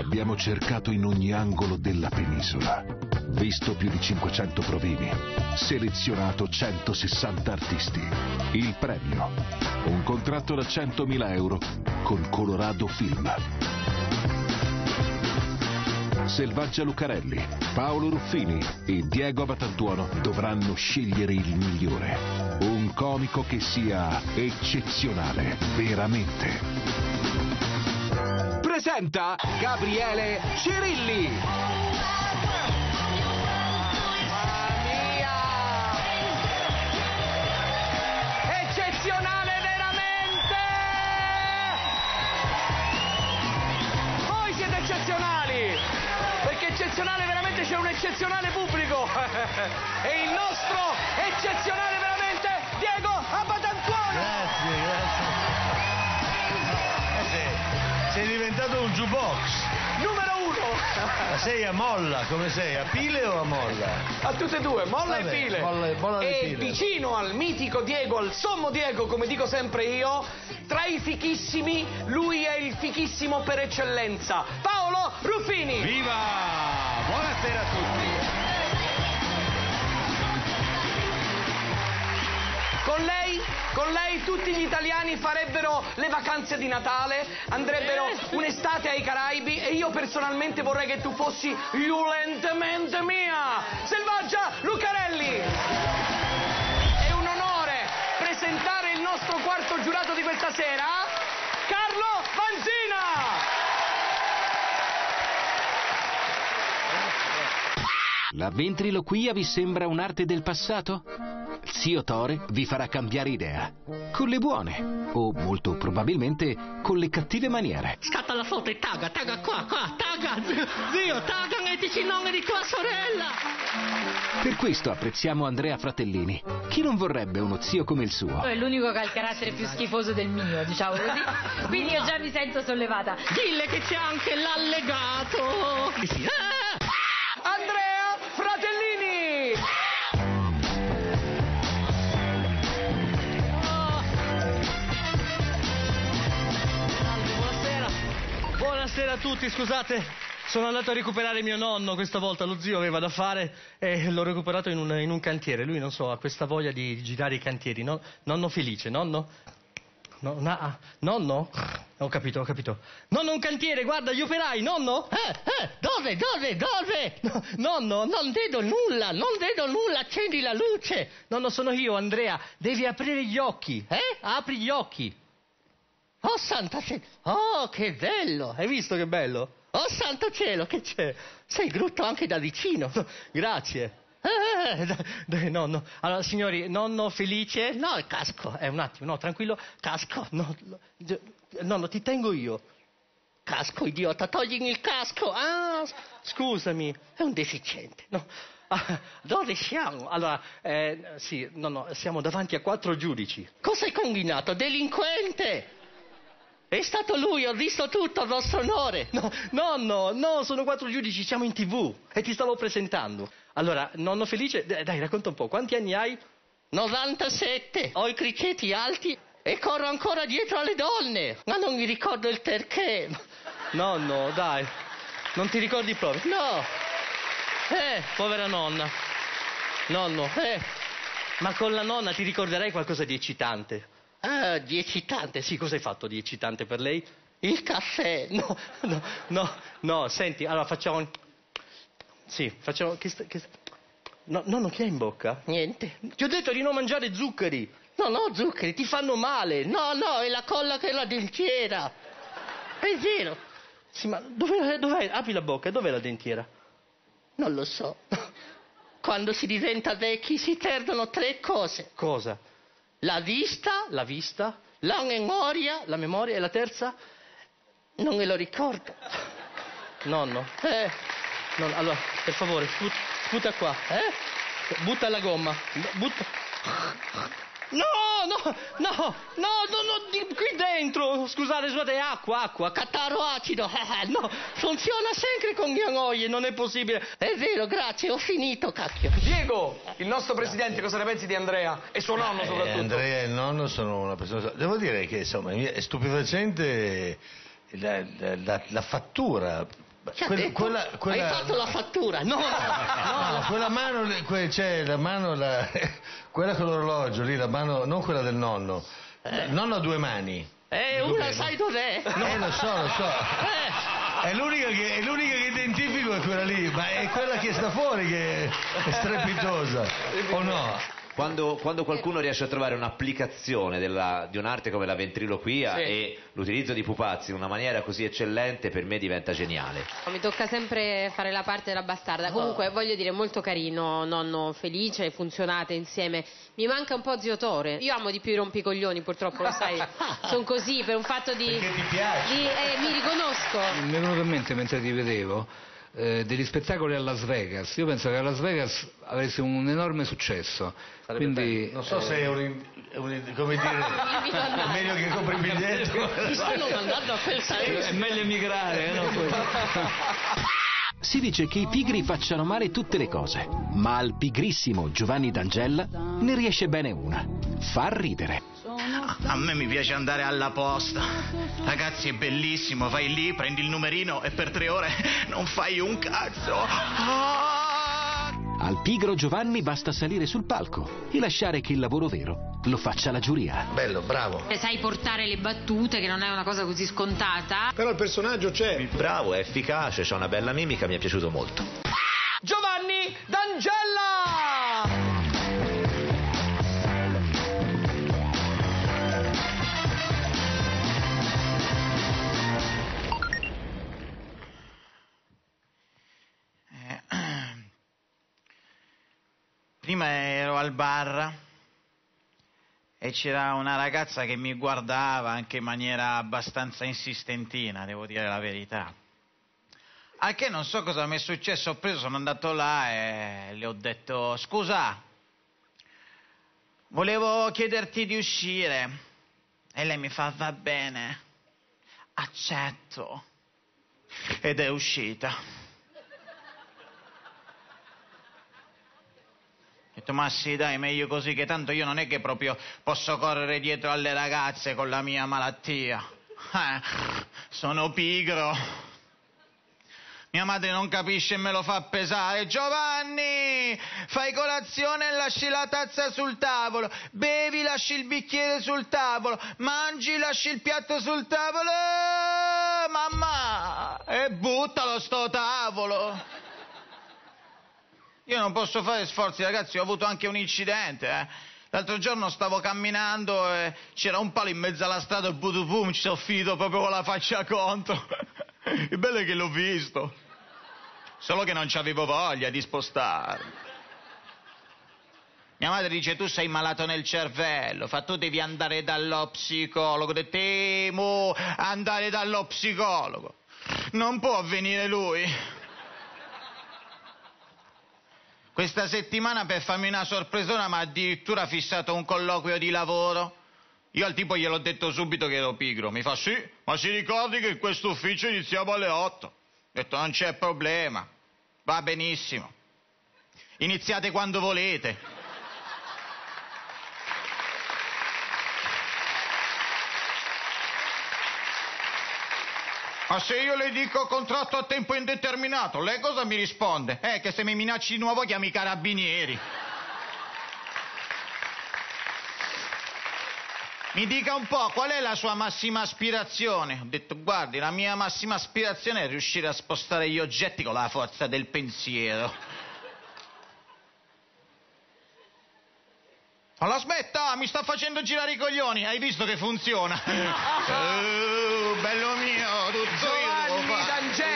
Abbiamo cercato in ogni angolo della penisola, visto più di 500 provini, selezionato 160 artisti. Il premio, un contratto da 100.000 euro con Colorado Film. Selvaggia Lucarelli, Paolo Ruffini e Diego Abatantuono dovranno scegliere il migliore. Un comico che sia eccezionale, veramente. Presenta Gabriele Cirilli. Eccezionale veramente! Voi siete eccezionali! Perché eccezionale veramente c'è un eccezionale pubblico! e il nostro eccezionale veramente sei diventato un jukebox. Numero uno! Sei a molla, come sei? A pile o a molla? A tutte e due, molla Vabbè, e pile. molla- molla e e pile. vicino al mitico Diego, al sommo Diego, come dico sempre io, tra i fichissimi, lui è il fichissimo per eccellenza. Paolo Ruffini! Viva! Buonasera a tutti. Con lei, con lei tutti gli italiani farebbero le vacanze di Natale, andrebbero un'estate ai Caraibi e io personalmente vorrei che tu fossi violentemente mia! Selvaggia Lucarelli! È un onore presentare il nostro quarto giurato di questa sera, Carlo Vanzina! La ventriloquia vi sembra un'arte del passato? Zio Tore vi farà cambiare idea. Con le buone, o molto probabilmente con le cattive maniere. Scatta la foto e taga, taga qua, qua, taga, zio, taga il nome di tua sorella. Per questo apprezziamo Andrea Fratellini. Chi non vorrebbe uno zio come il suo? È l'unico che ha il carattere più schifoso del mio, diciamo così. Quindi io già mi sento sollevata. Dille che c'è anche l'allegato. Sì, ah! Andrea Fratellini! Buonasera. A tutti, scusate. Sono andato a recuperare mio nonno, questa volta lo zio aveva da fare e l'ho recuperato in un, in un cantiere. Lui, non so, ha questa voglia di girare i cantieri. no? Nonno felice, nonno? No, na- ah, nonno? Ho capito, ho capito. Nonno, un cantiere, guarda gli operai, nonno? Eh, eh, dove, dove, dove? No, nonno, Non vedo nulla, non vedo nulla, accendi la luce. nonno sono io, Andrea. Devi aprire gli occhi. Eh? Apri gli occhi. Oh santa cielo, oh che bello. Hai visto che bello? Oh santo cielo, che c'è? Sei brutto anche da vicino. Grazie. Eh, Dai, dai, nonno. Allora, signori, nonno felice. no, casco. Eh, un attimo, no, tranquillo. Casco, no, no, nonno, ti tengo io. Casco, idiota, togli il casco. Ah, scusami. È un deficiente. No. Ah, dove siamo? Allora, eh, sì, no, no, siamo davanti a quattro giudici. Cosa hai combinato? Delinquente! È stato lui, ho visto tutto a vostro onore. No, nonno, no, sono quattro giudici, siamo in tv e ti stavo presentando. Allora, nonno felice, dai, racconta un po', quanti anni hai? 97, ho i criceti alti e corro ancora dietro alle donne, ma non mi ricordo il perché. Nonno, dai, non ti ricordi proprio? No, Eh, povera nonna. Nonno, eh, ma con la nonna ti ricorderai qualcosa di eccitante. Ah, di eccitante, Sì, cosa hai fatto di eccitante per lei? il caffè. No, no, no, no, senti, allora facciamo... Sì, facciamo... Che sta... che sta- No, nonno, che hai in bocca? Niente. Ti ho detto di non mangiare zuccheri, Non ho zuccheri. ti fanno male. No, no, è la colla che è la dentiera. È vero. Sì, ma dov'è, dov'è? Apri la bocca, dov'è la dentiera? Non lo so. Quando si diventa vecchi si perdono tre cose. Cosa? La vista, La vista, la memoria, la memoria e la terza? non me lo ricordo. Nonno. Eh, nonno, allora, per favore, sput- sputa qua. eh? Butta la gomma. Butta... No, no, no, no, no, no, di- qui dentro. Scusate, scusate, acqua, acqua. Catarro acido. eh, No, funziona sempre con mia moglie, non è possibile. È vero, grazie, ho finito, cacchio. Diego, il nostro presidente, cosa ne pensi di Andrea? E suo nonno Eh, soprattutto. Andrea e il nonno sono una persona. Devo dire che insomma è stupefacente la, la- la- la fattura Que- quella- quella- Hai fatto la fattura? No, no, no. No, quella mano, que- c'è la mano, la- quella con l'orologio lì, la mano, non quella del nonno. Il nonno ha due mani. Eh, una sai dov'è? Eh, lo so, lo so. Eh, È l'unica che, è l'unica che identifico è quella lì, ma è quella che sta fuori che è strepitosa, o no? Quando, quando qualcuno riesce a trovare un'applicazione della- di un'arte come la ventriloquia Sì. e l'utilizzo di pupazzi in una maniera così eccellente, per me diventa geniale. Mi tocca sempre fare la parte della bastarda. Comunque, voglio dire, molto carino, nonno felice, funzionate insieme. Mi manca un po' zio Tore. Io amo di più i rompicoglioni, purtroppo, lo sai. Sono così per un fatto di. Perché ti piace? di- eh, mi riconosco. Mi è venuto in mente mentre ti vedevo eh, degli spettacoli a Las Vegas. Io penso che a Las Vegas avessi un enorme successo. Quindi, Non so se è un, un- come dire, è meglio che compri il biglietto. mi stanno mandando a quel eh, paese. è meglio emigrare, eh, no? Si dice che i pigri facciano male tutte le cose, ma al pigrissimo Giovanni D'Angella ne riesce bene una. Fa ridere. A me mi piace andare alla posta. Ragazzi, è bellissimo. Vai lì, prendi il numerino e per tre ore non fai un cazzo. Ah! Al pigro Giovanni basta salire sul palco e lasciare che il lavoro vero lo faccia la giuria. Bello, bravo. E sai portare le battute, che non è una cosa così scontata. Però il personaggio c'è. Bravo, è efficace, ha una bella mimica, mi è piaciuto molto. Giovanni D'Angella! Prima ero al bar e c'era una ragazza che mi guardava anche in maniera abbastanza insistentina, devo dire la verità. Al che non so cosa mi è successo, ho preso, sono andato là e le ho detto scusa, volevo chiederti di uscire. E lei mi fa va bene, accetto. Ed è uscita. Detto, ma sì, dai, meglio così, che tanto io non è che proprio posso correre dietro alle ragazze con la mia malattia. Eh, sono pigro. Mia madre non capisce e me lo fa pesare. Giovanni, fai colazione e lasci la tazza sul tavolo. Bevi, lasci il bicchiere sul tavolo. Mangi, lasci il piatto sul tavolo. Mamma, e buttalo sto tavolo. Io non posso fare sforzi, ragazzi, ho avuto anche un incidente. eh. L'altro giorno stavo camminando e c'era un palo in mezzo alla strada, il butupum, ci sono finito proprio con la faccia contro. Il bello è che l'ho visto. Solo che non c'avevo voglia di spostarmi. Mia madre dice tu sei malato nel cervello, fa tu devi andare dallo psicologo. Detto temo andare dallo psicologo. Non può venire lui. Questa settimana per farmi una sorpresona mi ha addirittura fissato un colloquio di lavoro. Io al tipo gliel'ho detto subito che ero pigro. Mi fa sì, ma si ricordi che in questo ufficio iniziamo alle 8. Ho detto non c'è problema, va benissimo. Iniziate quando volete. Ma se io le dico contratto a tempo indeterminato, lei cosa mi risponde? Eh, che se mi minacci di nuovo chiami i carabinieri. Mi dica un po', qual è la sua massima aspirazione? Ho detto, guardi, la mia massima aspirazione è riuscire a spostare gli oggetti con la forza del pensiero. Ma la smetta, mi sta facendo girare i coglioni, hai visto che funziona? Eh, bello mio, tutto io devo Giovanni fare.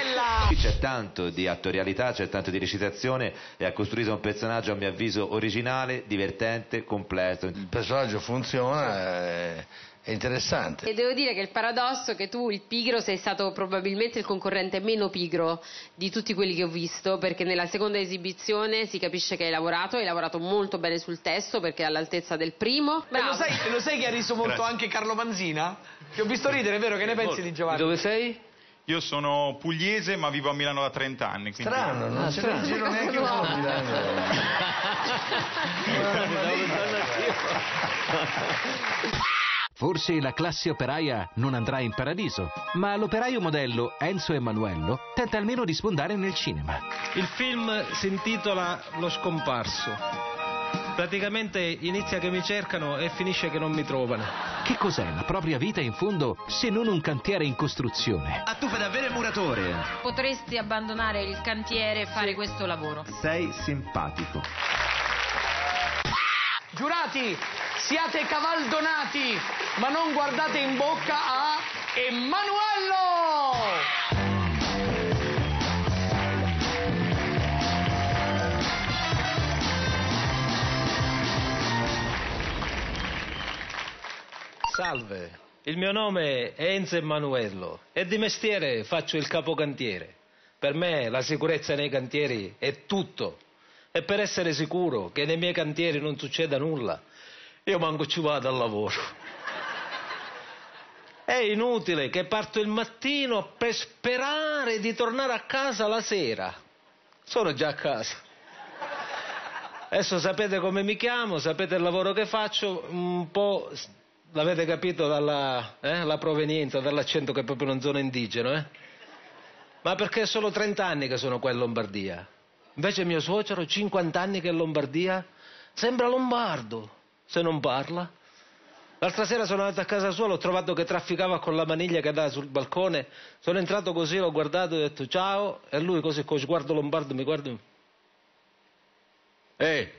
Qui c'è tanto di attorialità, c'è tanto di recitazione e ha costruito un personaggio a mio avviso originale, divertente, completo. Il personaggio funziona, è, è interessante. E devo dire che il paradosso è che tu, il pigro, sei stato probabilmente il concorrente meno pigro di tutti quelli che ho visto, perché nella seconda esibizione si capisce che hai lavorato, hai lavorato molto bene sul testo perché è all'altezza del primo. Bravo. lo sai, lo sai che ha riso molto Grazie. anche Carlo Manzina? Ti ho visto ridere, è vero? Che ne pensi di Giovanni? Dove sei? Io sono pugliese ma vivo a Milano da 30 anni. Quindi... Strano, non ce ne giro neanche uno a Milano. Forse la classe operaia non andrà in paradiso, ma l'operaio modello Enzo Emanuello tenta almeno di sfondare nel cinema. Il film si intitola Lo scomparso. Praticamente inizia che mi cercano e finisce che non mi trovano. Che cos'è la propria vita in fondo se non un cantiere in costruzione? Ah, tu fai davvero il muratore. Potresti abbandonare il cantiere e fare questo lavoro. Sei simpatico. Giurati, siate cavaldonati, ma non guardate in bocca a Emanuello! Salve, il mio nome è Enzo Emanuello e di mestiere faccio il capocantiere. Per me la sicurezza nei cantieri è tutto e per essere sicuro che nei miei cantieri non succeda nulla, io manco ci vado al lavoro. È inutile che parto il mattino per sperare di tornare a casa la sera. Sono già a casa. Adesso sapete come mi chiamo, sapete il lavoro che faccio, un po' l'avete capito dalla eh, provenienza, dall'accento che proprio non sono indigeno, eh? Ma perché è solo 30 anni che sono qua in Lombardia. Invece mio suocero, 50 anni che è in Lombardia, sembra lombardo, se non parla. L'altra sera sono andato a casa sua, l'ho trovato che trafficava con la maniglia che dava sul balcone. Sono entrato così, l'ho guardato e ho detto ciao. E lui così con sguardo lombardo mi guarda. Ehi,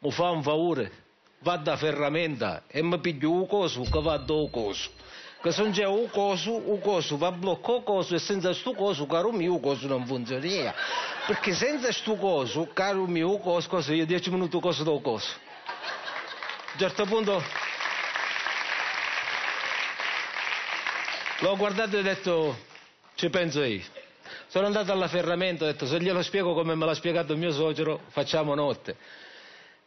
mi fa un favore, va da ferramenta e mi piglio un coso che va da un coso. Che se non c'è un coso, un coso va blocco coso e senza sto coso, caro mio, un coso non funziona. Perché senza sto coso, caro mio, un coso, cosa io 10 minuti coso do coso. A un certo punto l'ho guardato e ho detto, ci penso io. Sono andato alla ferramenta e ho detto, se glielo spiego come me l'ha spiegato mio suocero, facciamo notte.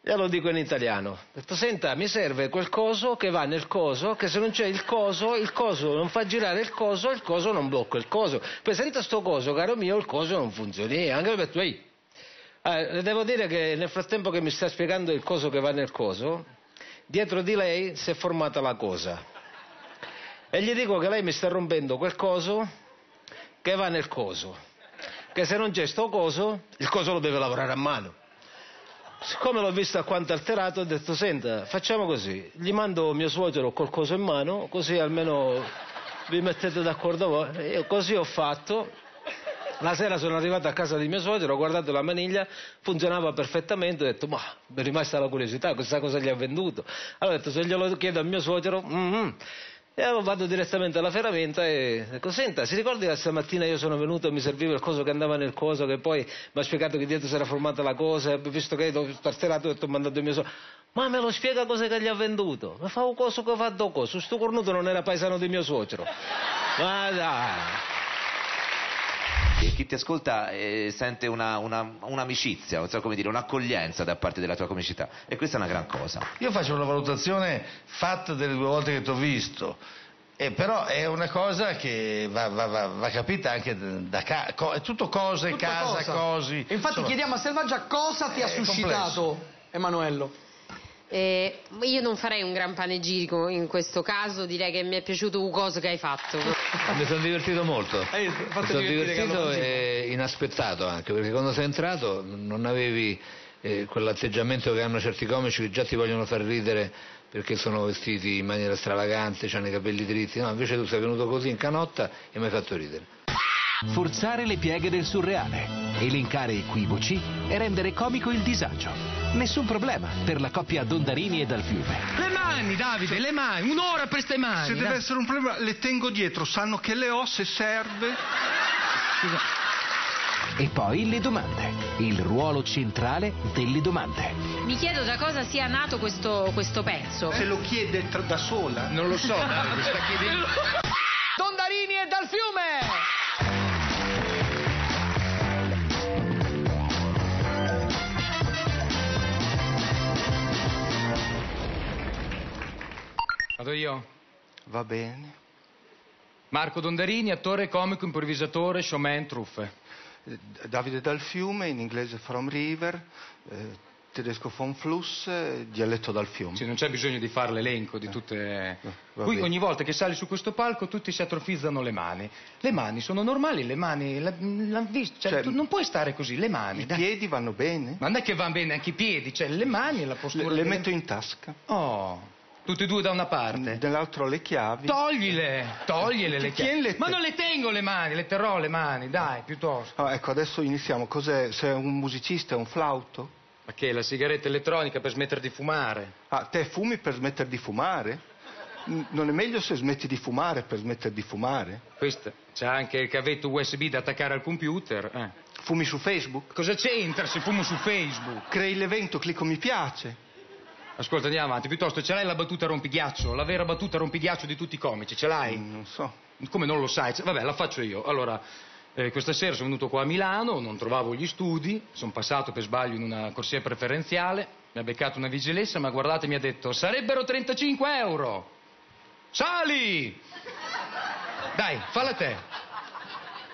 Glielo dico in italiano. Senta, mi serve quel coso che va nel coso, che se non c'è il coso, il coso non fa girare il coso, il coso non blocca il coso. Poi senza sto coso, caro mio, il coso non funziona. Anche per ehi, eh, devo dire che nel frattempo che mi sta spiegando il coso che va nel coso, dietro di lei si è formata la cosa. E gli dico che lei mi sta rompendo quel coso che va nel coso. Che se non c'è sto coso, il coso lo deve lavorare a mano. Siccome l'ho visto alquanto alterato, ho detto, senta, facciamo così, gli mando mio suocero col coso in mano, così almeno vi mettete d'accordo voi. Io così ho fatto. La sera sono arrivato a casa di mio suocero, ho guardato la maniglia, funzionava perfettamente, ho detto, ma mi è rimasta la curiosità, questa cosa gli ha venduto. Allora ho detto, se glielo chiedo a mio suocero, mm-hmm. E allora vado direttamente alla ferramenta e dico, senta, si ricordi che stamattina io sono venuto e mi serviva il coso che andava nel coso, che poi mi ha spiegato che dietro si era formata la cosa, e visto che ho ho detto, ho mandato il mio soldo. Ma me lo spiega cosa che gli ha venduto? Mi fa un coso che fa do coso, sto cornuto non era paesano di mio suocero. Ma dai. E chi ti ascolta eh, sente una, una- un'amicizia, non so come dire, un'accoglienza da parte della tua comicità. E questa è una gran cosa. Io faccio una valutazione fatta delle due volte che ti ho visto. E però è una cosa che va, va- va- va capita anche da casa, è tutto cose, Tutta casa, cosa. cosi. Infatti insomma. chiediamo a Selvaggia cosa ti ha suscitato, Emanuello. Eh, io non farei un gran panegirico in questo caso, direi che mi è piaciuto un coso che hai fatto. Mi sono divertito molto. Hai Mi sono divertito e inaspettato anche, perché quando sei entrato non avevi eh, quell'atteggiamento che hanno certi comici che già ti vogliono far ridere perché sono vestiti in maniera stravagante, hanno i capelli dritti, no, invece tu sei venuto così in canotta e mi hai fatto ridere. Forzare le pieghe del surreale, elencare equivoci e rendere comico il disagio. Nessun problema per la coppia Dondarini e Dal Fiume. Le mani, Davide, le mani, un'ora per ste mani. Se deve dai. essere un problema, le tengo dietro, sanno che le ho se serve. E poi le domande, il ruolo centrale delle domande. Mi chiedo da cosa sia nato questo, questo pezzo. Se lo chiede tra- da sola. Non lo so, Davide, sta chiedendo. Dondarini e Dal Fiume! Vado io. Va bene. Marco Dondarini, attore, comico, improvvisatore, showman, truffe. Eh, Davide dal fiume, in inglese From River, eh, tedesco von Fluss, eh, dialetto dal fiume. Sì, non c'è bisogno di fare l'elenco di tutte... va Qui ogni volta che sali su questo palco tutti si atrofizzano le mani. Le mani sono normali, le mani... la- l'han visto, cioè, Cioè, tu non puoi stare così, le mani. I dai. piedi vanno bene? Ma non è che vanno bene anche i piedi, cioè le mani e la postura... Le, le metto in tasca. Oh, tutte e due da una parte. Dall'altro le chiavi. Toglile, togliele le chiavi. le Ma te- non le tengo le mani, le terrò le mani, dai, piuttosto. Ah, ecco, adesso iniziamo. Cos'è? Sei un musicista, un flauto? Ma che, la sigaretta elettronica per smettere di fumare? Ah, te fumi per smettere di fumare? Non è meglio se smetti di fumare per smettere di fumare? Questa, c'ha anche il cavetto USB da attaccare al computer. eh. Fumi su Facebook? Cosa c'entra se fumo su Facebook? Crei l'evento, clicco mi piace. Ascolta, andiamo avanti. Piuttosto, ce l'hai la battuta rompighiaccio? La vera battuta rompighiaccio di tutti i comici, ce l'hai? Non so. Come non lo sai? Vabbè, la faccio io. Allora, eh, questa sera sono venuto qua a Milano, non trovavo gli studi, sono passato per sbaglio in una corsia preferenziale, mi ha beccato una vigilessa, ma guardate, mi ha detto, sarebbero 35 euro! Sali! Dai, falla te.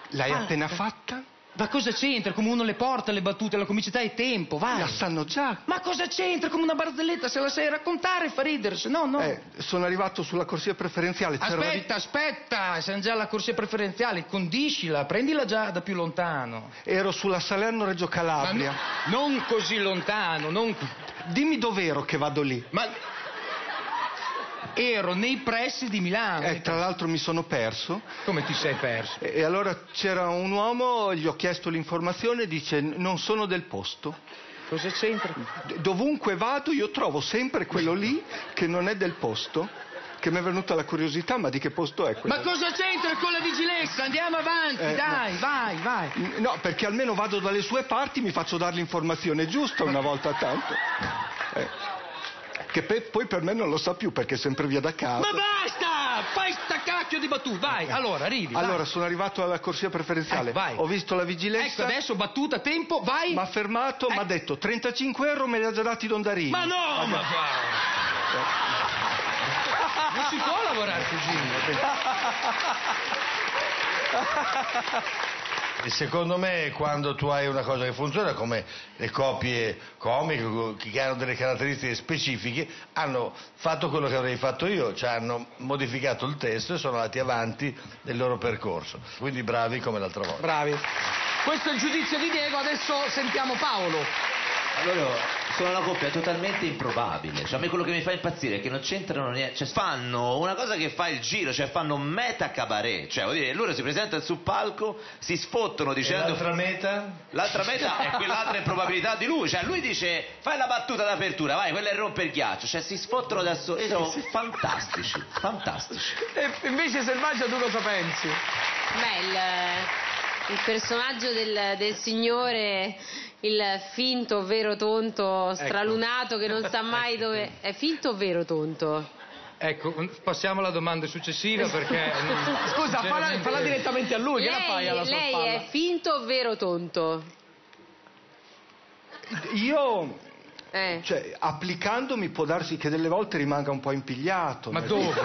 L'hai Falla appena te. fatta? Ma cosa c'entra? Come uno le porta le battute, la comicità è tempo, vai. La sanno già. Ma cosa c'entra? Come una barzelletta, se la sai raccontare fa ridere, se no no. Eh, sono arrivato sulla corsia preferenziale. c'era una Aspetta, aspetta, siamo già alla corsia preferenziale, condiscila, prendila già da più lontano. Ero sulla Salerno-Reggio Calabria. no- non così lontano, non... Dimmi dov'ero che vado lì. Ma ero nei pressi di Milano. Eh, tra l'altro mi sono perso. Come ti sei perso? E e allora c'era un uomo, gli ho chiesto l'informazione dice non sono del posto. Cosa c'entra? D- Dovunque vado io trovo sempre quello lì che non è del posto, che mi è venuta la curiosità, ma di che posto è quello? Ma cosa c'entra con la vigilessa? Andiamo avanti, Eh, dai, vai, vai. No, perché almeno vado dalle sue parti, mi faccio dare l'informazione giusta una volta tanto. Eh. Che pe- poi per me non lo sa più perché è sempre via da casa. Ma basta! Fai sta cacchio di battuta, vai, allora arrivi. vai. Allora, sono arrivato alla corsia preferenziale, Ecco, vai. ho visto la vigilenza, Ecco, adesso battuta, tempo, vai. mi ha fermato, mi ha detto 35 euro me li ha già dati Dondarini. Ma no, ma va. Non si può lavorare così. E secondo me quando tu hai una cosa che funziona, come le coppie comiche che hanno delle caratteristiche specifiche, hanno fatto quello che avrei fatto io, cioè hanno modificato il testo e sono andati avanti nel loro percorso. Quindi bravi come l'altra volta. Bravi. Questo è il giudizio di Diego, adesso sentiamo Paolo. Loro sono una coppia totalmente improbabile. Cioè, a me quello che mi fa impazzire è che non c'entrano niente. Cioè, fanno una cosa che fa il giro, cioè fanno meta cabaret. Cioè, vuol dire, loro si presentano sul palco, si sfottono dicendo. l'altra meta? L'altra meta è quell'altra improbabilità di lui. Cioè, lui dice: fai la battuta d'apertura, vai, quella è romper il ghiaccio. Cioè, si sfottono da soli. Sono fantastici, fantastici. E invece Selvaggia tu cosa pensi? Beh, il, il personaggio del, del signore, il finto, vero tonto, stralunato che non sa mai dove... È finto o vero tonto? Ecco, passiamo alla domanda successiva perché... Scusa, falla, falla direttamente a lui, che la fai alla Lei, sua lei è finto o vero tonto? Io, Eh. cioè, applicandomi può darsi che delle volte rimanga un po' impigliato. Ma dove?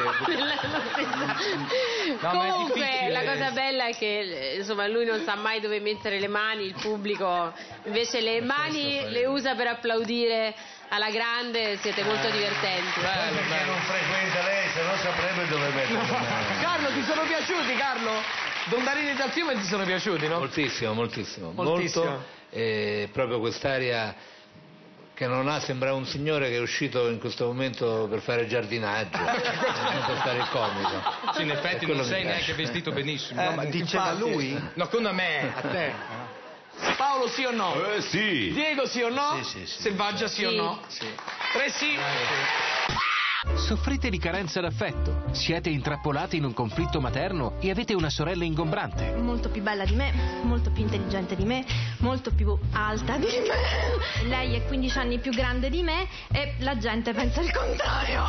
No, ma è Comunque difficile. la cosa bella è che eh, insomma lui non sa mai dove mettere le mani, il pubblico invece le mani le usa per applaudire alla grande, siete molto divertenti. Perché non frequenta lei, se no saprebbe dove mettere. Carlo, ti sono piaciuti, Carlo? Dondarini dal fiume ti sono piaciuti, no? Moltissimo, moltissimo. Moltissimo. Molto, eh, proprio quest'aria che non ha, sembra un signore che è uscito in questo momento per fare giardinaggio, non per fare il comico. Sì, in effetti non sei neanche vestito benissimo. Eh, No, ma diceva infatti- lui? No, con a me, a te. Paolo sì o no? Eh sì. Diego sì o no? Sì, sì, sì. Selvaggia sì, o Sì. no? Tre sì. Soffrite di carenza d'affetto, siete intrappolati in un conflitto materno e avete una sorella ingombrante. molto più bella di me, molto più intelligente di me, molto più alta di me. Lei è 15 anni più grande di me e la gente pensa il contrario.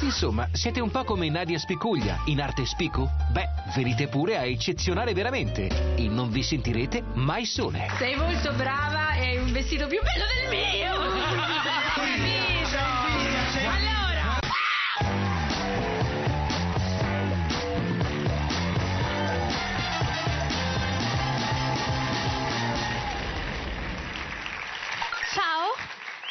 Insomma, siete un po' come Nadia Spicuglia, in arte Spicu? Beh, venite pure a eccezionare veramente e non vi sentirete mai sole. Sei molto brava e hai un vestito più bello del mio.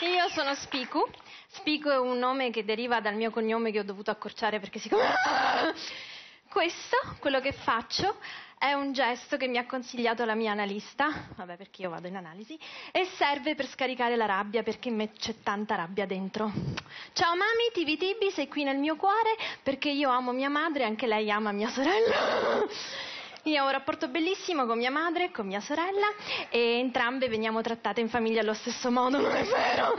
io sono Spiku. Spiku è un nome che deriva dal mio cognome che ho dovuto accorciare perché siccome... Questo, quello che faccio, è un gesto che mi ha consigliato la mia analista, vabbè perché io vado in analisi, e serve per scaricare la rabbia perché in me c'è tanta rabbia dentro. Ciao mami, Tibi Tibi, sei qui nel mio cuore perché io amo mia madre e anche lei ama mia sorella. Io ho un rapporto bellissimo con mia madre e con mia sorella e entrambe veniamo trattate in famiglia allo stesso modo, non è vero?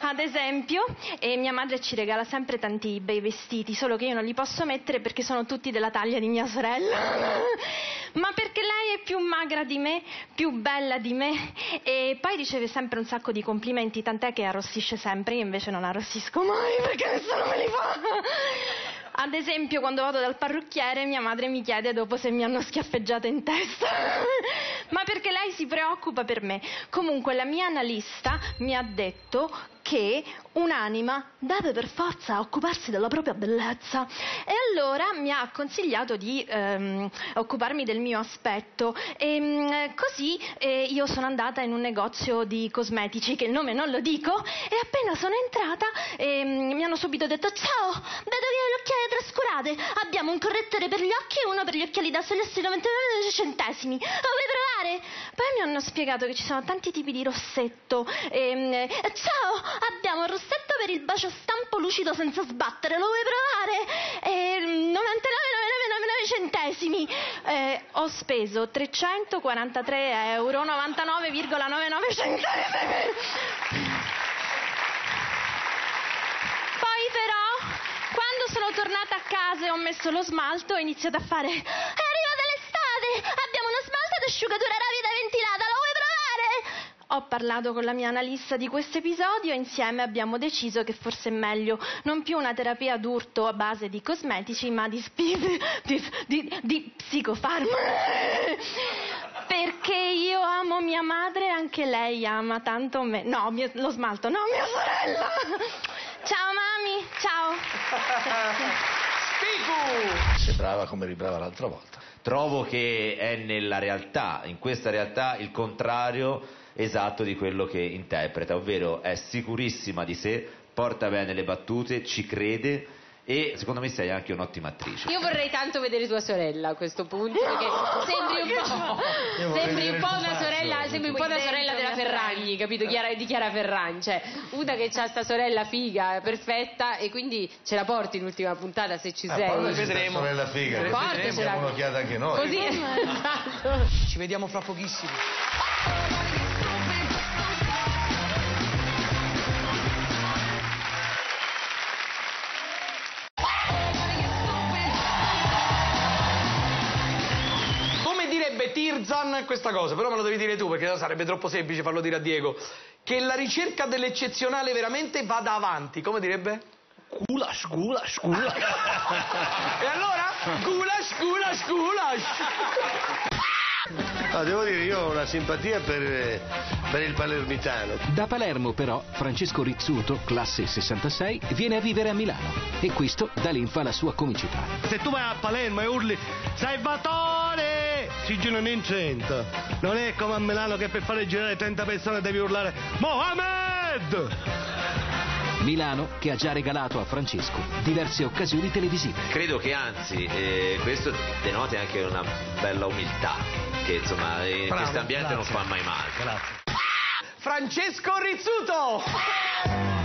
Ad esempio, mia madre ci regala sempre tanti bei vestiti, solo che io non li posso mettere perché sono tutti della taglia di mia sorella. Ma perché lei è più magra di me, più bella di me e poi riceve sempre un sacco di complimenti, tant'è che arrossisce sempre, io invece non arrossisco mai perché nessuno me li fa. Ad esempio, quando vado dal parrucchiere, mia madre mi chiede dopo se mi hanno schiaffeggiata in testa. Ma perché lei si preoccupa per me. Comunque, la mia analista mi ha detto che un'anima deve per forza occuparsi della propria bellezza. E allora mi ha consigliato di ehm, occuparmi del mio aspetto. E mm, così eh, io sono andata in un negozio di cosmetici, che il nome non lo dico, e appena sono entrata ehm, mi hanno subito detto: Ciao, vedo che le occhiaie trascurate. Abbiamo un correttore per gli occhi e uno per gli occhiali da sole a 99 centesimi. Lo vuoi provare? Poi mi hanno spiegato che ci sono tanti tipi di rossetto. Ehm, eh, ciao, abbiamo il rossetto per il bacio stampo lucido senza sbattere. Lo vuoi provare? Ehm, 99,99 centesimi. Eh, ho speso 343 euro 99,99 centesimi. Poi però, quando sono tornata a casa e ho messo lo smalto, ho iniziato a fare... È arrivata l'estate! Abbiamo uno smalto ad asciugatura rapida ventilata? Ho parlato con la mia analista di questo episodio e insieme abbiamo deciso che forse è meglio non più una terapia d'urto a base di cosmetici, ma di, spi- di, di, di psicofarmaci. Perché io amo mia madre e anche lei ama tanto me. No, mio- lo smalto, no, mia sorella. Ciao mami, ciao. Sei brava come eri brava l'altra volta. Trovo che è nella realtà, in questa realtà, il contrario esatto di quello che interpreta, ovvero è sicurissima di sé, porta bene le battute, ci crede e secondo me sei anche un'ottima attrice. Io vorrei tanto vedere tua sorella a questo punto, perché sembri un po', sembri un po' una sorella, sembri un po' una sorella della Ferragni, capito? Chiara, di Chiara Ferragni, cioè una che ha sta sorella figa, perfetta e quindi ce la porti in ultima puntata se ci Ah, sei. poi vedremo. sorella figa, diamo un'occhiata anche noi. Così, esatto. Ci vediamo fra pochissimo. Tirzan questa cosa, però me lo devi dire tu perché sarebbe troppo semplice farlo dire a Diego. Che la ricerca dell'eccezionale veramente vada avanti, come direbbe? Gulash, gulash, gulash. E allora? Gulash, gulash, gulash. No, devo dire, io ho una simpatia per, per il palermitano. Da Palermo però Francesco Rizzuto, classe 66, viene a vivere a Milano e questo dà linfa alla sua comicità. Se tu vai a Palermo e urli Salvatore! Si girano in 30. Non è come a Milano che per fare girare 30 persone devi urlare Mohamed! Milano che ha già regalato a Francesco diverse occasioni televisive. Credo che anzi eh, questo denoti anche una bella umiltà, che insomma in Bravo, questo ambiente non grazie. fa mai male. Francesco Rizzuto!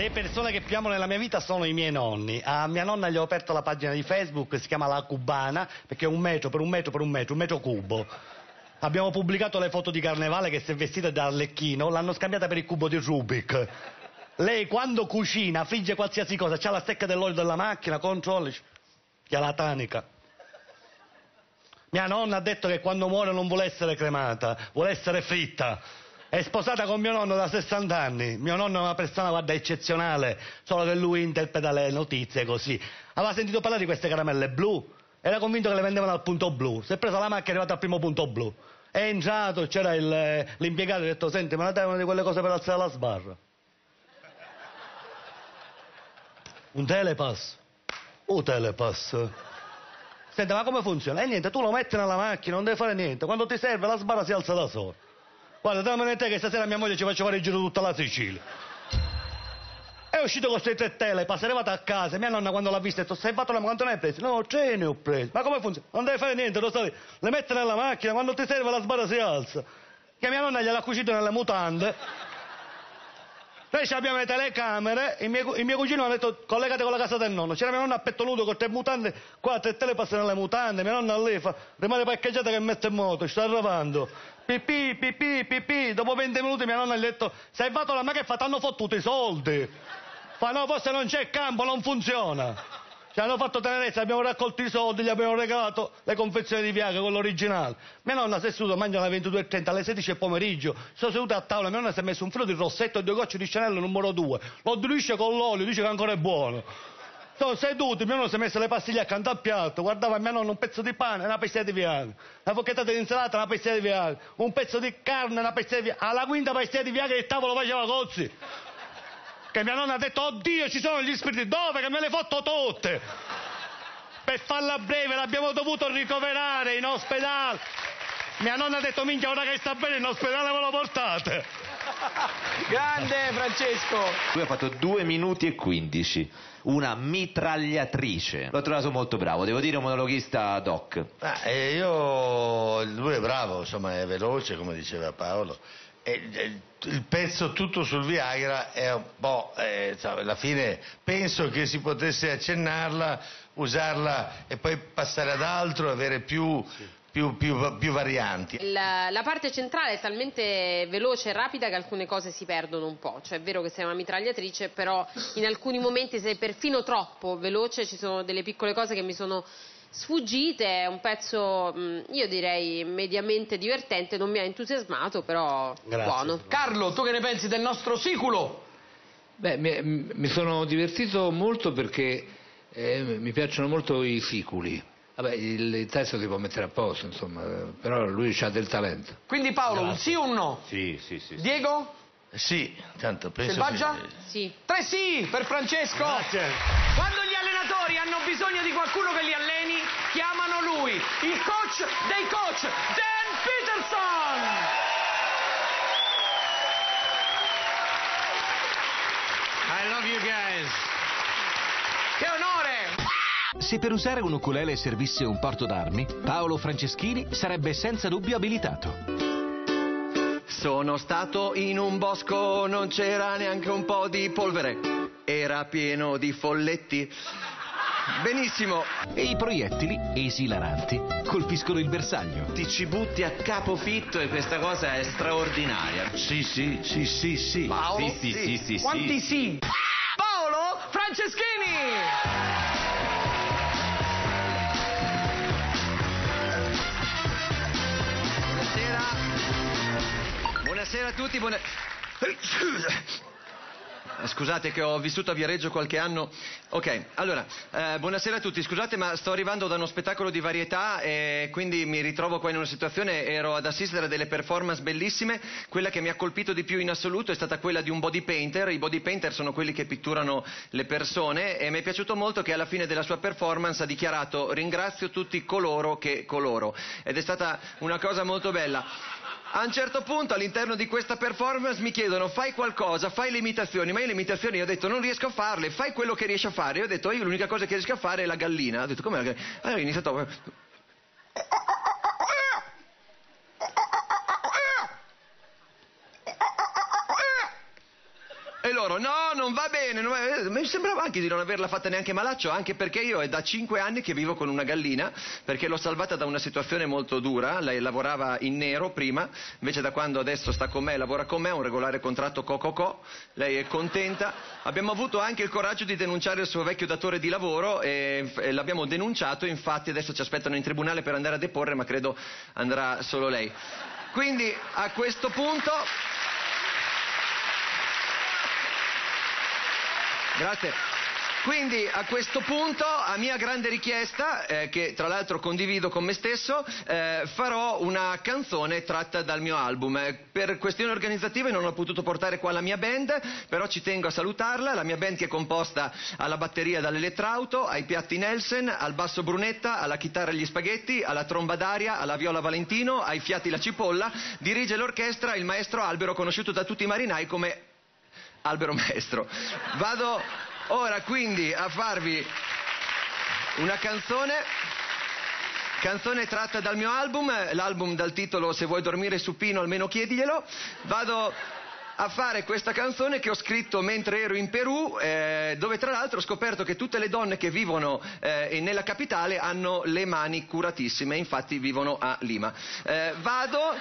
Le persone che più amo nella mia vita sono i miei nonni. A mia nonna gli ho aperto la pagina di Facebook, si chiama La Cubana, perché è un metro per un metro per un metro, un metro cubo. Abbiamo pubblicato le foto di carnevale che si è vestita da Arlecchino, l'hanno scambiata per il cubo di Rubik. Lei quando cucina, frigge qualsiasi cosa, c'ha la stecca dell'olio della macchina, controlli, che ha la tanica. Mia nonna ha detto che quando muore non vuole essere cremata, vuole essere fritta. È sposata con mio nonno da 60 anni. Mio nonno è una persona, guarda, eccezionale, solo che lui interpreta le notizie così. Aveva sentito parlare di queste caramelle blu, era convinto che le vendevano al punto blu. Si è preso la macchina e è arrivato al primo punto blu. È entrato, c'era il- l'impiegato e ha detto, senti, ma dai una di quelle cose per alzare la sbarra. Un telepass. Un telepass. Senti, ma come funziona? E niente, tu lo metti nella macchina, non devi fare niente. Quando ti serve la sbarra si alza da sola. Guarda, dammene te che stasera mia moglie ci faceva fare il giro tutta la Sicilia. È uscito con queste tre tele, arrivato a casa, mia nonna quando l'ha vista ha detto, sei fatto la quanto ne hai preso? No, tre ne ho preso. Ma come funziona? Non devi fare niente, lo sai, le metti nella macchina, quando ti serve la sbarra si alza. Che mia nonna gliel'ha cucito nelle mutande. Noi abbiamo le telecamere, i miei, i miei cugini hanno detto collegate con la casa del nonno. C'era mia nonna a petto nudo con tre mutande, qua tre tele passano nelle mutande, mia nonna lì fa, rimane parcheggiata che mette in moto, sta arrivando. Pipì, pipì, pipì, dopo 20 minuti mia nonna ha detto, sei fatto la ma che fa, t'hanno fottuto i soldi. Fa no, forse non c'è campo, non funziona. Ci hanno fatto tenerezza, abbiamo raccolto i soldi, gli abbiamo regalato le confezioni di Viagra, quello originale. Mia nonna si è seduta, mangia alle 22.30, alle 16 del pomeriggio, sono seduta a tavola, mia nonna si è messo un filo di rossetto e due gocce di Chanel numero 2, lo diluisce con l'olio, dice che ancora è buono. Sono seduti, mio nonno si è messo le pastiglie accanto al piatto, guardava mia nonna un pezzo di pane e una pezzettata di Viagra, una focchettata di insalata e una pezzettata di Viagra, un pezzo di carne e una pezzettata di Viagra, alla quinta pezzettata di Viagra il tavolo faceva cozzi. Che mia nonna ha detto, oddio ci sono gli spiriti, dove che me le fotto tutte? Per farla breve l'abbiamo dovuto ricoverare in ospedale. Mia nonna ha detto, minchia, ora che sta bene in ospedale ve lo portate. Grande Francesco! Lui ha fatto 2 minuti e 15. Una mitragliatrice. L'ho trovato molto bravo, devo dire un monologhista doc. Ah, e io, lui è bravo, insomma è veloce come diceva Paolo. E, e, il pezzo tutto sul Viagra è un po', eh, alla fine penso che si potesse accennarla, usarla e poi passare ad altro, avere più, più, più, più varianti. La, la parte centrale è talmente veloce e rapida che alcune cose si perdono un po'. Cioè è vero che sei una mitragliatrice, però in alcuni momenti sei perfino troppo veloce, ci sono delle piccole cose che mi sono sfuggite, è un pezzo mh, io direi mediamente divertente, non mi ha entusiasmato, però buono. Carlo, tu che ne pensi del nostro siculo? Beh, mi, mi sono divertito molto perché eh, mi piacciono molto i siculi. Vabbè, il, il testo si può mettere a posto, insomma, però lui ha del talento. Quindi Paolo, un sì o un no? Sì, sì, sì. Diego? Sì, tanto penso Selvaggia? che... Sì. Tre sì per Francesco. Grazie. Quando gli allenatori hanno bisogno di qualcuno che li alleni, chiamano lui, il coach dei coach, Dan Peterson. I love you guys. Che onore! Se per usare un ukulele servisse un porto d'armi, Paolo Franceschini sarebbe senza dubbio abilitato. Sono stato in un bosco, non c'era neanche un po' di polvere, era pieno di folletti. Benissimo. E i proiettili, esilaranti, colpiscono il bersaglio. Ti ci butti a capofitto e questa cosa è straordinaria. Sì, sì, sì, sì, sì. Paolo? Sì, sì, sì, sì, Quanti sì. sì? Paolo Franceschini! Buonasera a tutti. Buona... Scusate che ho vissuto a Viareggio qualche anno. Ok, allora, eh, buonasera a tutti. Scusate, ma sto arrivando da uno spettacolo di varietà e quindi mi ritrovo qua in una situazione. Ero ad assistere a delle performance bellissime. Quella che mi ha colpito di più in assoluto è stata quella di un body painter. I body painter sono quelli che pitturano le persone e mi è piaciuto molto che alla fine della sua performance ha dichiarato ringrazio tutti coloro che coloro. Ed è stata una cosa molto bella. A un certo punto all'interno di questa performance mi chiedono fai qualcosa, fai le imitazioni, ma io le imitazioni ho detto non riesco a farle, fai quello che riesci a fare. Io ho detto io l'unica cosa che riesco a fare è la gallina. Ho detto come la gallina? Allora ho iniziato. Loro, no, non va bene. non va- Mi sembrava anche di non averla fatta neanche malaccio, anche perché io è da cinque anni che vivo con una gallina, perché l'ho salvata da una situazione molto dura. Lei lavorava in nero prima, invece da quando adesso sta con me, lavora con me, ha un regolare contratto co-co-co. Lei è contenta. Abbiamo avuto anche il coraggio di denunciare il suo vecchio datore di lavoro e, e l'abbiamo denunciato, infatti adesso ci aspettano in tribunale per andare a deporre, ma credo andrà solo lei. Quindi a questo punto... Grazie. Quindi a questo punto, a mia grande richiesta, eh, che tra l'altro condivido con me stesso, eh, farò una canzone tratta dal mio album. Eh, Per questioni organizzative non ho potuto portare qua la mia band, però ci tengo a salutarla. La mia band che è composta alla batteria dall'elettrauto, ai piatti Nelson, al basso Brunetta, alla chitarra gli spaghetti, alla tromba d'aria, alla viola Valentino, ai fiati la cipolla. Dirige l'orchestra il maestro Albero, conosciuto da tutti i marinai come Albero Maestro. Vado ora quindi a farvi una canzone. Canzone tratta dal mio album, l'album dal titolo Se vuoi dormire supino almeno chiediglielo. Vado a fare questa canzone che ho scritto mentre ero in Perù, eh, dove tra l'altro ho scoperto che tutte le donne che vivono eh, nella capitale hanno le mani curatissime, infatti vivono a Lima. Eh, vado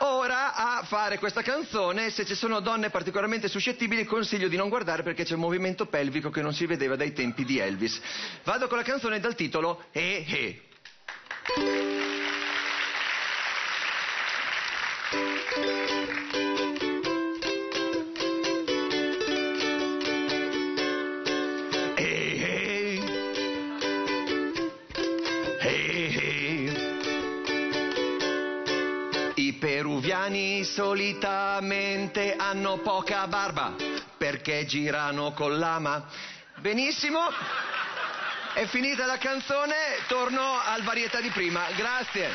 ora a fare questa canzone, se ci sono donne particolarmente suscettibili consiglio di non guardare perché c'è un movimento pelvico che non si vedeva dai tempi di Elvis. Vado con la canzone dal titolo Eh Eh. Solitamente hanno poca barba perché girano con l'ama. Benissimo, è finita la canzone, torno al varietà di prima. Grazie.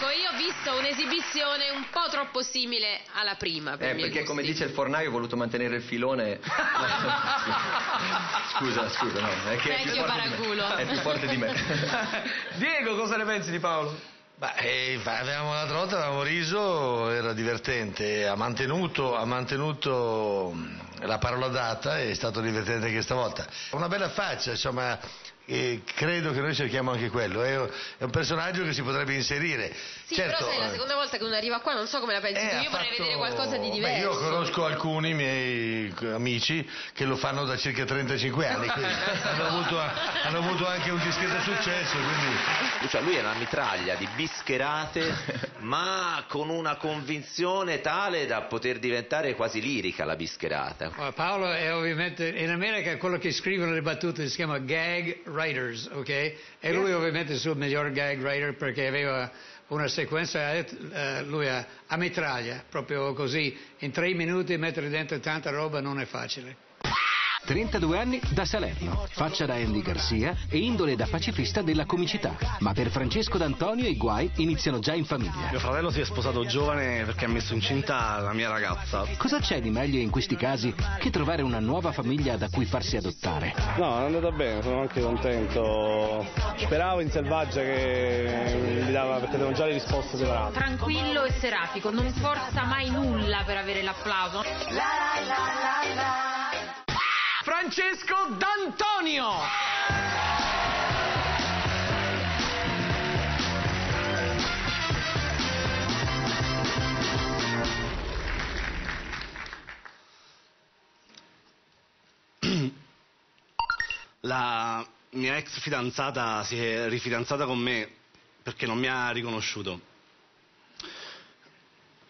Ecco, io ho visto un'esibizione un po' troppo simile alla prima. Per Eh, perché come gusti. dice il fornaio ho voluto mantenere il filone. scusa, scusa, no, è che è più me. È più forte di me. Diego, cosa ne pensi di Paolo? Beh, eh, avevamo l'altra volta avevamo riso, era divertente, ha mantenuto, ha mantenuto mh, la parola data è stato divertente anche stavolta. Una bella faccia, insomma, e credo che noi cerchiamo anche quello, è un personaggio che si potrebbe inserire. Sì, certo, però sai, la eh, seconda volta che uno arriva qua non so come la pensi eh, tu, io vorrei fatto- vedere qualcosa di Beh, diverso. io conosco alcuni miei amici che lo fanno da circa 35 anni, quindi hanno avuto, hanno avuto anche un discreto successo. Quindi... Cioè, lui è una mitraglia di bischerate, ma con una convinzione tale da poter diventare quasi lirica la bischerata. Ma Paolo è ovviamente in America quello che scrivono le battute si chiama gag writers, ok? E lui ovviamente è il suo miglior gag writer perché aveva una sequenza, eh, lui a, a mitraglia, proprio così, in tre minuti mettere dentro tanta roba non è facile. 32 anni da Salerno, faccia da Andy Garcia e indole da pacifista della comicità. Ma per Francesco D'Antonio i guai iniziano già in famiglia. Mio fratello si è sposato giovane perché ha messo incinta la mia ragazza. Cosa c'è di meglio in questi casi che trovare una nuova famiglia da cui farsi adottare? No, è andata bene, sono anche contento. Speravo in Selvaggia che mi dava, perché avevano già le risposte separate. Tranquillo e serafico, non forza mai nulla per avere l'applauso. Francesco D'Antonio! La mia ex fidanzata si è rifidanzata con me perché non mi ha riconosciuto.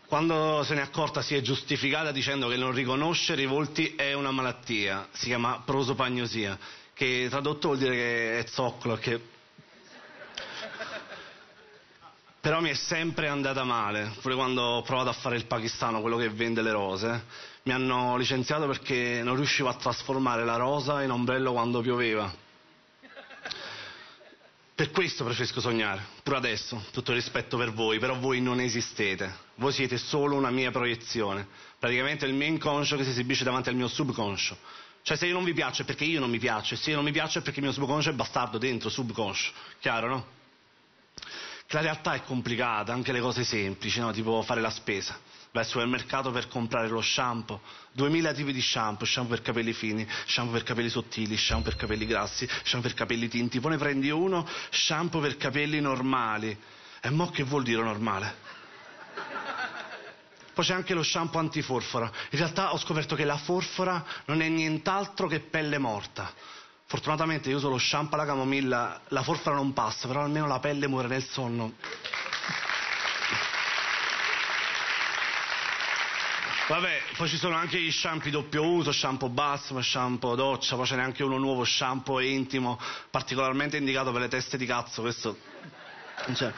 Quando se n'è accorta si è giustificata dicendo che non riconoscere i volti è una malattia, si chiama prosopagnosia, che tradotto vuol dire che è zoccolo, che... Però mi è sempre andata male, pure quando ho provato a fare il pakistano, quello che vende le rose, mi hanno licenziato perché non riuscivo a trasformare la rosa in ombrello quando pioveva. Per questo preferisco sognare, pure adesso, tutto il rispetto per voi, però voi non esistete, voi siete solo una mia proiezione, praticamente il mio inconscio che si esibisce davanti al mio subconscio. Cioè se io non vi piaccio è perché io non mi piaccio, e se io non mi piaccio è perché il mio subconscio è bastardo dentro, subconscio, chiaro no? Che la realtà è complicata, anche le cose semplici, no? tipo fare la spesa. Vai al supermercato per comprare lo shampoo, 2000 tipi di shampoo, shampoo per capelli fini, shampoo per capelli sottili, shampoo per capelli grassi, shampoo per capelli tinti, poi ne prendi uno, shampoo per capelli normali. E mo che vuol dire normale? Poi c'è anche lo shampoo antiforfora. In realtà ho scoperto che la forfora non è nient'altro che pelle morta. Fortunatamente io uso lo shampoo alla camomilla, la forfora non passa, però almeno la pelle muore nel sonno. Vabbè, poi ci sono anche gli shampoo doppio uso, shampoo balsamo, shampoo doccia, poi ce n'è anche uno nuovo shampoo intimo, particolarmente indicato per le teste di cazzo, questo... Cioè,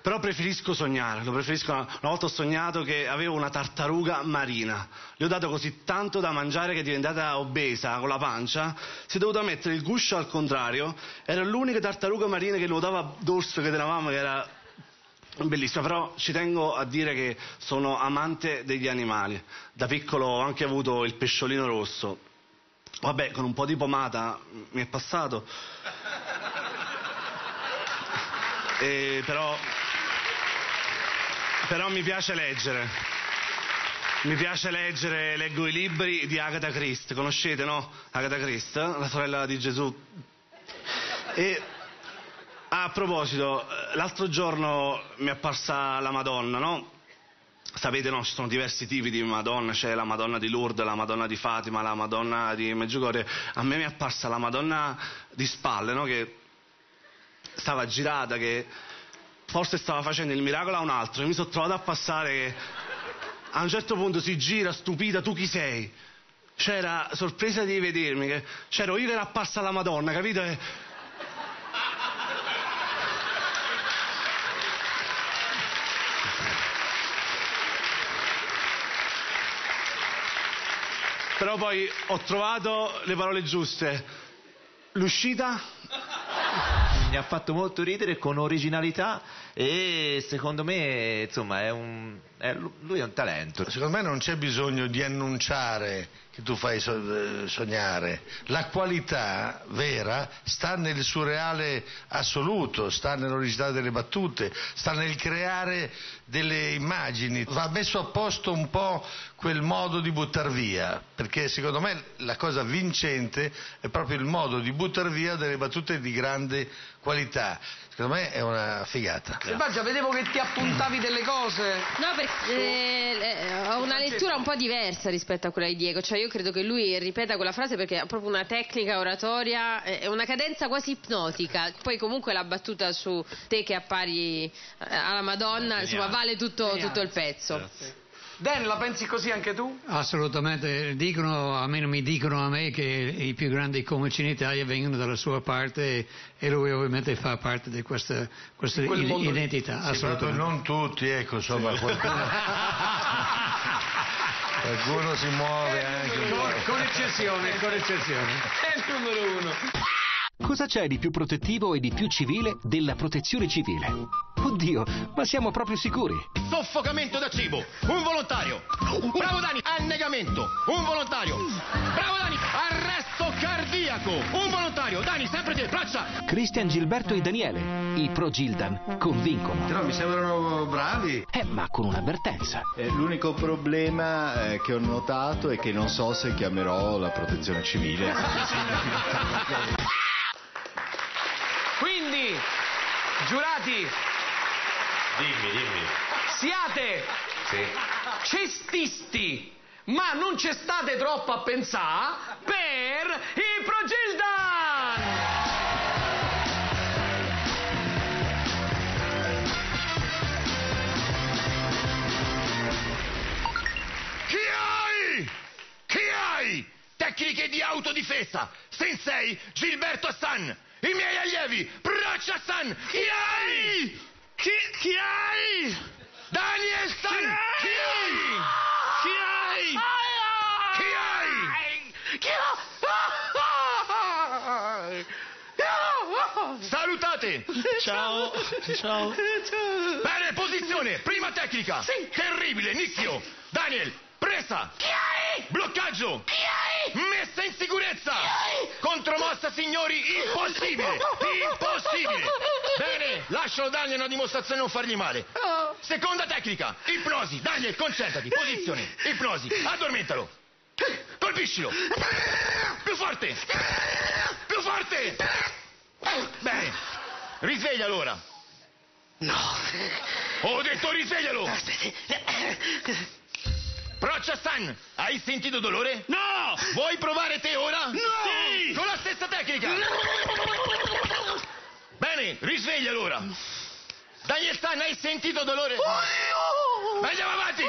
però preferisco sognare, lo preferisco. Una volta ho sognato che avevo una tartaruga marina. Le ho dato così tanto da mangiare che è diventata obesa con la pancia. Si è dovuta mettere il guscio al contrario. Era l'unica tartaruga marina che nuotava a dorso che tenevamo, che era bellissima. Però ci tengo a dire che sono amante degli animali. Da piccolo ho anche avuto il pesciolino rosso. Vabbè, con un po' di pomata mi è passato. E però però mi piace leggere. Mi piace leggere, leggo i libri di Agatha Christie, conoscete no? Agatha Christie, la sorella di Gesù. E a proposito, l'altro giorno mi è apparsa la Madonna, no? Sapete, no, ci sono diversi tipi di Madonna, c'è la Madonna di Lourdes, la Madonna di Fatima, la Madonna di Meggiugorie. A me mi è apparsa la Madonna di spalle, no? Che stava girata, che forse stava facendo il miracolo a un altro e mi sono trovato a passare che a un certo punto si gira stupita tu chi sei c'era sorpresa di vedermi che c'ero io che era apparsa la Madonna capito e... però poi ho trovato le parole giuste l'uscita mi ha fatto molto ridere con originalità e secondo me insomma è un, è- lui è un talento. Secondo me non c'è bisogno di annunciare che tu fai eh, sognare. La qualità vera sta nel surreale assoluto, sta nell'originalità delle battute, sta nel creare delle immagini. Va messo a posto un po' quel modo di buttar via, perché secondo me la cosa vincente è proprio il modo di buttar via delle battute di grande qualità. Secondo me è una figata. Selvaggia, vedevo che ti appuntavi delle cose. No, perché eh, eh, ho una lettura un po' diversa rispetto a quella di Diego, cioè io credo che lui ripeta quella frase perché ha proprio una tecnica oratoria, eh, è una cadenza quasi ipnotica, poi comunque la battuta su te che appari eh, alla Madonna, insomma vale tutto, tutto il pezzo. Dan, la pensi così anche tu? Assolutamente, dicono, almeno mi dicono a me che i più grandi comici in Italia vengono dalla sua parte e lui ovviamente fa parte di questa, questa identità, Sì, assolutamente. non tutti, ecco, insomma, qualcuno, qualcuno si muove anche. Con, con eccezione, con eccezione. È il numero uno. Cosa c'è di più protettivo e di più civile della protezione civile? Oddio, ma siamo proprio sicuri? Soffocamento da cibo, un volontario. Bravo Dani, annegamento, un volontario. Bravo Dani, arresto cardiaco, un volontario. Dani, sempre te, braccia. Cristian Gilberto e Daniele, i pro Gildan, convincono. Però mi sembrano bravi. Eh, ma con un'avvertenza. Eh, L'unico problema eh, che ho notato è che non so se chiamerò la protezione civile. Quindi, giurati, Dimmi, dimmi. siate Sì. cestisti, ma non ci state troppo a pensare per i Progildan! Chi hai? Chi hai? Tecniche di autodifesa. Sensei Gilberto Hassan. I miei allievi. Braccia Hassan. Chi hai? Chi, chi hai? Daniel San. Chi hai? Chi hai? Chi hai? Chi Salutate! Ciao, ciao. Bene, posizione, prima tecnica. Terribile, nicchio. Daniel, presa. Chi hai? Bloccaggio. Chi hai? Messa in sicurezza. Contromossa, signori, impossibile. Impossibile. Bene, lascialo dargli una dimostrazione non fargli male. Seconda tecnica, ipnosi. Daniel, concentrati, posizione, ipnosi. Addormentalo. Colpiscilo. Più forte. Più forte. Bene. Risveglialo ora. No. Ho detto risveglialo. Braccia Stan, hai sentito dolore? No! Vuoi provare te ora? No! Sì! Con la stessa tecnica. Bene, risveglialo ora. Daniel Stan, hai sentito dolore? Andiamo avanti.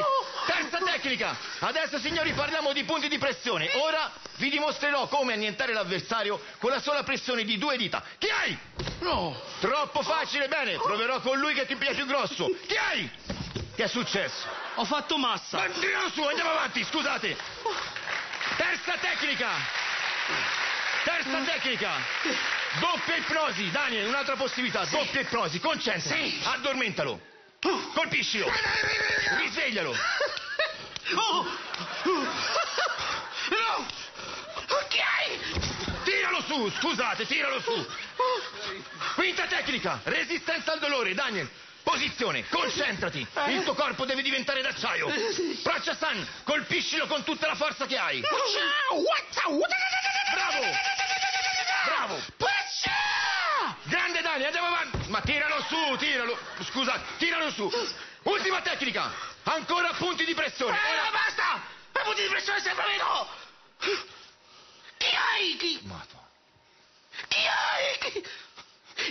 Terza tecnica. Adesso signori parliamo di punti di pressione. Ora vi dimostrerò come annientare l'avversario con la sola pressione di due dita. Chi hai? No. Troppo facile, bene. Proverò con lui che ti piace più grosso. Chi hai? Che è successo? Ho fatto massa. Ma tiralo su, andiamo avanti, scusate. Terza tecnica. Terza tecnica. Doppia ipnosi. Daniel, un'altra possibilità. Doppia ipnosi. Concentra. Addormentalo. Colpiscilo. Risveglialo. Oh. No! Ok! Tiralo su, scusate, tiralo su. Quinta tecnica, resistenza al dolore, Daniel. Posizione, concentrati. Il tuo corpo deve diventare d'acciaio. Braccia San, colpiscilo con tutta la forza che hai. Bravo! Bravo! Grande Daniel, andiamo avanti. Ma tiralo su, tiralo. Scusa, tiralo su. Ultima tecnica. Ancora punti di pressione. Eh, basta! I punti di pressione sempre meno! Chi hai? Chi? Chi hai? Chi,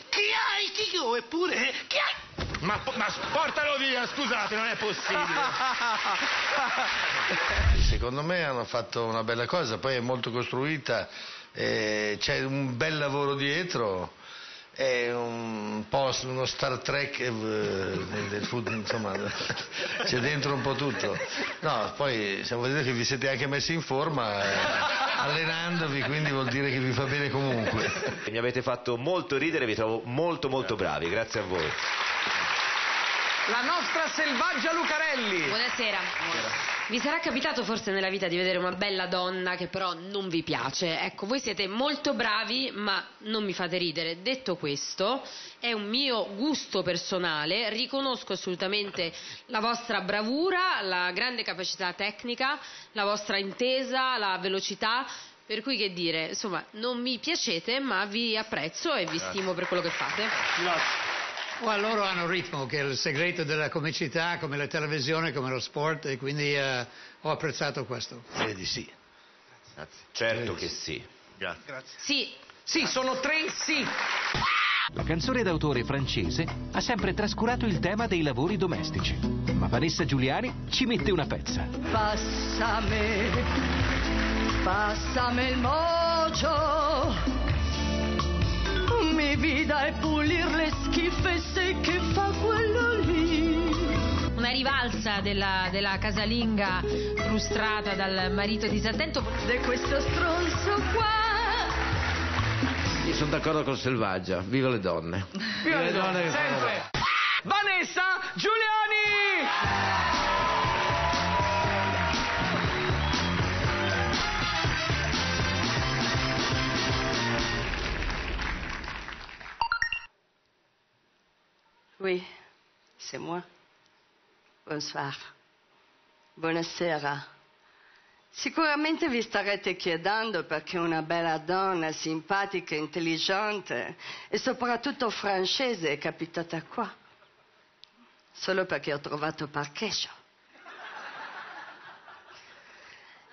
chi hai? Chi? Oh, eppure, chi hai? Ma, ma portalo via, scusate, non è possibile. Secondo me hanno fatto una bella cosa, poi è molto costruita, eh, c'è un bel lavoro dietro, è un po' uno Star Trek eh, del, del food, insomma, c'è dentro un po' tutto. No, poi siamo vedere che vi siete anche messi in forma eh, allenandovi, quindi vuol dire che vi fa bene comunque. Mi avete fatto molto ridere, vi trovo molto molto bravi, grazie a voi. La nostra selvaggia Lucarelli. Buonasera. Vi sarà capitato forse nella vita di vedere una bella donna che però non vi piace. Ecco, voi siete molto bravi, ma non mi fate ridere. Detto questo, è un mio gusto personale, riconosco assolutamente la vostra bravura, la grande capacità tecnica, la vostra intesa, la velocità. Per cui che dire, insomma, non mi piacete, ma vi apprezzo e vi stimo per quello che fate. Ma loro hanno ritmo, che è il segreto della comicità, come la televisione, come lo sport, e quindi eh, ho apprezzato questo. Vedi, sì. Certo che sì. Grazie. Sì. Sì, sono tre sì. La canzone d'autore francese ha sempre trascurato il tema dei lavori domestici, ma Vanessa Giuliani ci mette una pezza. Pásame, pásame el mocho. Mi vida è pulir le schifezze che fa quello lì. Una rivalsa della, della casalinga frustrata dal marito disattento. De questo stronzo qua. Io sono d'accordo con Selvaggia, viva le donne. Viva le donne, che fanno- sempre. Vanessa Giuliani! Oui, c'est moi. Bonsoir. Buonasera. Sicuramente vi starete chiedendo perché una bella donna simpatica, intelligente e soprattutto francese è capitata qua. Solo perché ho trovato parcheggio.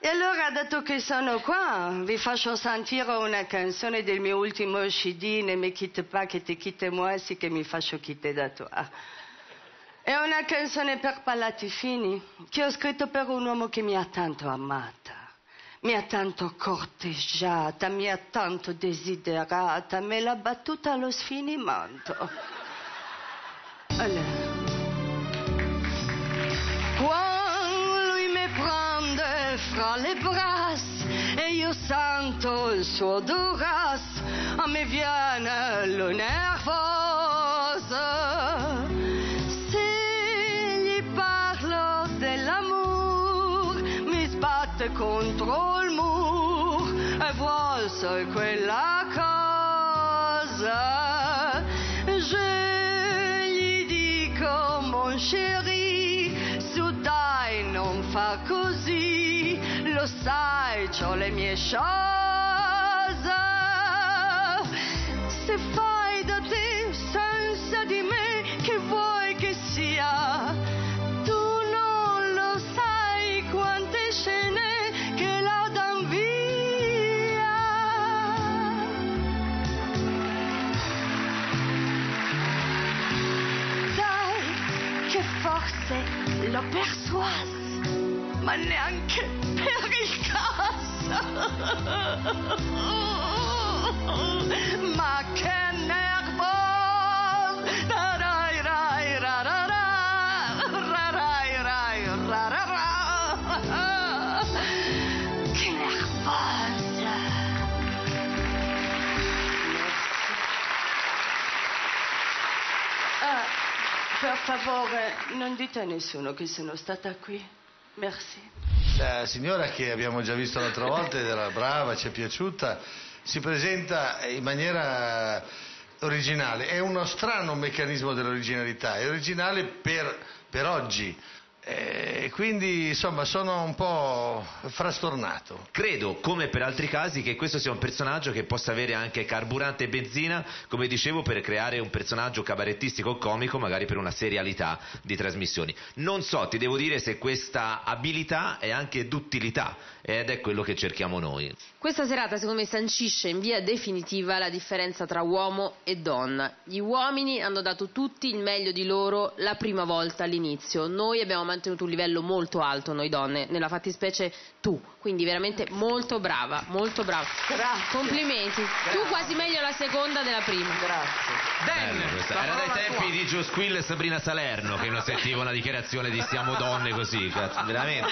E allora, dato che sono qua, vi faccio sentire una canzone del mio ultimo CD, Ne me quitte pas, che te quitte moi, sì che mi faccio quitte da toi. È una canzone per palati fini, che ho scritto per un uomo che mi ha tanto amata, mi ha tanto corteggiata, mi ha tanto desiderata, me l'ha battuta allo sfinimento. Allora. Io sento il suo odore, a me viene lo nervoso. Se gli parlo dell'amore, mi sbatte contro il muro e vuol quella sai, c'ho le mie cose. Se fai da te senza di me, che vuoi che sia? Tu non lo sai quante scene che la dan via. Dai, che forse lo persuasi. ma neanche. Ma che nervos! Ra rai rai ra ra ra, ra rai rai ra ra ra. Che nervosa! Ah, per favore, non dite a nessuno che sono stata qui. Merci. La signora che abbiamo già visto l'altra volta ed era brava, ci è piaciuta, si presenta in maniera originale. È uno strano meccanismo dell'originalità, è originale per, per oggi. E quindi insomma sono un po' frastornato. Credo, come per altri casi, che questo sia un personaggio che possa avere anche carburante e benzina, come dicevo, per creare un personaggio cabarettistico o comico, magari per una serialità di trasmissioni. Non so, ti devo dire se questa abilità è anche d'utilità ed è quello che cerchiamo noi. Questa serata secondo me sancisce in via definitiva la differenza tra uomo e donna. Gli uomini hanno dato tutti il meglio di loro la prima volta all'inizio. Noi abbiamo mantenuto un livello molto alto, noi donne, nella fattispecie tu. Quindi veramente molto brava, molto brava. Grazie. Complimenti. Tu quasi meglio la seconda della prima. Grazie. Questo. Era dai tempi di Joe Squill e Sabrina Salerno che non sentiva una dichiarazione di siamo donne così, cazzo, veramente.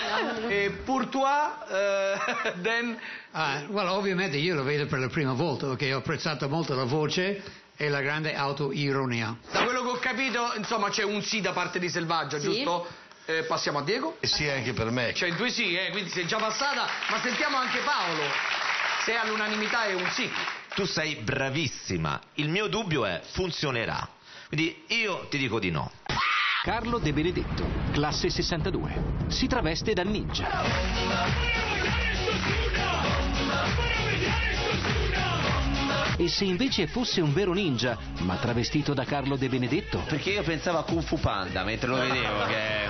E pour toi, eh, Dan? Ah, well, ovviamente io lo vedo per la prima volta, perché ho apprezzato molto la voce e la grande autoironia. Da quello che ho capito, insomma, c'è un sì da parte di Selvaggia, Sì. giusto? Eh, passiamo a Diego? Sì, anche per me. C'è due sì, eh, quindi sei già passata, ma sentiamo anche Paolo. Se all'unanimità è un sì. Tu sei bravissima. Il mio dubbio è funzionerà. Quindi io ti dico di no. Carlo De Benedetto, classe 62. Si traveste da ninja. E se invece fosse un vero ninja, ma travestito da Carlo De Benedetto? Perché io pensavo a Kung Fu Panda mentre lo vedevo che...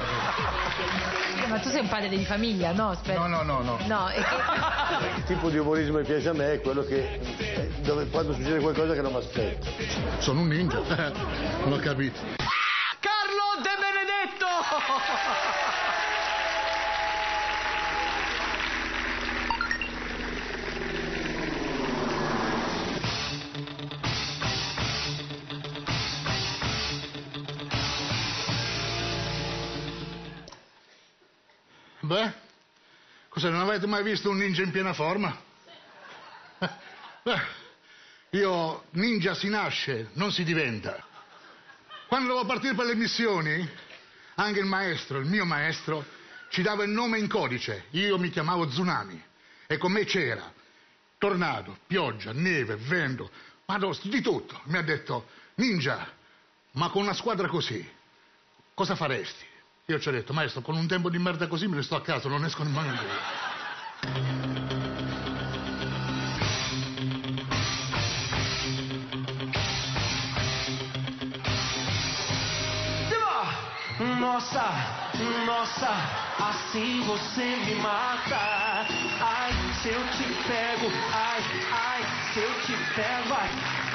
Ma tu sei un padre di famiglia, no? Aspetta. No, no, no, no. No, e che... Il tipo di umorismo che piace a me è quello che dove, quando succede qualcosa che non mi aspetto. Sono un ninja, non ho capito. Carlo De Benedetto! Beh, cosa non avete mai visto un ninja in piena forma? Beh, io ninja si nasce, non si diventa. Quando dovevo partire per le missioni, anche il maestro, il mio maestro, ci dava il nome in codice. Io mi chiamavo Tsunami e con me c'era tornado, pioggia, neve, vento, ma di tutto. Mi ha detto, ninja, ma con una squadra così, cosa faresti? Io ci ho detto, maestro, con un tempo di merda così me ne sto a casa, non esco nemmeno giro. Nossa, nossa, assim você me mata. Ai, se eu te pego, ai, ai, se eu te pego, ai.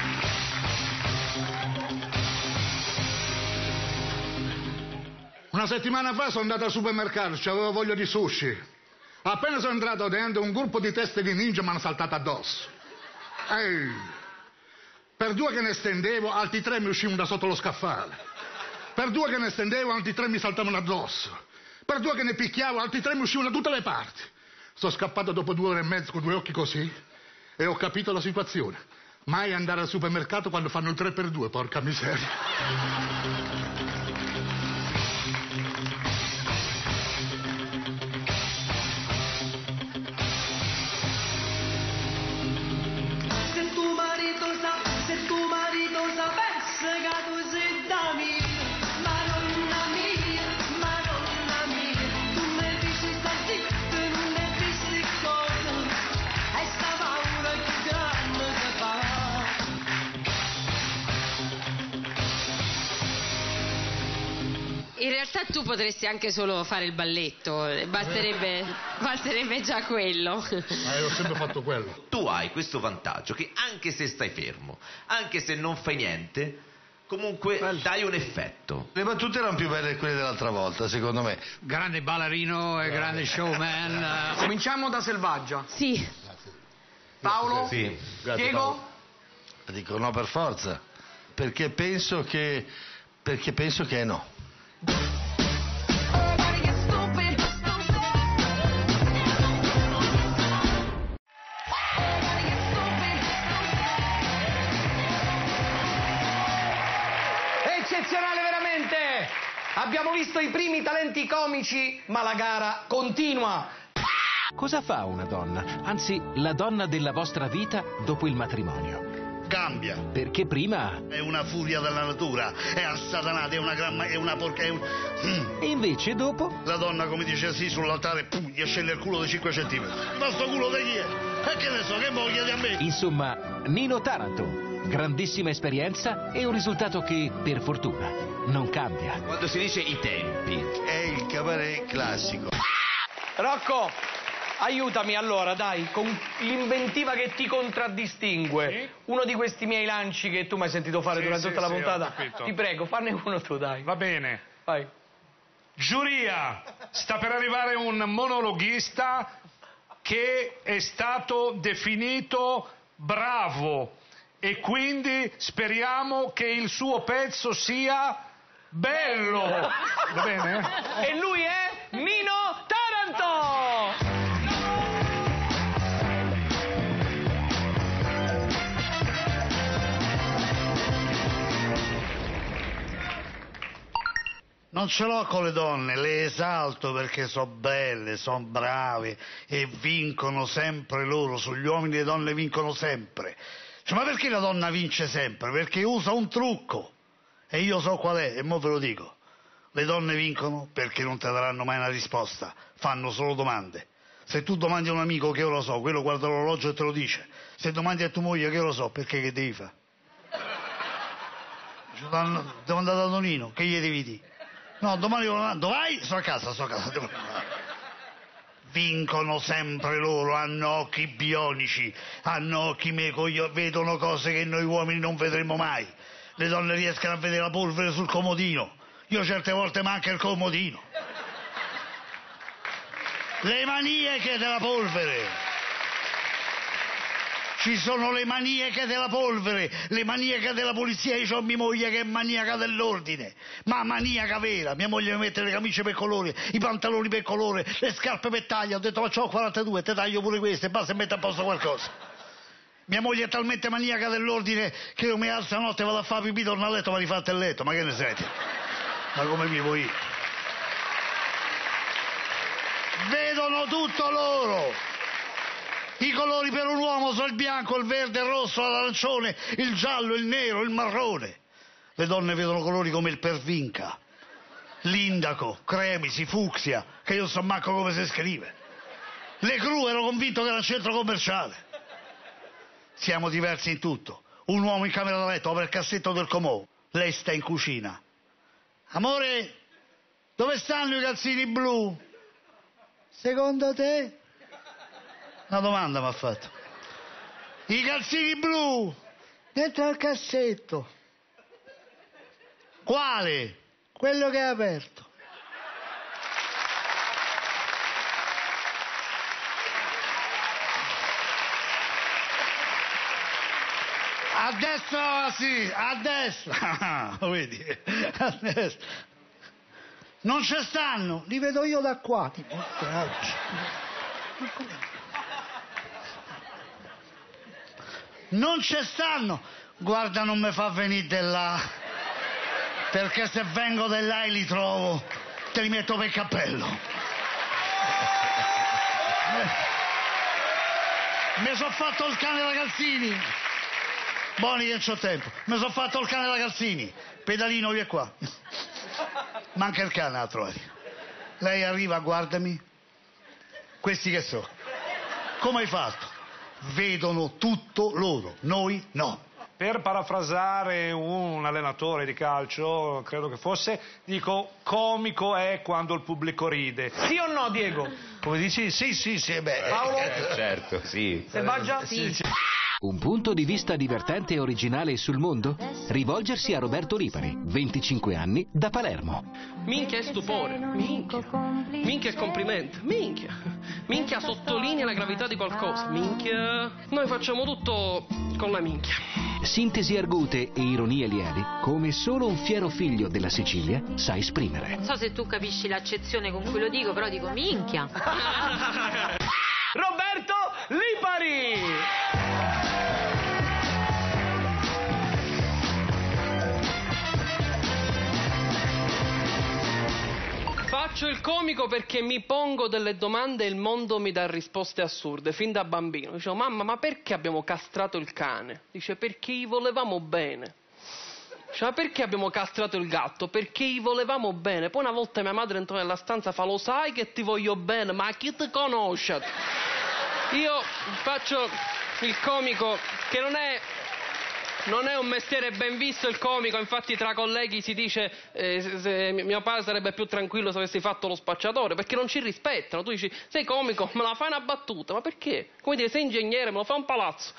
Una settimana fa sono andato al supermercato, avevo voglia di sushi. Appena sono entrato dentro, un gruppo di teste di ninja mi hanno saltato addosso. Ehi! Per due che ne stendevo, altri tre mi uscivano da sotto lo scaffale. Per due che ne stendevo, altri tre mi saltavano addosso. Per due che ne picchiavo, altri tre mi uscivano da tutte le parti. Sono scappato dopo due ore e mezzo con due occhi così e ho capito la situazione. Mai andare al supermercato quando fanno il 3 per 2, porca miseria. Tu potresti anche solo fare il balletto, basterebbe, basterebbe già quello. Ma io ho sempre fatto quello. Tu hai questo vantaggio che anche se stai fermo, anche se non fai niente, Comunque dai un effetto. Le battute erano più belle quelle dell'altra volta, secondo me. Grande ballerino e grande showman. eh. Cominciamo da Selvaggia. Sì. Paolo? Sì, grazie, Diego? Paolo. Dico no per forza, perché penso che, perché penso che è no. Abbiamo visto i primi talenti comici, ma la gara continua. Cosa fa una donna, anzi la donna della vostra vita dopo il matrimonio? Cambia. Perché prima... È una furia della natura, è assatanata, è una gramma, è una porca, è un... E invece dopo? La donna, come dice sì, sull'altare, pum, gli scende il culo di 5 centimetri. Ma sto culo di chi è? E che ne so, che voglia di a me? Insomma, Nino Taranto, grandissima esperienza e un risultato che, per fortuna, non cambia. Quando si dice i tempi. È il cabaret classico. Rocco, aiutami allora, dai, con l'inventiva che ti contraddistingue. Uno di questi miei lanci che tu mi hai sentito fare Sì, durante sì, tutta la sì, puntata. Ti prego, fanne uno tu, dai. Va bene. Vai. Giuria, sta per arrivare un monologhista che è stato definito bravo e quindi speriamo che il suo pezzo sia bello. Va bene? E lui è Nino Taranto! Non ce l'ho con le donne, le esalto perché sono belle, sono brave e vincono sempre loro, sugli uomini le donne vincono sempre. Cioè, ma perché la donna vince sempre? Perché usa un trucco. E io so qual è, e mo ve lo dico. Le donne vincono perché non ti daranno mai una risposta, fanno solo domande. Se tu domandi a un amico che io lo so, quello guarda l'orologio e te lo dice. Se domandi a tua moglie che io lo so, perché che devi fare? Cioè, Devo andare da Donino, che gli devi dire? No, domani mando, vai, sto a casa, sto a casa. Vincono sempre loro, hanno occhi bionici, hanno occhi mecoglio, vedono cose che noi uomini non vedremo mai. Le donne riescono a vedere la polvere sul comodino. Io certe volte manca il comodino. Le maniache della polvere. Ci sono le maniache della polvere, le maniache della polizia. Io ho mia moglie che è maniaca dell'ordine, ma maniaca vera. Mia moglie mi mette le camicie per colore, i pantaloni per colore, le scarpe per taglia. Ho detto, ma c'ho 42, te taglio pure queste, basta e metto a posto qualcosa. Mia moglie è talmente maniaca dell'ordine che io mi alzo la notte, vado a fare pipì, torno a letto, ma rifatto il letto. Ma che ne siete? Ma come vivo io? Vedono tutto loro. I colori per un uomo sono il bianco, il verde, il rosso, l'arancione, il giallo, il nero, il marrone. Le donne vedono colori come il pervinca, l'indaco, cremisi, fucsia, che io so manco come si scrive. Le cru ero convinto che era centro commerciale. Siamo diversi in tutto. Un uomo in camera da letto apre il cassetto del comò, lei sta in cucina. Amore, dove stanno i calzini blu? Secondo te? Una domanda mi ha fatto. I calzini blu dentro al cassetto. Quale? Quello che è aperto. A destra sì, a destra. Vedi? A destra. Non ci stanno, li vedo io da qua. Tipo, Non ci stanno. Guarda, non mi fa venire da là. Perché se vengo da là e li trovo, te li metto per cappello. Mi sono fatto il cane da calzini. Buoni che c'ho tempo. Mi sono fatto il cane da calzini. Pedalino via qua. Manca il cane a trovare. Lei arriva, guardami. Questi che so. Come hai fatto? Vedono tutto loro, noi no. Per parafrasare un allenatore di calcio, credo che fosse, dico comico è quando il pubblico ride. Sì o no, Diego? Come dici? Sì, sì, sì, beh. Paolo? certo, sì. Selvaggia? Sì, sì. Un punto di vista divertente e originale sul mondo? Rivolgersi a Roberto Lipari, 25 anni, da Palermo. Minchia è stupore, minchia. Minchia è complimento, minchia. Minchia sottolinea la gravità di qualcosa, minchia. Noi facciamo tutto con la minchia. Sintesi argute e ironie lievi, come solo un fiero figlio della Sicilia sa esprimere. Non so se tu capisci l'accezione con cui lo dico, però dico minchia. Roberto Lipari! Faccio il comico perché mi pongo delle domande e il mondo mi dà risposte assurde. Fin da bambino dicevo, mamma, ma perché abbiamo castrato il cane? Dice, perché gli volevamo bene. Dice, ma perché abbiamo castrato il gatto? Perché gli volevamo bene. Poi una volta mia madre entrò nella stanza e fa, lo sai che ti voglio bene, ma chi ti conosce? Io faccio il comico che non è non è un mestiere ben visto il comico, infatti tra colleghi si dice eh, mio padre sarebbe più tranquillo se avessi fatto lo spacciatore, perché non ci rispettano. Tu dici, sei comico, me la fai una battuta, ma perché? Come dire, sei ingegnere, me lo fa un palazzo.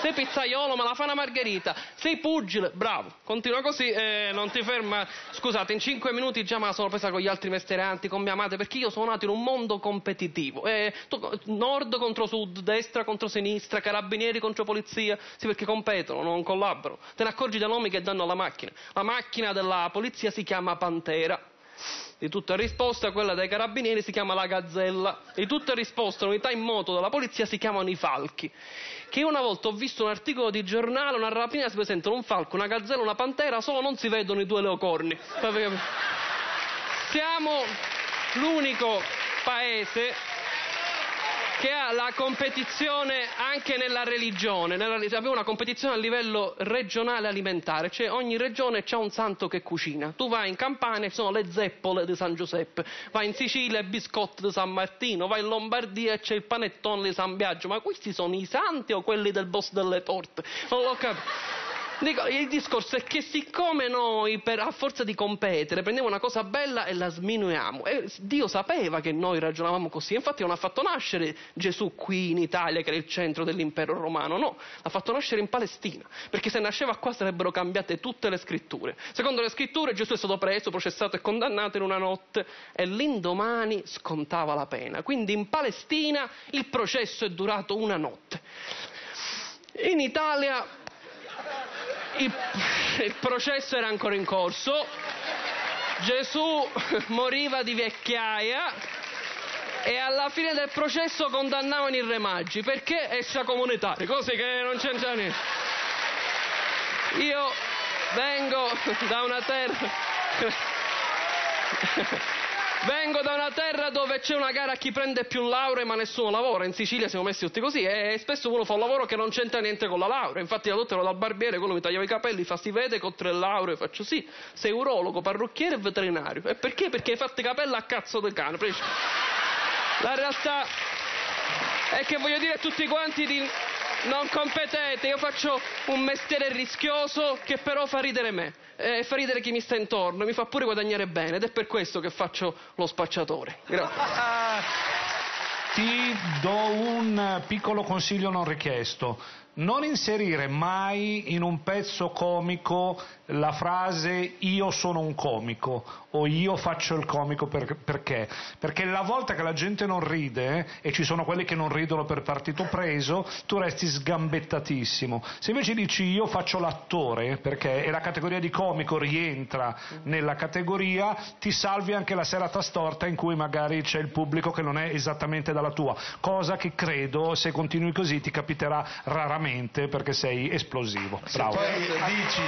Sei pizzaiolo, me la fa una margherita. Sei pugile, bravo. Continua così e non ti ferma. Scusate, in cinque minuti già me la sono presa con gli altri mestieranti, con mia madre, perché io sono nato in un mondo competitivo. Eh, nord contro sud, destra contro sinistra, carabinieri contro polizia. Sì, perché competono, non collaborano. Te ne accorgi dai nomi che danno alla macchina. La macchina della polizia si chiama Pantera. Di tutta risposta, quella dei carabinieri si chiama la gazzella. Di tutta risposta, l'unità in moto della polizia si chiamano i falchi. Che una volta ho visto un articolo di giornale, una rapina, si presentano un falco, una gazzella, una pantera, solo non si vedono i due leocorni. Siamo l'unico paese che ha la competizione anche nella religione, nella, abbiamo una competizione a livello regionale alimentare, cioè ogni regione ha un santo che cucina. Tu vai in Campania ci sono le zeppole di San Giuseppe, vai in Sicilia i biscotti di San Martino, vai in Lombardia e c'è il panettone di San Biagio, ma questi sono i santi o quelli del boss delle torte? Non l'ho capito. Dico, il discorso è che siccome noi, per- a forza di competere, prendiamo una cosa bella e la sminuiamo, e Dio sapeva che noi ragionavamo così, infatti non ha fatto nascere Gesù qui in Italia, che era il centro dell'impero romano, no, l'ha fatto nascere in Palestina, perché se nasceva qua sarebbero cambiate tutte le scritture. Secondo le scritture Gesù è stato preso, processato e condannato in una notte e l'indomani scontava la pena. Quindi in Palestina il processo è durato una notte. In Italia il, processo era ancora in corso, Gesù moriva di vecchiaia e alla fine del processo condannavano i re magi perché extracomunitari, così che non c'entra niente. Io vengo da una terra. Vengo da una terra dove c'è una gara a chi prende più lauree ma nessuno lavora. In Sicilia siamo messi tutti così e spesso uno fa un lavoro che non c'entra niente con la laurea. Infatti la ero dal barbiere, quello mi tagliava i capelli, fa si vede con tre lauree, faccio sì, sei urologo, parrucchiere e veterinario. E perché? Perché hai fatto i capelli a cazzo del cane. La realtà è che voglio dire a tutti quanti di non competete, io faccio un mestiere rischioso che però fa ridere me e fa ridere chi mi sta intorno, mi fa pure guadagnare bene ed è per questo che faccio lo spacciatore. Grazie. Ti do un piccolo consiglio non richiesto. Non inserire mai in un pezzo comico la frase io sono un comico o io faccio il comico per- perché? Perché la volta che la gente non ride e ci sono quelli che non ridono per partito preso, tu resti sgambettatissimo. Se invece dici io faccio l'attore perché e la categoria di comico rientra nella categoria, ti salvi anche la serata storta in cui magari c'è il pubblico che non è esattamente dalla tua, cosa che credo se continui così ti capiterà raramente perché sei esplosivo. Bravo. Poi dici,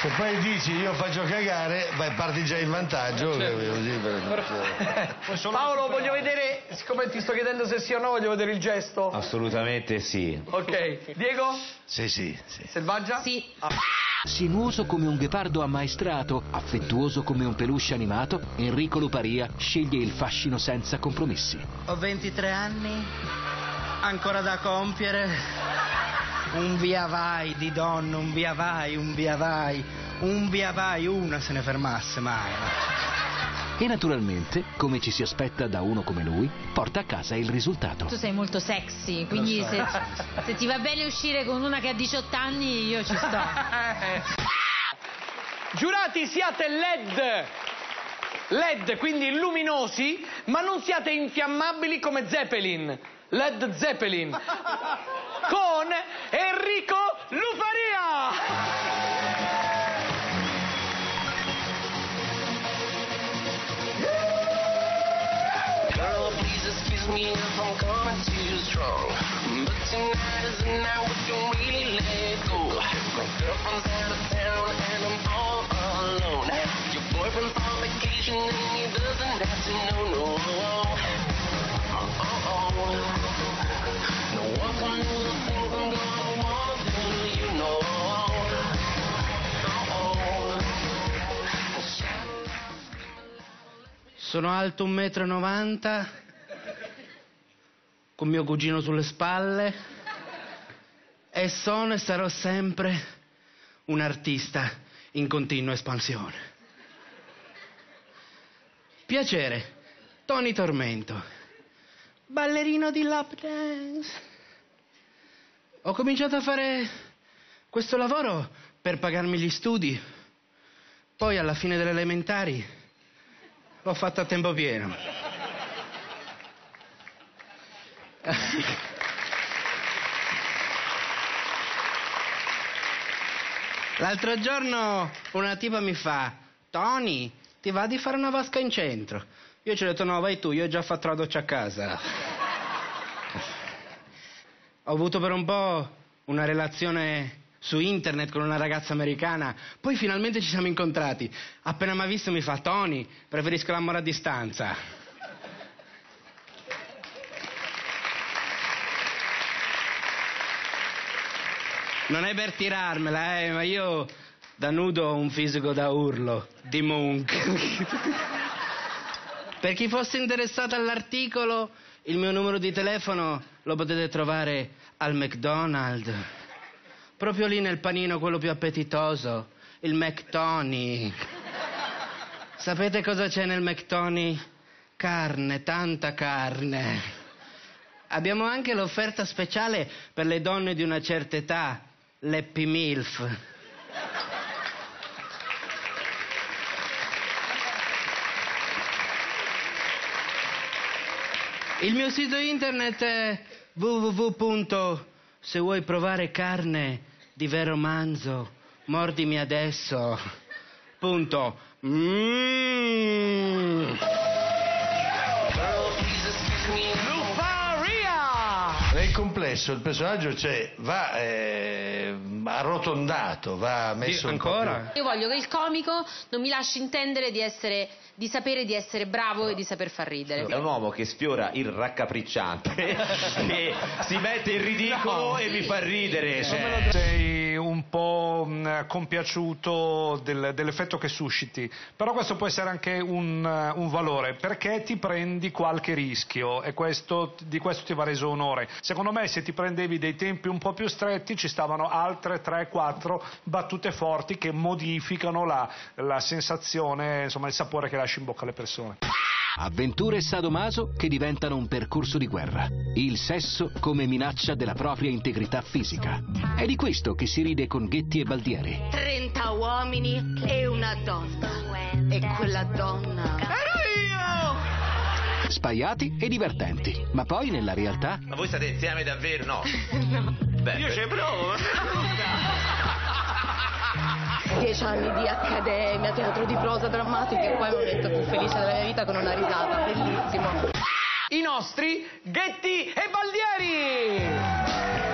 se poi dici io faccio cagare, vai, parti già in vantaggio. così per- Paolo, voglio vedere, siccome ti sto chiedendo se sì o no, voglio vedere il gesto. Assolutamente sì. Ok, Diego? Sì, sì, sì. Selvaggia? Sì. Sinuoso come un ghepardo ammaestrato, affettuoso come un peluche animato, Enrico Luparia sceglie il fascino senza compromessi. Ho 23 anni, ancora da compiere. Un via vai di donne, un via vai, un via vai, un via vai, una se ne fermasse mai. E naturalmente, come ci si aspetta da uno come lui, porta a casa il risultato. Tu sei molto sexy, quindi so. se, se ti va bene uscire con una che ha 18 anni, io ci sto. Giurati siate LED. LED, quindi luminosi, ma non siate infiammabili come Zeppelin. Led Zeppelin. Con Enrico Lufaria. Girl, please excuse me if I'm coming too strong. But tonight is the night we can really let go. My girlfriend's out of town and I'm all alone. Your boyfriend's on vacation and he doesn't have to know, no. Sono alto 1,90 m, con mio cugino sulle spalle, e sono e sarò sempre un artista in continua espansione. Piacere, Tony Tormento, ballerino di lap dance. Ho cominciato a fare questo lavoro per pagarmi gli studi. Poi alla fine delle elementari L'ho fatto a tempo pieno. L'altro giorno una tipa mi fa, Tony, ti va di fare una vasca in centro? Io ci ho detto no, vai tu, io ho già fatto la doccia a casa. Ho avuto per un po' una relazione su internet con una ragazza americana, poi finalmente ci siamo incontrati. Appena mi ha visto mi fa, Tony, preferisco l'amore a distanza. Non è per tirarmela, eh, ma io da nudo ho un fisico da urlo, di Monk. Per chi fosse interessato all'articolo, il mio numero di telefono lo potete trovare al McDonald's. Proprio lì nel panino quello più appetitoso, il McTony. Sapete cosa c'è nel McTony? Carne, tanta carne. Abbiamo anche l'offerta speciale per le donne di una certa età, l'Happy MILF. Il mio sito internet è www. Se vuoi provare carne di vero manzo, mordimi adesso. Punto. Mm. Lufaria. Nel complesso il personaggio cioè, va eh, arrotondato, va messo un po' più- Io voglio che il comico non mi lasci intendere di essere di sapere di essere bravo e di saper far ridere. È un uomo che sfiora il raccapricciante, che si mette in ridicolo e mi fa ridere. Cioè. Sei un po' mh, compiaciuto del- dell'effetto che susciti, però questo può essere anche un, un valore perché ti prendi qualche rischio e questo- di questo ti va reso onore. Secondo me se ti prendevi dei tempi un po' più stretti ci stavano altre 3-4 battute forti che modificano la, la sensazione, insomma il sapore che lasci in bocca alle persone. Avventure sadomaso che diventano un percorso di guerra. Il sesso come minaccia della propria integrità fisica. È di questo che si ride con Ghetti e Baldieri. 30 uomini e una donna. E quella donna. Spaiati e divertenti. Ma poi nella realtà Ma voi state insieme davvero? No. Beh, Io ci provo. Dieci anni di accademia, teatro di prosa drammatica e poi il momento più felice della mia vita con una risata, bellissimo. I nostri Ghetti e Baldieri.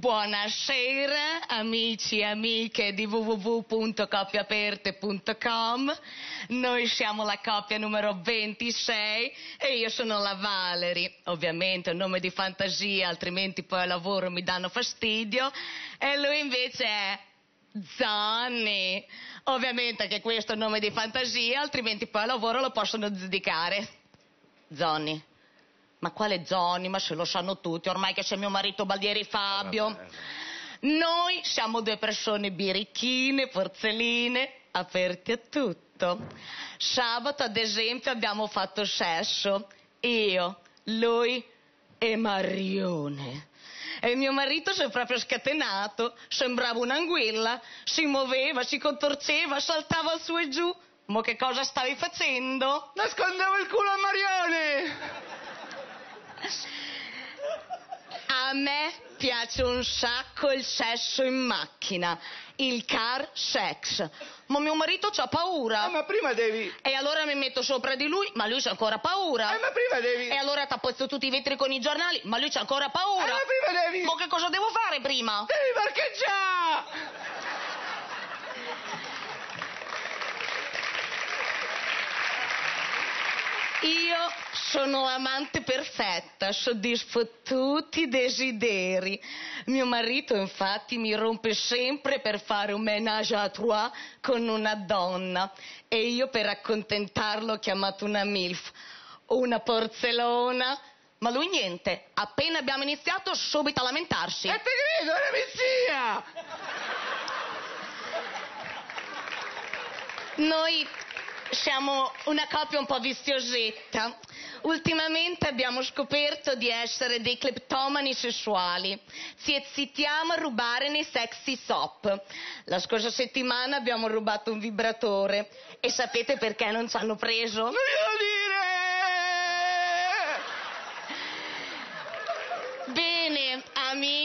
Buonasera amici e amiche di www.coppiaperte.com Noi siamo la coppia numero 26 e io sono la Valerie. Ovviamente è un nome di fantasia altrimenti poi al lavoro mi danno fastidio. E lui invece è Zanni. Ovviamente che questo è un nome di fantasia altrimenti poi al lavoro lo possono giudicare. Zonny Ma quale Johnny? Ma se lo sanno tutti, ormai che c'è mio marito Baldieri Fabio. Noi siamo due persone birichine, porzelline, aperti a tutto. Sabato, ad esempio, abbiamo fatto sesso. Io, lui e Marione. E mio marito si è proprio scatenato, sembrava un'anguilla, si muoveva, si contorceva, saltava su e giù. Ma che cosa stavi facendo? Nascondevo il culo a Marione! A me piace un sacco il sesso in macchina, il car sex. Ma mio marito c'ha paura. ma prima devi... E allora mi metto sopra di lui, ma lui c'ha ancora paura. Eh, ma prima devi... E allora tappozzo tutti i vetri con i giornali, ma lui c'ha ancora paura. Eh, ma prima devi... Ma che cosa devo fare prima? Devi parcheggiare! Io sono l'amante perfetta, soddisfo tutti i desideri. Mio marito infatti mi rompe sempre per fare un ménage à trois con una donna e io per accontentarlo ho chiamato una MILF, una porzellona. Ma lui niente, appena abbiamo iniziato subito a lamentarsi. E te credo, una mezzia! Noi siamo una coppia un po' viziosetta. Ultimamente abbiamo scoperto di essere dei cleptomani sessuali. Ci eccitiamo a rubare nei sexy shop. La scorsa settimana abbiamo rubato un vibratore. E sapete perché non ci hanno preso?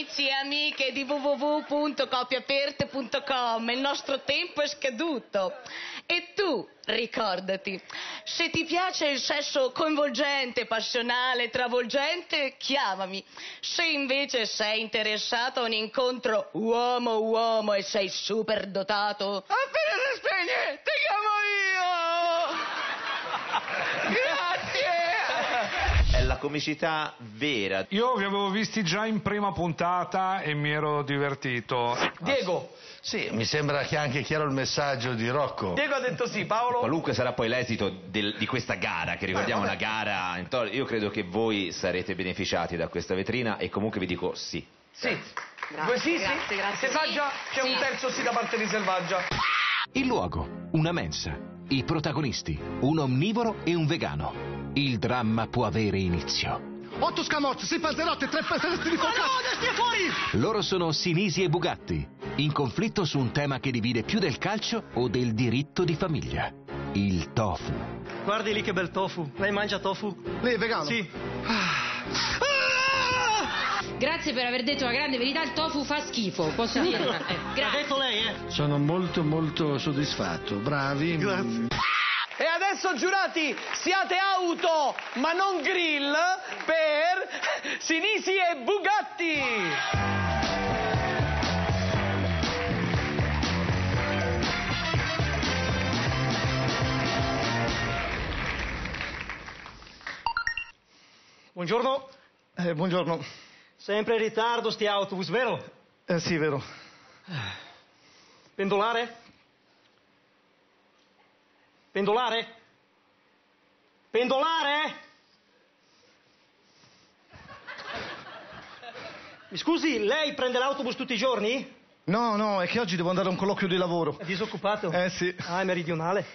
Amici e amiche di www.copiaperte.com, il nostro tempo è scaduto. E tu, ricordati, se ti piace il sesso coinvolgente, passionale, travolgente, chiamami. Se invece sei interessato a un incontro uomo-uomo e sei super dotato... Appena si spegne, ti chiamo io! Grazie! È la comicità vera. Io vi avevo visti già in prima puntata e mi ero divertito. Diego! Sì, mi sembra che anche chiaro il messaggio di Rocco. Diego ha detto sì, Paolo? Qualunque sarà poi l'esito del- di questa gara, che ricordiamo una gara, io credo che voi sarete beneficiati da questa vetrina e comunque vi dico sì. Sì. Due sì, sì. Selvaggia, c'è un terzo sì da parte di Selvaggia. Il luogo, una mensa. I protagonisti, un onnivoro e un vegano. Il dramma può avere inizio. Otto scamorzi, sei panzerotti, tre pezzetti di focaccia. No, stia fuori! Loro sono Sinisi e Bugatti, in conflitto su un tema che divide più del calcio o del diritto di famiglia. Il tofu. Guardi lì che bel tofu. Lei mangia tofu? Lei è vegano? Sì. Grazie per aver detto la grande verità, il tofu fa schifo, posso dirlo. Eh, Ha grazie. detto lei, eh? Sono molto molto soddisfatto, bravi. Grazie. E adesso giurati, siate auto, ma non grill, per Sinisi e Bugatti! Buongiorno. Eh, buongiorno. Sempre in ritardo sti autobus, vero? Eh sì, vero. Pendolare? Pendolare? Pendolare? Mi scusi, lei prende l'autobus tutti i giorni? No, no, è che oggi devo andare a un colloquio di lavoro. È disoccupato? Eh sì. Ah, è meridionale.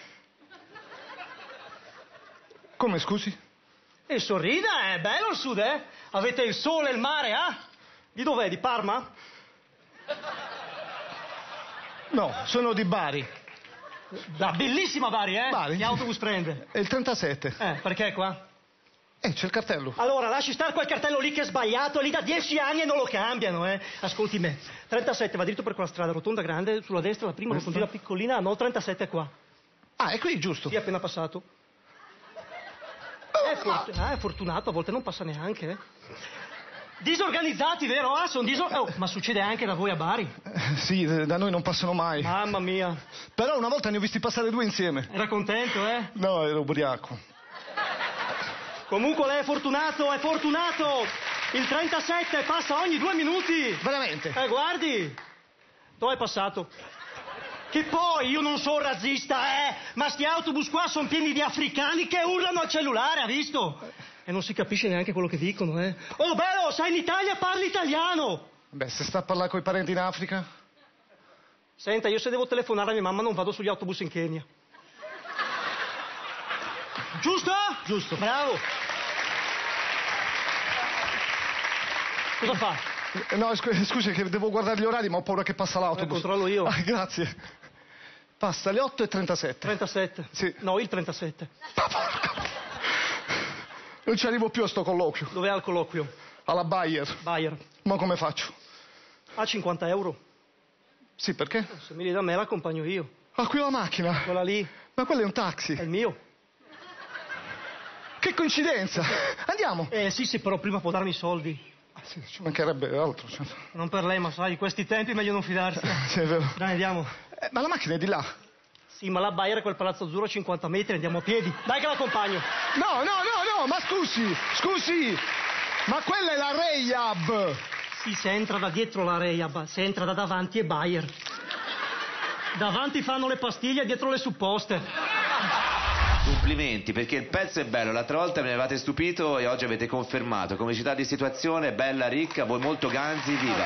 Come, scusi? E sorrida, è bello il sud, eh? Avete il sole e il mare, ah? Di dov'è? Di Parma? No, sono di Bari. Da bellissima Bari, eh? Bari? Che autobus prende? È il 37. Eh, perché qua? Eh, c'è il cartello. Allora, lasci stare quel cartello lì che è sbagliato, lì da dieci anni e non lo cambiano, eh. Ascolti me. 37 va dritto per quella strada, rotonda grande, sulla destra la prima, rotondina piccolina, no, 37 è qua. Ah, è qui, giusto? Sì, appena passato. È, fort- ah, è fortunato, a volte non passa neanche, eh. Disorganizzati, vero? Ah, sono disor- oh, ma succede anche da voi a Bari. Sì, eh, da noi non passano mai. Mamma mia. Però una volta ne ho visti passare due insieme. Era contento, eh? No, ero ubriaco. Comunque lei è fortunato, è fortunato! Il 37 passa ogni due minuti! Veramente? Eh, guardi! Dove è passato? Che poi io non sono razzista, eh! Ma sti autobus qua sono pieni di africani che urlano al cellulare, ha visto? E non si capisce neanche quello che dicono, eh. Oh, bello, sai in Italia parli italiano! Beh, se sta a parlare con i parenti in Africa? Senta, io se devo telefonare a mia mamma non vado sugli autobus in Kenya. Giusto? Giusto. Bravo. Cosa fa? No, scu- scusi, che devo guardare gli orari, ma ho paura che passa l'autobus. Eh, controllo io. Ah, grazie. Passa alle 8.37. 37? Sì. No, il 37. Non ci arrivo più a sto colloquio. Dov'è al colloquio? Alla Bayer. Bayer. Ma come faccio? A 50 euro. Sì, perché? Se mi li dà me l'accompagno io. Ah, qui la macchina. Quella lì. Ma quello è un taxi. È il mio. Che coincidenza. Andiamo. Eh sì, sì, però prima può darmi i soldi. Ah, sì, ci mancherebbe altro. cioè. Non per lei, ma sai, in questi tempi è meglio non fidarsi. Sì, è vero. Dai, andiamo. Eh, ma la macchina è di là. Sì, ma la Bayer è quel palazzo azzurro a 50 metri, andiamo a piedi. Dai che l'accompagno. No, no, no, no, ma scusi, scusi. Ma quella è la Reyab. Sì, se entra da dietro la Reyab, se entra da davanti è Bayer. Davanti fanno le pastiglie, dietro le supposte. Complimenti, perché il pezzo è bello. L'altra volta me ne avevate stupito e oggi avete confermato. Comicità di situazione, bella, ricca, voi molto ganzi, viva.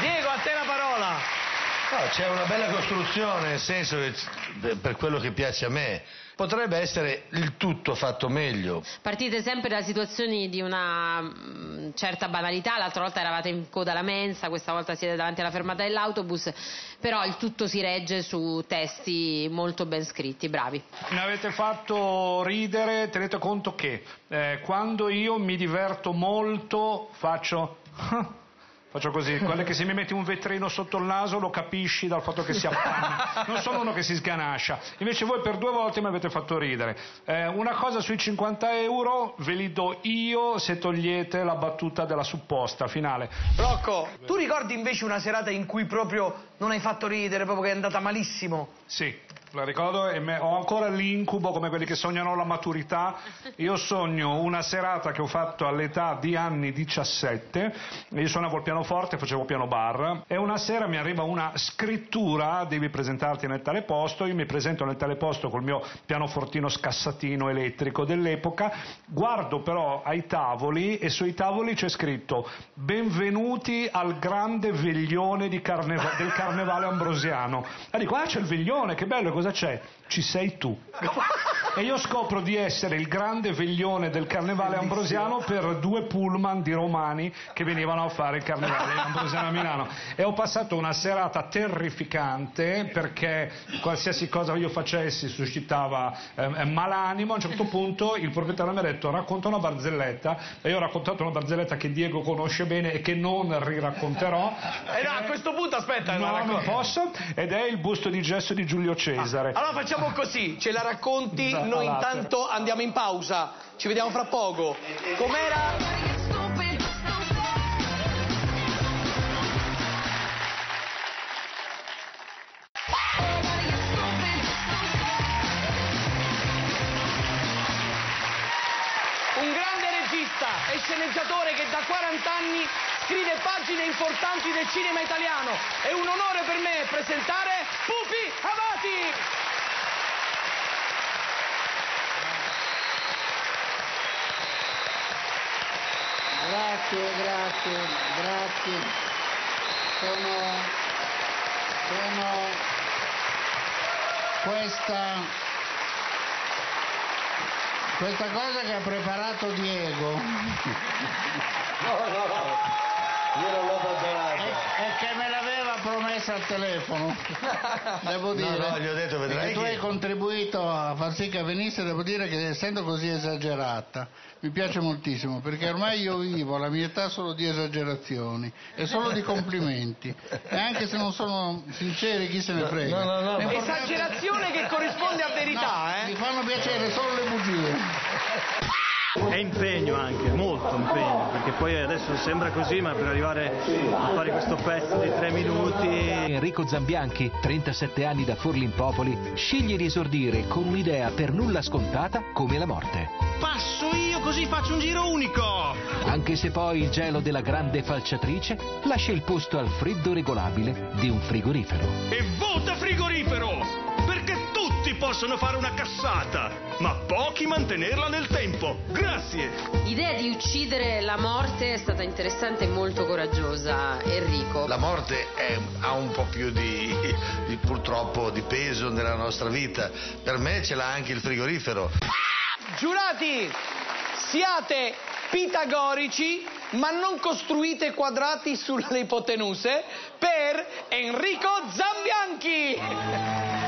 Diego, a te la parola. No, c'è una bella costruzione, nel senso che per quello che piace a me. Potrebbe essere il tutto fatto meglio. Partite sempre da situazioni di una mm, certa banalità, l'altra volta eravate in coda alla mensa, questa volta siete davanti alla fermata dell'autobus, però il tutto si regge su testi molto ben scritti, bravi. Mi avete fatto ridere, tenete conto che eh, quando io mi diverto molto faccio... Faccio così, quelle che se mi metti un vetrino sotto il naso lo capisci dal fatto che si appanna, non sono uno che si sganascia. Invece voi per due volte mi avete fatto ridere. Eh, una cosa sui 50 euro ve li do io se togliete la battuta della supposta finale. Rocco, tu ricordi invece una serata in cui proprio non hai fatto ridere, proprio che è andata malissimo? Sì, la ricordo e me- ho ancora l'incubo come quelli che sognano la maturità. Io sogno una serata che ho fatto all'età di anni 17, io suonavo il pianoforte, facevo piano bar e una sera mi arriva una scrittura, devi presentarti nel tale posto, io mi presento nel tale posto col mio pianofortino scassatino elettrico dell'epoca, guardo però ai tavoli e sui tavoli c'è scritto benvenuti al grande veglione carneva- del carnevale ambrosiano. E dico, ah c'è il veglione, che bello, cosa c'è? Ci sei tu. E io scopro di essere il grande veglione del carnevale ambrosiano per due pullman di romani che venivano a fare il carnevale ambrosiano a Milano. E ho passato una serata terrificante perché qualsiasi cosa io facessi suscitava eh, malanimo. A un certo punto il proprietario mi ha detto racconta una barzelletta e io ho raccontato una barzelletta che Diego conosce bene e che non riracconterò. Eh no, a questo punto aspetta, No, non racconto. posso. Ed è il busto di gesso di Giulio Cesare. Allora facciamo così, ce la racconti, noi intanto andiamo in pausa, ci vediamo fra poco. Com'era? Un grande regista e sceneggiatore che da 40 anni scrive pagine importanti del cinema italiano. È un onore per me presentare Pupi Avati! Grazie, grazie, grazie. Sono, sono questa, questa cosa che ha preparato Diego. No, no, no. Io non l'ho preparato. E, e che me l'aveva promessa al telefono. Devo No, dire. no, gli ho detto, vedrai Perché tu che- hai contribuito a far sì che venisse, devo dire che essendo così esagerata, mi piace moltissimo, perché ormai io vivo alla mia età solo di esagerazioni e solo di complimenti. E anche se non sono sinceri, chi se ne frega. no, no, L'importante- Esagerazione che corrisponde a verità, No, eh? Mi fanno piacere solo le bugie. È impegno anche, molto impegno, perché poi adesso sembra così, ma per arrivare a fare questo pezzo di tre minuti... Enrico Zambianchi, 37 anni da Forlimpopoli, sceglie di esordire con un'idea per nulla scontata come la morte. Passo io così faccio un giro unico! Anche se poi il gelo della grande falciatrice lascia il posto al freddo regolabile di un frigorifero. E vota frigorifero! Possono fare una cassata, ma pochi mantenerla nel tempo. Grazie. L'idea di uccidere la morte è stata interessante e molto coraggiosa, Enrico. La morte è- ha un po' più di, di- purtroppo di peso nella nostra vita. Per me ce l'ha anche il frigorifero. Giurati, siate pitagorici, ma non costruite quadrati sulle ipotenuse per Enrico Zambianchi.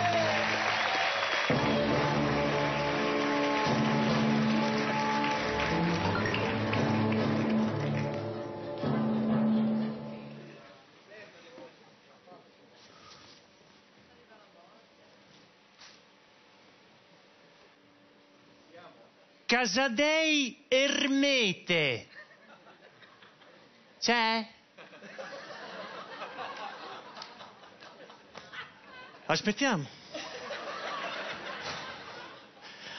Casadei Ermete. C'è? Aspettiamo.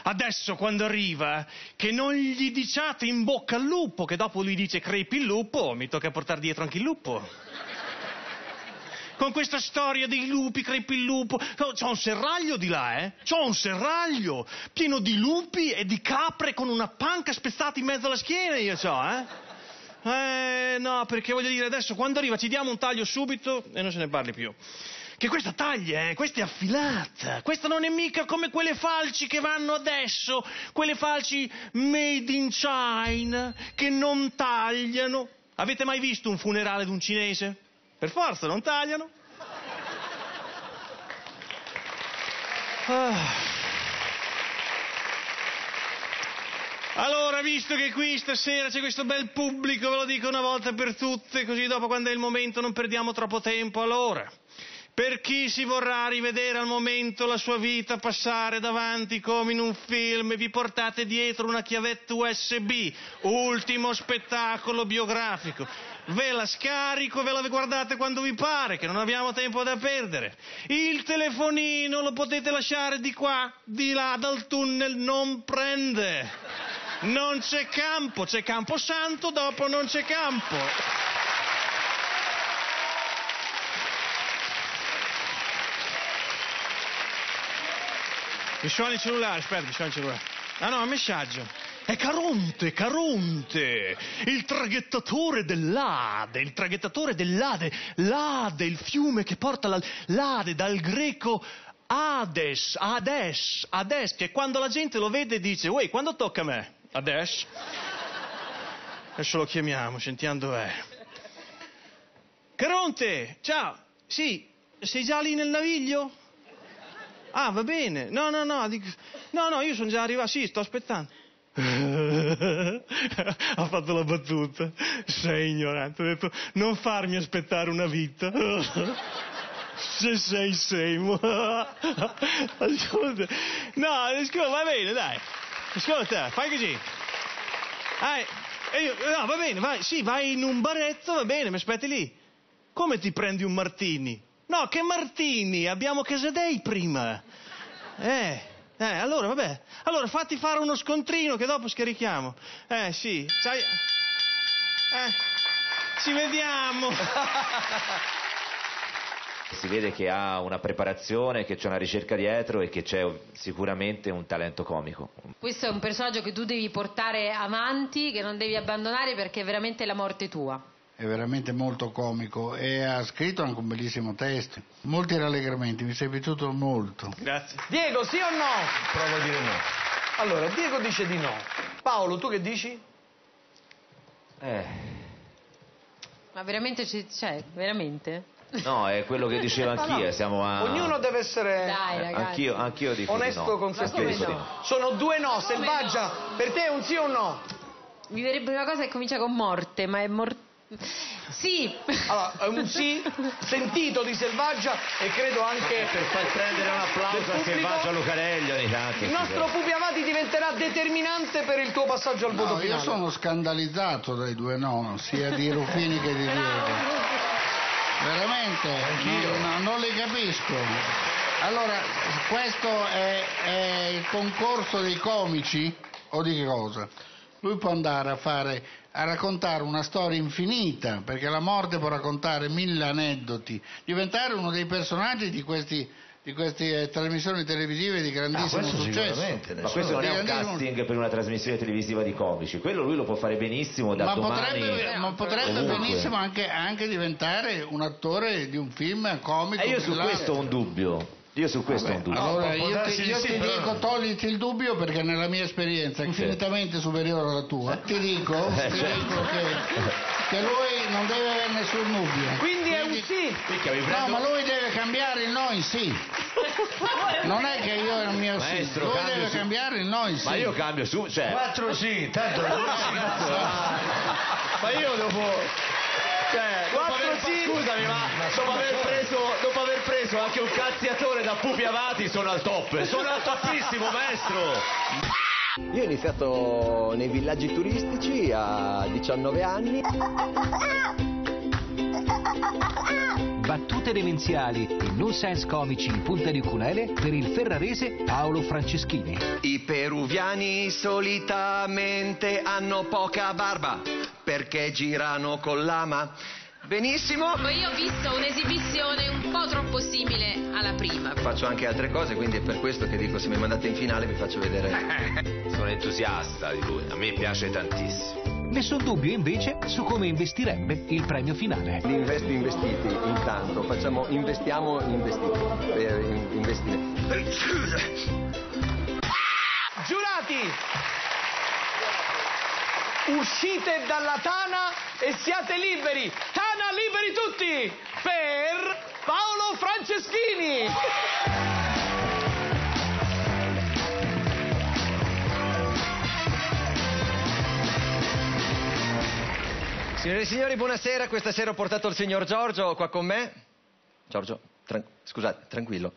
Adesso quando arriva, che non gli diciate in bocca al lupo, che dopo lui dice crepi il lupo, mi tocca portare dietro anche il lupo. Con questa storia dei lupi, crepi il lupo. Oh, C'ho un serraglio di là, eh? C'ho un serraglio pieno di lupi e di capre con una panca spezzata in mezzo alla schiena, io c'ho, eh? Eh, no, perché voglio dire, adesso quando arriva ci diamo un taglio subito e non se ne parli più. Che questa taglia, eh, questa è affilata. Questa non è mica come quelle falci che vanno adesso, quelle falci made in China, che non tagliano. Avete mai visto un funerale di un cinese? Per forza, non tagliano. Ah. Allora, visto che qui stasera c'è questo bel pubblico, ve lo dico una volta per tutte, così dopo quando è il momento non perdiamo troppo tempo. Allora, per chi si vorrà rivedere al momento la sua vita passare davanti come in un film, vi portate dietro una chiavetta USB, ultimo spettacolo biografico. Ve la scarico, ve la guardate quando vi pare, che non abbiamo tempo da perdere. Il telefonino lo potete lasciare di qua, di là dal tunnel, non prende. Non c'è campo, c'è Camposanto, dopo non c'è campo. Mi suona il cellulare, aspetta, mi suona il cellulare. Ah no, un messaggio. È Caronte, Caronte, il traghettatore dell'Ade, il traghettatore dell'Ade, l'Ade, il fiume che porta la- l'Ade dal greco Hades, Hades, Hades, che quando la gente lo vede dice, uè, quando tocca a me? Hades? Adesso lo chiamiamo, sentiamo dov'è. Caronte, ciao, sì, sei già lì nel naviglio? Ah, va bene. No, no, no, dico- no, no, io sono già arrivato, sì, sto aspettando. Ha fatto la battuta. Sei ignorante. Ha detto, non farmi aspettare una vita. Se sei semo. Ascolta. No, ascolta, va bene, dai. Ascolta, fai così. Ah, io- no, va bene, vai, sì, vai in un baretto, va bene, mi aspetti lì. Come ti prendi un martini? No, che martini? Abbiamo Casadei prima. Eh, eh, allora, vabbè. Allora, fatti fare uno scontrino che dopo scarichiamo. Eh, sì. Sai... Eh, ci vediamo. Si vede che ha una preparazione, che c'è una ricerca dietro e che c'è sicuramente un talento comico. Questo è un personaggio che tu devi portare avanti, che non devi abbandonare perché è veramente la morte tua. È veramente molto comico e ha scritto anche un bellissimo testo. Molti rallegramenti, mi sei piaciuto molto. Grazie. Diego, sì o no? Provo a dire no. Allora, Diego dice di no. Paolo, tu che dici? Eh, Ma veramente c'è, c'è? Veramente? no, è quello che dicevo No, no. anch'io, siamo a... Ognuno deve essere Dai, ragazzi. Anch'io, anch'io dico di onesto no. con se stesso. no. Sono due no, selvaggia. Per te è un sì o un no? Mi verrebbe una cosa che comincia con morte, ma è morte. Sì. Allora, è un sì sentito di selvaggia e credo anche Per far prendere un applauso a. Selvaggio Lucarelli ogni tanto. Il nostro Pupi Avati diventerà determinante per il tuo passaggio al voto No, io finale. sono scandalizzato dai due no, sia di Ruffini che di Diego. Veramente, no, no, non li capisco. Allora, questo è, è il concorso dei comici o di che cosa? Lui può andare a fare a raccontare una storia infinita, perché la morte può raccontare mille aneddoti, diventare uno dei personaggi di questi, di queste eh, trasmissioni televisive di grandissimo questo successo. Ma questo non è un casting per una trasmissione televisiva di comici, quello lui lo può fare benissimo da Ma domani. potrebbe, ma potrebbe ovunque. benissimo anche, anche diventare un attore di un film comico. E io su questo ho un dubbio. Io su questo ho un dubbio. Allora, io ti, io sì, ti però- dico, togliti il dubbio perché nella mia esperienza, infinitamente superiore alla tua, ti dico, Eh, ti certo. dico che, che lui non deve avere nessun dubbio. Quindi è un sì. Mi No, prendo- ma lui deve cambiare il no in sì. Non è che io è il mio sì, Maestro, lui cambio deve su- cambiare il no in sì. Ma io cambio su, cioè. Quattro sì, tanto sì. Ma io dopo. Cioè, dopo aver, sì. scusami, ma dopo aver, preso, dopo aver preso anche un cazziatore da pupi avati sono al top. Sono al topissimo, maestro. Io ho iniziato nei villaggi turistici a 19 anni. Battute demenziali e nonsense comici in punta di ukulele per il ferrarese Paolo Franceschini. I peruviani solitamente hanno poca barba perché girano con l'ama. Benissimo. Io ho visto un'esibizione un po' troppo simile alla prima. Faccio anche altre cose, quindi è per questo che dico se mi mandate in finale vi faccio vedere. Sono entusiasta di lui, a me piace tantissimo. Nessun dubbio invece su come investirebbe il premio finale. Investi investiti intanto, facciamo investiamo investiti. Eh, in- investimenti. Giurati! Uscite dalla Tana e siate liberi! Tana liberi tutti! Per Paolo Franceschini! Signore e signori, buonasera. Questa sera ho portato il signor Giorgio qua con me. Giorgio, tran- scusate, tranquillo.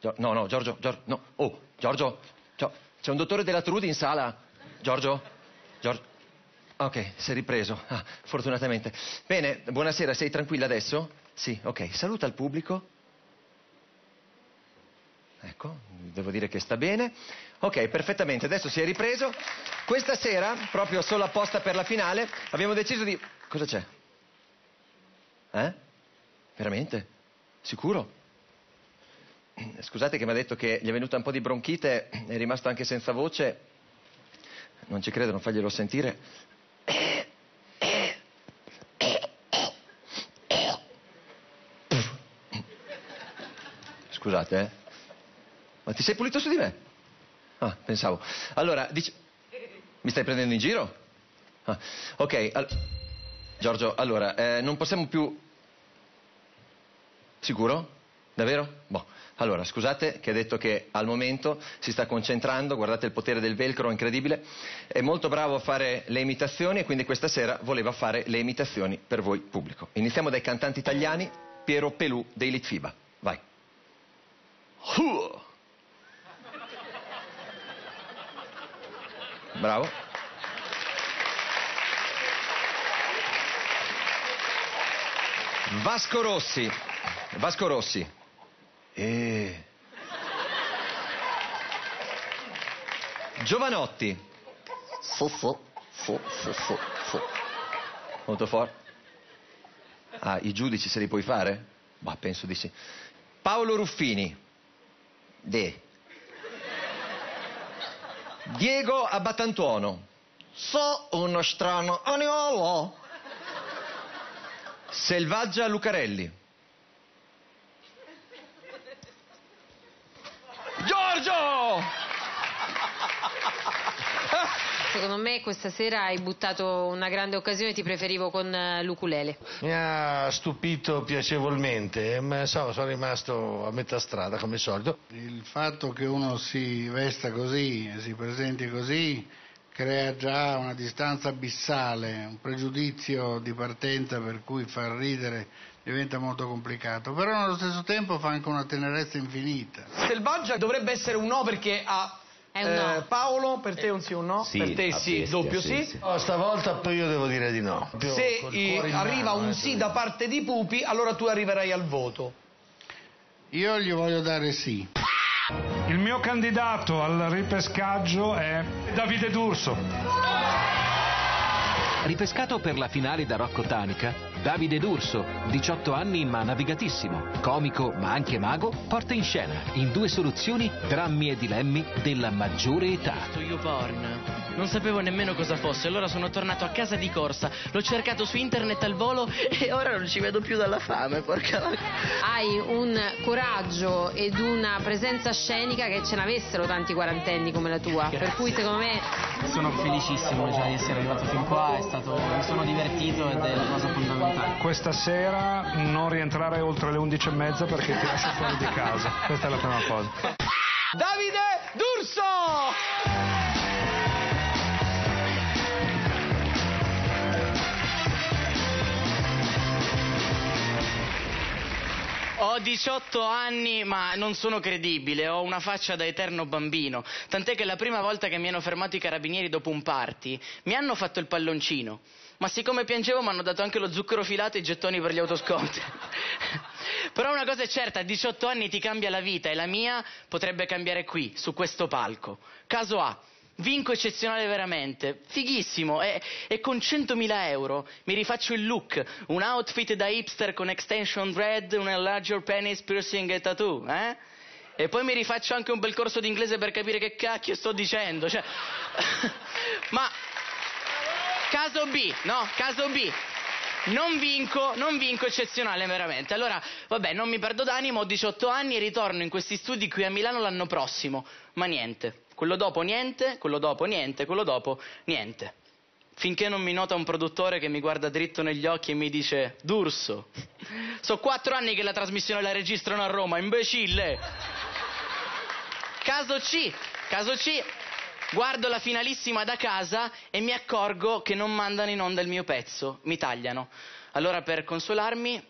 Gio- no, no, Giorgio, Giorgio, no. Oh, Giorgio, Gio- c'è un dottore della Trudi in sala. Giorgio? Giorgio? Ok, si è ripreso. Ah, fortunatamente. Bene, buonasera, sei tranquilla adesso? Sì, ok. Saluta il pubblico. Ecco, devo dire che sta bene. Ok, perfettamente, adesso si è ripreso. Questa sera, proprio solo apposta per la finale, abbiamo deciso di... Cosa c'è? Eh? Veramente? Sicuro? Scusate che mi ha detto che gli è venuta un po' di bronchite, è rimasto anche senza voce. Non ci credo, non farglielo sentire. Scusate, eh. Ma ti sei pulito su di me? Ah, pensavo. Allora, dici... Mi stai prendendo in giro? Ah, ok, al- Giorgio, allora, eh, non possiamo più... Sicuro? Davvero? Boh. Allora, scusate che ha detto che al momento si sta concentrando, guardate il potere del velcro, incredibile. È molto bravo a fare le imitazioni e quindi questa sera voleva fare le imitazioni per voi pubblico. Iniziamo dai cantanti italiani, Piero Pelù dei Litfiba. Vai. Uh. Bravo. Vasco Rossi. Vasco Rossi. Eh. Giovanotti. Fu, fu, fu, fu, fu, fu. Molto forte. Ah, i giudici se li puoi fare? Ma penso di sì. Paolo Ruffini. De. Diego Abbatantuono. So uno strano aniolo. Selvaggia Lucarelli. Giorgio! Secondo me questa sera hai buttato una grande occasione, ti preferivo con eh, l'ukulele. Mi ha stupito piacevolmente, ma so, sono rimasto a metà strada come al solito. Il fatto che uno si vesta così e si presenti così crea già una distanza abissale, un pregiudizio di partenza per cui far ridere diventa molto complicato, però nello stesso tempo fa anche una tenerezza infinita. Selvaggia dovrebbe essere un no perché ha... un no. eh, Paolo, per te un sì o un no? Sì, per te sì, bestia, doppio sì, sì. No, stavolta poi io devo dire di no. Proprio Se arriva mano, un eh, sì da parte di Pupi, allora tu arriverai al voto. Io gli voglio dare sì. Il mio candidato al ripescaggio è Davide D'Urso. Ripescato per la finale da Rocco Tanica, Davide D'Urso, 18 anni ma navigatissimo, comico ma anche mago, porta in scena, in due soluzioni, drammi e dilemmi della maggiore età. Questo YouPorn. Non sapevo nemmeno cosa fosse, allora sono tornato a casa di corsa, l'ho cercato su internet al volo e ora non ci vedo più dalla fame, porca la... Hai un coraggio ed una presenza scenica che ce n'avessero tanti quarantenni come la tua. Per cui secondo me Sono felicissimo cioè, di essere arrivato fin qua, è stato, mi sono divertito ed è la cosa fondamentale. Questa sera non rientrare oltre le 11 e mezza perché ti lascio fuori di casa. Questa è la prima cosa. Davide D'Urso! Ho 18 anni ma non sono credibile, ho una faccia da eterno bambino, tant'è che la prima volta che mi hanno fermato i carabinieri dopo un party mi hanno fatto il palloncino, ma siccome piangevo mi hanno dato anche lo zucchero filato e i gettoni per gli autoscontri. Però una cosa è certa, a 18 anni ti cambia la vita e la mia potrebbe cambiare qui, su questo palco. Caso A. Vinco eccezionale veramente, fighissimo, e, e con 100.000 euro mi rifaccio il look, un outfit da hipster con extension dread, una larger penis piercing e tattoo, eh? E poi mi rifaccio anche un bel corso d'inglese per capire che cacchio sto dicendo, cioè... Ma... Caso B, no? Caso B. Non vinco, non vinco eccezionale veramente. Allora, vabbè, non mi perdo d'animo, ho 18 anni e ritorno in questi studi qui a Milano l'anno prossimo. Ma niente. Quello dopo niente, quello dopo niente, quello dopo niente. Finché non mi nota un produttore che mi guarda dritto negli occhi e mi dice D'Urso, so quattro anni che la trasmissione la registrano a Roma, imbecille! Caso C, caso C, guardo la finalissima da casa e mi accorgo che non mandano in onda il mio pezzo, mi tagliano. Allora per consolarmi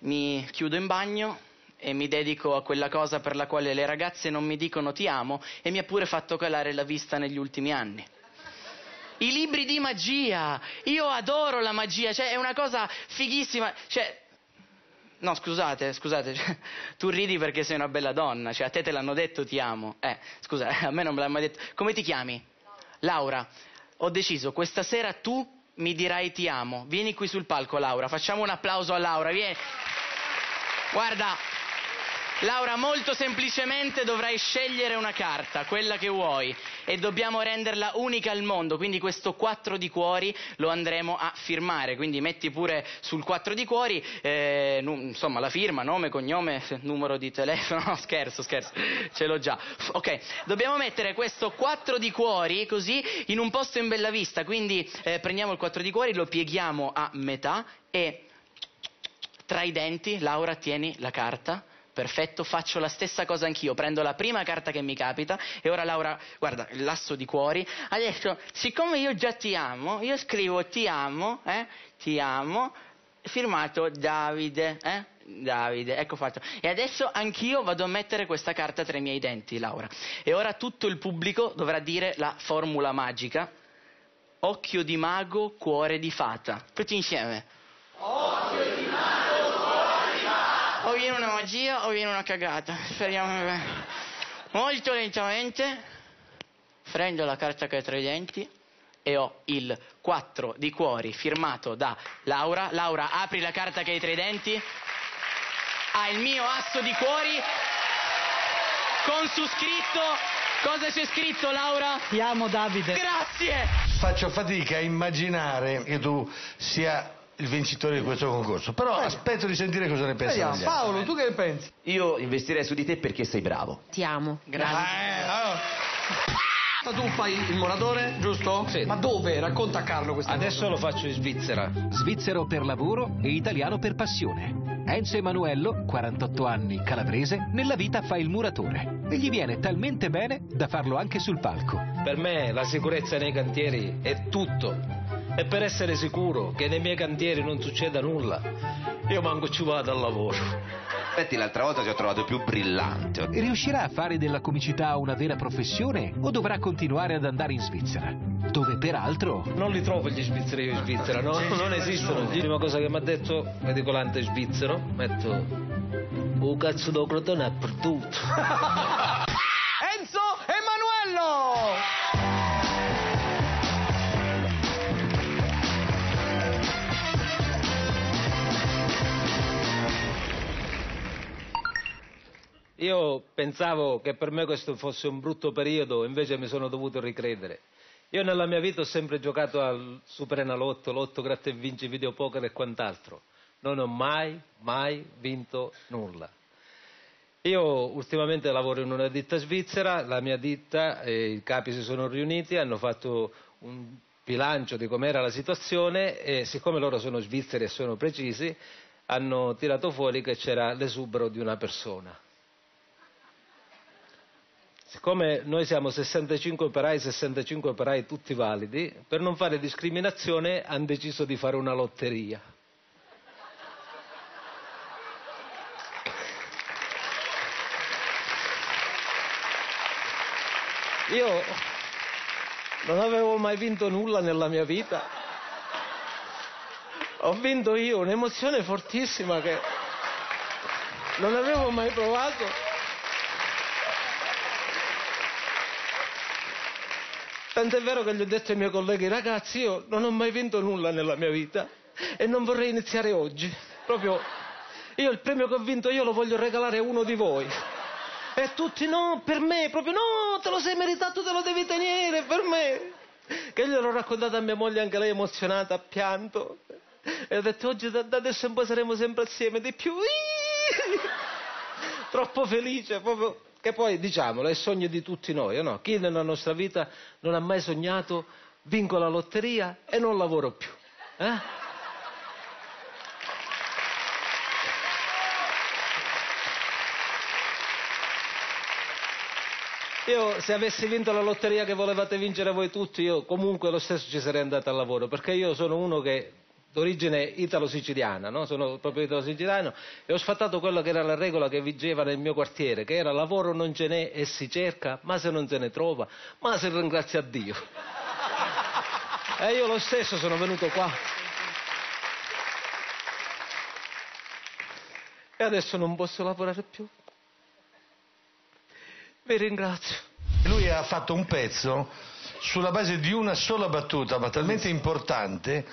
mi chiudo in bagno e mi dedico a quella cosa per la quale le ragazze non mi dicono ti amo e mi ha pure fatto calare la vista negli ultimi anni. I libri di magia, io adoro la magia, cioè è una cosa fighissima, cioè No, scusate, scusate, cioè, tu ridi perché sei una bella donna, cioè a te te l'hanno detto ti amo. Eh, scusa, a me non me l'hanno mai detto. Come ti chiami? Laura. Ho deciso, questa sera tu mi dirai ti amo. Vieni qui sul palco, Laura, facciamo un applauso a Laura, vieni. Guarda, Laura, molto semplicemente dovrai scegliere una carta, quella che vuoi, e dobbiamo renderla unica al mondo, quindi questo 4 di cuori lo andremo a firmare, quindi metti pure sul 4 di cuori, eh, insomma, la firma, nome, cognome, numero di telefono, no, scherzo, scherzo, ce l'ho già. Ok, dobbiamo mettere questo 4 di cuori così in un posto in bella vista, quindi eh, prendiamo il 4 di cuori, lo pieghiamo a metà e tra i denti, Laura, tieni la carta. Perfetto, faccio la stessa cosa anch'io, prendo la prima carta che mi capita e ora Laura, guarda, il lasso di cuori. Adesso, siccome io già ti amo, io scrivo ti amo, eh? Ti amo, firmato Davide, eh? Davide, ecco fatto. E adesso anch'io vado a mettere questa carta tra i miei denti, Laura. E ora tutto il pubblico dovrà dire la formula magica. Occhio di mago, cuore di fata. Tutti insieme. O viene una magia o viene una cagata. Speriamo bene. Molto lentamente prendo la carta che ho tra i denti e ho il 4 di cuori firmato da Laura. Laura, apri la carta che hai tra i denti. Ha il mio asso di cuori con su scritto. Cosa c'è scritto, Laura? Ti amo, Davide. Grazie! Faccio fatica a immaginare che tu sia il vincitore di questo concorso, però aspetto di sentire cosa ne gli altri. tu che ne pensi? Io investirei su di te perché sei bravo. Ti amo. Tu fai il moratore, giusto? Sì. Ma dove? Racconta a Carlo questa Adesso cosa. lo faccio in Svizzera. Svizzero per lavoro e italiano per passione. Enzo Emanuello, 48 anni, calabrese, nella vita fa il muratore e gli viene talmente bene da farlo anche sul palco. Per me la sicurezza nei cantieri è tutto. E per essere sicuro che nei miei cantieri non succeda nulla, io manco ci vado al lavoro. Infatti l'altra volta ti ho trovato più brillante. Riuscirà a fare della comicità una vera professione o dovrà continuare ad andare in Svizzera? Dove peraltro... Non li trovo gli svizzeri in Svizzera, no? Non esistono. La prima cosa che mi ha detto medicolante svizzero, metto... Oh cazzo do crotone è perduto. Io pensavo che per me questo fosse un brutto periodo, invece mi sono dovuto ricredere. Io nella mia vita ho sempre giocato al Superenalotto, Lotto, Gratta e Vinci, Videopoker e quant'altro. Non ho mai, mai vinto nulla. Io ultimamente lavoro in una ditta svizzera, la mia ditta e i capi si sono riuniti, hanno fatto un bilancio di com'era la situazione e siccome loro sono svizzeri e sono precisi, hanno tirato fuori che c'era l'esubero di una persona. Siccome noi siamo 65 operai, 65 operai tutti validi, per non fare discriminazione hanno deciso di fare una lotteria. Io non avevo mai vinto nulla nella mia vita. Ho vinto io un'emozione fortissima che non avevo mai provato. Tant'è vero che gli ho detto ai miei colleghi, ragazzi, io non ho mai vinto nulla nella mia vita e non vorrei iniziare oggi. Proprio io il premio che ho vinto io lo voglio regalare a uno di voi. E tutti no, per me, proprio no, te lo sei meritato, te lo devi tenere, per me. Che gliel'ho raccontato a mia moglie, anche lei emozionata, ha pianto. E ho detto oggi da, da adesso in poi saremo sempre assieme, di più. Iii! Troppo felice, proprio. Che poi, diciamolo, è il sogno di tutti noi, no? Chi nella nostra vita non ha mai sognato vinco la lotteria e non lavoro più? Eh? Io se avessi vinto la lotteria che volevate vincere voi tutti, io comunque lo stesso ci sarei andato al lavoro, perché io sono uno che d'origine italo-siciliana, no? sono proprio italo-siciliano e ho sfattato quella che era la regola che vigeva nel mio quartiere, che era lavoro non ce n'è e si cerca, ma se non se ne trova, ma se ringrazia Dio. e io lo stesso sono venuto qua. E adesso non posso lavorare più. Vi ringrazio. Lui ha fatto un pezzo sulla base di una sola battuta, ma talmente importante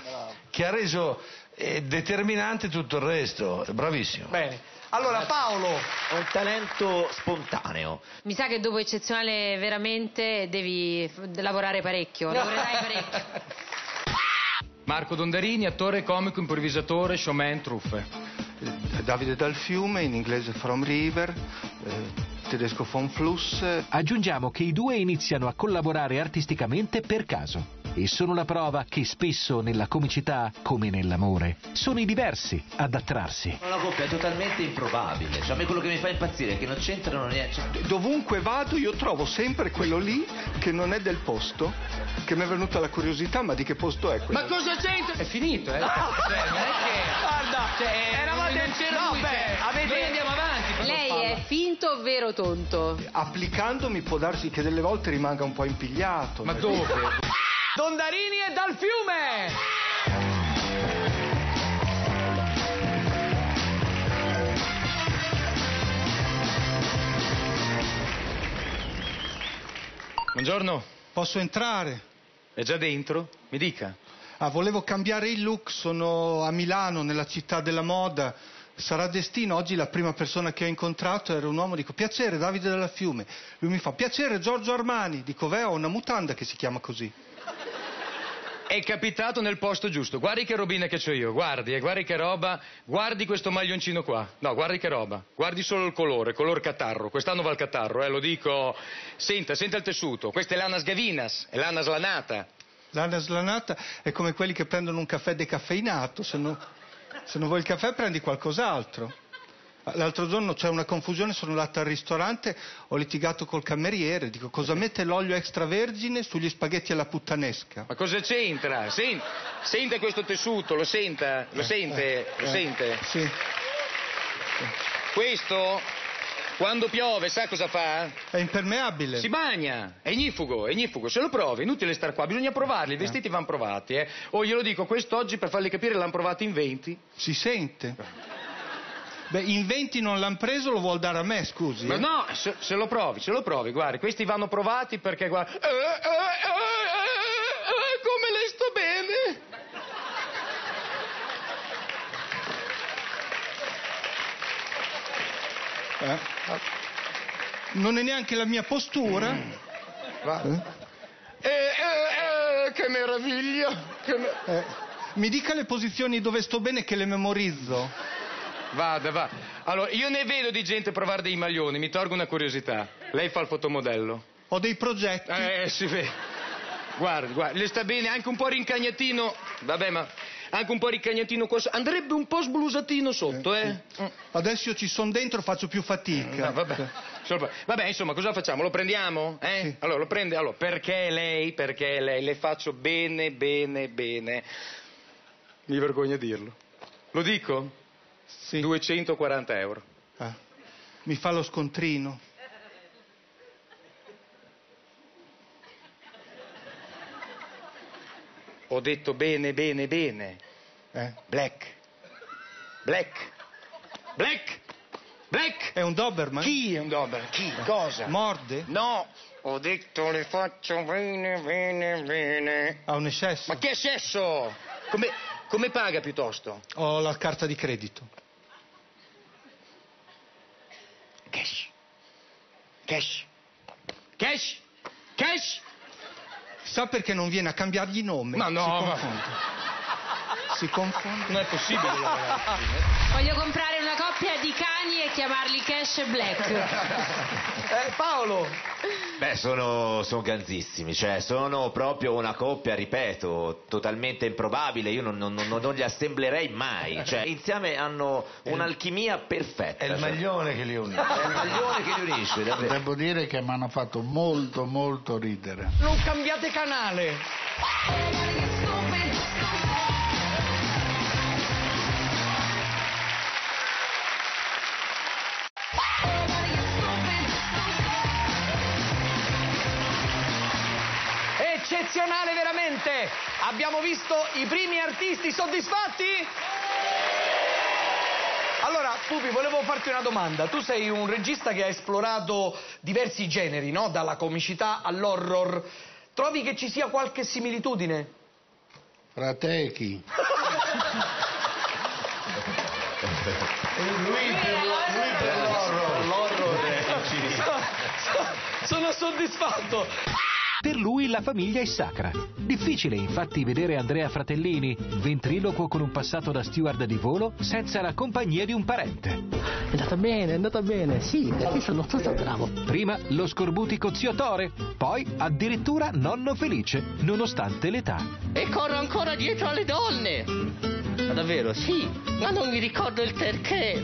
che ha reso eh, determinante tutto il resto. Bravissimo. Bene. Allora Paolo, un talento spontaneo. Mi sa che dopo eccezionale veramente devi lavorare parecchio, lavorerai parecchio. Marco Dondarini, attore, comico, improvvisatore, showman, truffe. Davide Dal Fiume, in inglese From River, eh, tedesco Von Fluss. Aggiungiamo che i due iniziano a collaborare artisticamente per caso. E sono la prova che spesso nella comicità, come nell'amore, sono i diversi ad attrarsi. Una coppia totalmente improbabile. Cioè, a me quello che mi fa impazzire è che non c'entrano niente. Cioè, Dovunque vado io trovo sempre quello lì che non è del posto, che mi è venuta la curiosità, ma di che posto è quello? ma cosa c'entra? È finito, eh? Cioè, non è che... Guarda, Cioè, eravate non c'era no, lui, beh, cioè, avete noi andiamo avanti. Lei è finto ovvero tonto? Applicandomi può darsi che delle volte rimanga un po' impigliato. Ma nel- dove? Dondarini e Dal Fiume! Buongiorno. Posso entrare? È già dentro? Mi dica. Ah, volevo cambiare il look, sono a Milano, nella città della moda. Sarà destino, oggi la prima persona che ho incontrato era un uomo, dico piacere Davide della Fiume. Lui mi fa piacere Giorgio Armani, dico beh ho una mutanda che si chiama così. È capitato nel posto giusto. Guardi che robina che ho io, guardi, e guardi che roba. Guardi questo maglioncino qua. No, guardi che roba. Guardi solo il colore, color catarro. Quest'anno va il catarro, eh, lo dico. Senta, senta il tessuto. Questa è l'ana sgavinas, è l'ana slanata. L'ana slanata è come quelli che prendono un caffè decaffeinato, se, no- se non vuoi il caffè prendi qualcos'altro. L'altro giorno c'è una confusione, sono andato al ristorante, ho litigato col cameriere, dico cosa mette l'olio extravergine sugli spaghetti alla puttanesca? Ma cosa c'entra? Sen- sente questo tessuto, lo senta? Lo sente? Lo eh, sente? Sì. Questo, quando piove, sa cosa fa? È impermeabile. Si bagna, è ignifugo, è ignifugo. Se lo provi, inutile star qua, bisogna provarli, i vestiti vanno provati, eh. O glielo dico, quest'oggi per farli capire l'hanno provato in 20. Si sente. Beh, in 20 non l'hanno preso, lo vuol dare a me, scusi. Ma eh. no, se, se lo provi, se lo provi, guardi, questi vanno provati perché, guarda... Eh, eh, eh, eh, come le sto bene! Non è neanche la mia postura. Eh, che meraviglia! Che me- mi dica le posizioni dove sto bene che le memorizzo. Vada, va. Allora, io ne vedo di gente provare dei maglioni, mi tolgo una curiosità. Lei fa il fotomodello? Ho dei progetti. Eh, si vede. Guardi, guardi, le sta bene, anche un po' rincagnatino. Vabbè, ma anche un po' rincagnatino qua. so- Andrebbe un po' sblusatino sotto, eh? Adesso io ci sono dentro, faccio più fatica. No, vabbè. Solo- Vabbè, insomma, cosa facciamo? Lo prendiamo? Eh? Allora, lo prende. Allora, perché lei? Perché lei? Le faccio bene, bene, bene. Mi vergogno a dirlo. Lo dico? 240 euro. Ah, mi fa lo scontrino. Ho detto bene, bene, bene. Eh? Black. Black. Black. Black. È un Doberman? Chi è un Doberman? Chi? Cosa? Morde? No. Ho detto le faccio bene, bene, bene. Ha un eccesso? Ma che sesso? Come, come paga piuttosto? Ho la carta di credito. Cash. Cash. Cash. Cash. Sa perché non viene a cambiargli nome? Ma no, Si ma- confonde. Si confonde. Non è possibile così, Voglio comprare coppia di cani e chiamarli Cash e Black. Eh, Paolo! Beh, sono, sono ganzissimi, cioè sono proprio una coppia, ripeto, totalmente improbabile, io non, non- non- non li assemblerei mai, cioè insieme hanno un'alchimia perfetta. È il cioè. maglione che li unisce. È il maglione che li unisce, davvero. Devo dire che mi hanno fatto molto molto ridere. Non cambiate canale! Eccezionale veramente! Abbiamo visto i primi artisti soddisfatti? Allora, Pupi, volevo farti una domanda. Tu sei un regista che ha esplorato diversi generi, no? Dalla comicità all'horror. Trovi che ci sia qualche similitudine? Fratechi. Sono soddisfatto. Per lui la famiglia è sacra. Difficile infatti vedere Andrea Fratellini, ventriloquo con un passato da steward di volo, senza la compagnia di un parente. È andata bene, è andata bene, sì, perché sono stato bravo. Prima lo scorbutico zio Tore, poi addirittura nonno felice, nonostante l'età. E corro ancora dietro alle donne. Davvero, sì, ma non mi ricordo il perché.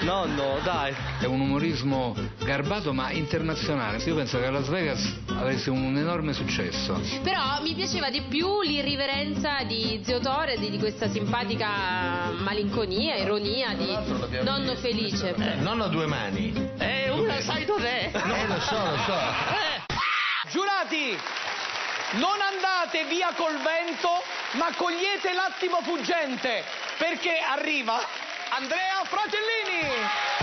Nonno, dai. È un umorismo garbato ma internazionale. Io penso che a Las Vegas avesse un enorme successo. Però mi piaceva di più l'irriverenza di Zio Tore, di, di questa simpatica malinconia, ironia di nonno felice. Nonno ha due mani. Eh, una sai dov'è? Eh, lo so, lo so. Giurati, non andate via col vento, ma cogliete l'attimo fuggente, perché arriva Andrea Fratellini.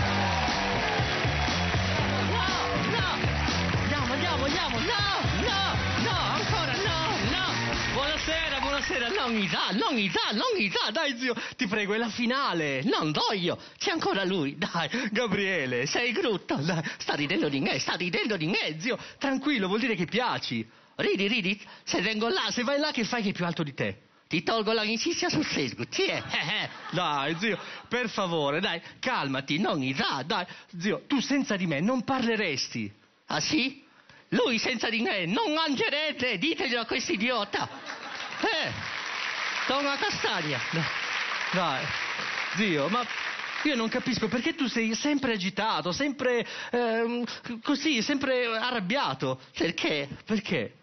Buonasera, non dà, non dà, non dà, dai zio, ti prego, è la finale, non voglio, c'è ancora lui, dai, Gabriele, sei brutto, dai, sta ridendo di me, sta ridendo di me, zio, tranquillo, vuol dire che piaci, ridi, ridi, se vengo là, se vai là, che fai che è più alto di te? Ti tolgo l'amicizia su Facebook, ti è? Eh, eh. Dai, zio, per favore, dai, calmati, non mi dà, dai, zio, tu senza di me non parleresti, ah sì? Lui senza di me non mangerete, diteglielo a questo idiota. Eh, toma castagna. Dai, zio, ma io non capisco perché tu sei sempre agitato, sempre ehm, così, sempre arrabbiato. Perché? Perché?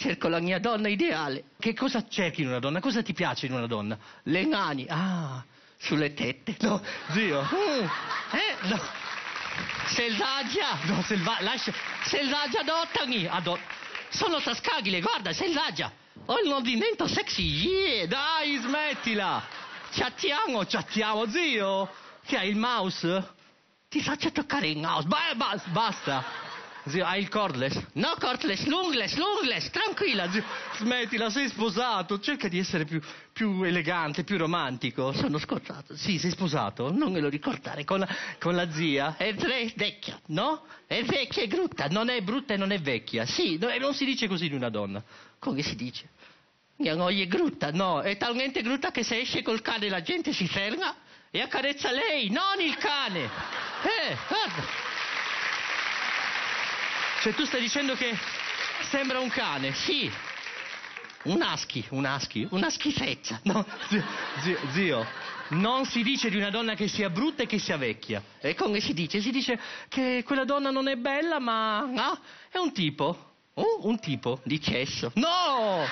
Cerco la mia donna ideale. Che cosa cerchi in una donna? Cosa ti piace in una donna? Le mani. Ah, sulle tette. No, zio. Mm, eh, no. Selvaggia! No, selva- lascia. Selvaggia, adottami! Adot- Sono tascabile, guarda, selvaggia! Ho il movimento sexy, yeah! Dai, smettila! Chattiamo, chattiamo, zio! Che hai il mouse? Ti faccio toccare il mouse. Beh, bas- basta! Zio, hai il cordless? No, cordless, lungless, lungless, tranquilla, zio. Smettila, sei sposato. Cerca di essere più, più elegante, più romantico. Sono scocciato. Sì, sei sposato? Non me lo ricordare. Con la, con la zia? È tre- vecchia, no? È vecchia e brutta. Non è brutta e non è vecchia. Sì, no, non si dice così di una donna. Come si dice? Mia moglie è brutta, no, è talmente brutta che se esce col cane la gente si ferma e accarezza lei, non il cane. Eh, guarda. Cioè tu stai dicendo che sembra un cane, sì. Un husky, un husky, una schifezza. No, zio, zio, zio, non si dice di una donna che sia brutta e che sia vecchia. E come si dice? Si dice che quella donna non è bella, ma no, è un tipo. Oh, un tipo di cesso. No!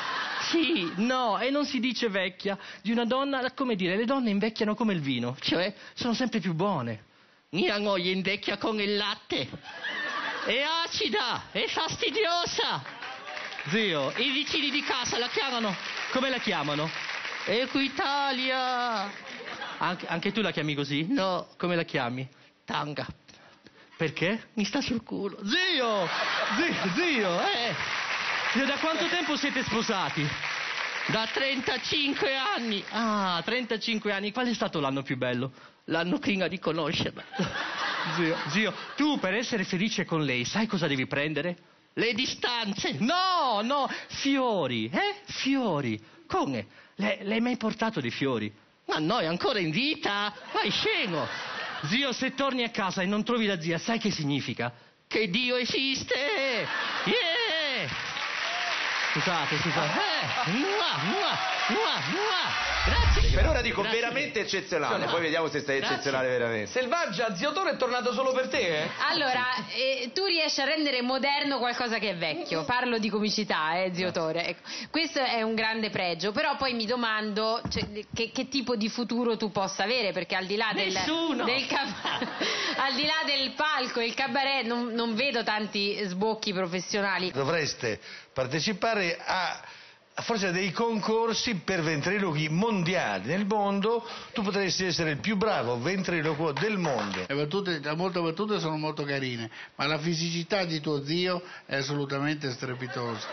Sì, no, e non si dice vecchia. Di una donna, come dire, le donne invecchiano come il vino, cioè sono sempre più buone. Mia moglie invecchia con il latte. È acida, è fastidiosa. Zio, i vicini di casa la chiamano, come la chiamano? Equitalia. Anche, anche tu la chiami così? No, come la chiami? Tanga. Perché? Mi sta sul culo. Zio! Zio, zio, eh! Zio, da quanto tempo siete sposati? Da 35 anni. Ah, 35 anni. Qual è stato l'anno più bello? L'anno prima di conoscerla. Zio, zio, tu per essere felice con lei, sai cosa devi prendere? Le distanze. No, no, fiori, eh? Fiori. Come? Le, le hai mai portato dei fiori? Ma no, è ancora in vita. Vai scemo. Zio, se torni a casa e non trovi la zia, sai che significa? Che Dio esiste! Yeah! Scusate, scusate. Eh, mua, mua, mua, mua. Grazie. Per ora dico Grazie. veramente eccezionale, poi vediamo se stai Grazie. eccezionale veramente. Selvaggia, zio Toro è tornato solo per te, eh? Allora, eh, tu riesci a rendere moderno qualcosa che è vecchio. Parlo di comicità, eh, zio Tore. Ecco, questo è un grande pregio, però poi mi domando cioè, che, che tipo di futuro tu possa avere, perché al di là del, Nessuno! del cab- al di là del palco e il cabaret non, non vedo tanti sbocchi professionali. Dovreste partecipare a forse a dei concorsi per ventriloqui mondiali. Nel mondo tu potresti essere il più bravo ventriloquo del mondo. Le battute, molte battute sono molto carine, ma la fisicità di tuo zio è assolutamente strepitosa.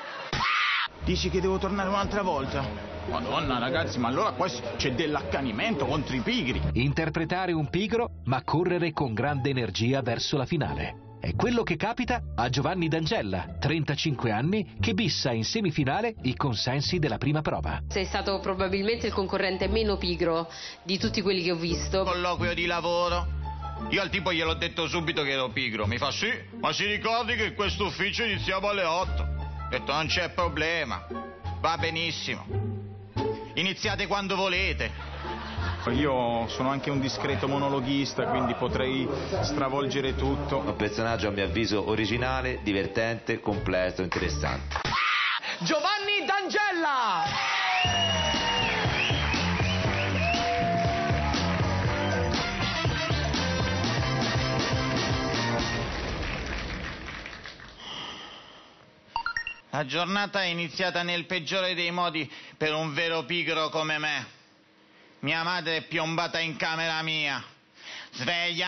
Dici che devo tornare un'altra volta? Madonna ragazzi, ma allora qua c'è dell'accanimento contro i pigri. Interpretare un pigro, ma correre con grande energia verso la finale. È quello che capita a Giovanni D'Angella, 35 anni, che bissa in semifinale i consensi della prima prova. Sei stato probabilmente il concorrente meno pigro di tutti quelli che ho visto. Colloquio di lavoro. Io al tipo gliel'ho detto subito che ero pigro. Mi fa sì, ma si ricordi che questo ufficio iniziava alle 8. Ho detto non c'è problema. Va benissimo. Iniziate quando volete. Io sono anche un discreto monologhista, quindi potrei stravolgere tutto. Un personaggio a mio avviso originale, divertente, completo, interessante. Giovanni D'Angella! La giornata è iniziata nel peggiore dei modi per un vero pigro come me. Mia madre è piombata in camera mia. Sveglia!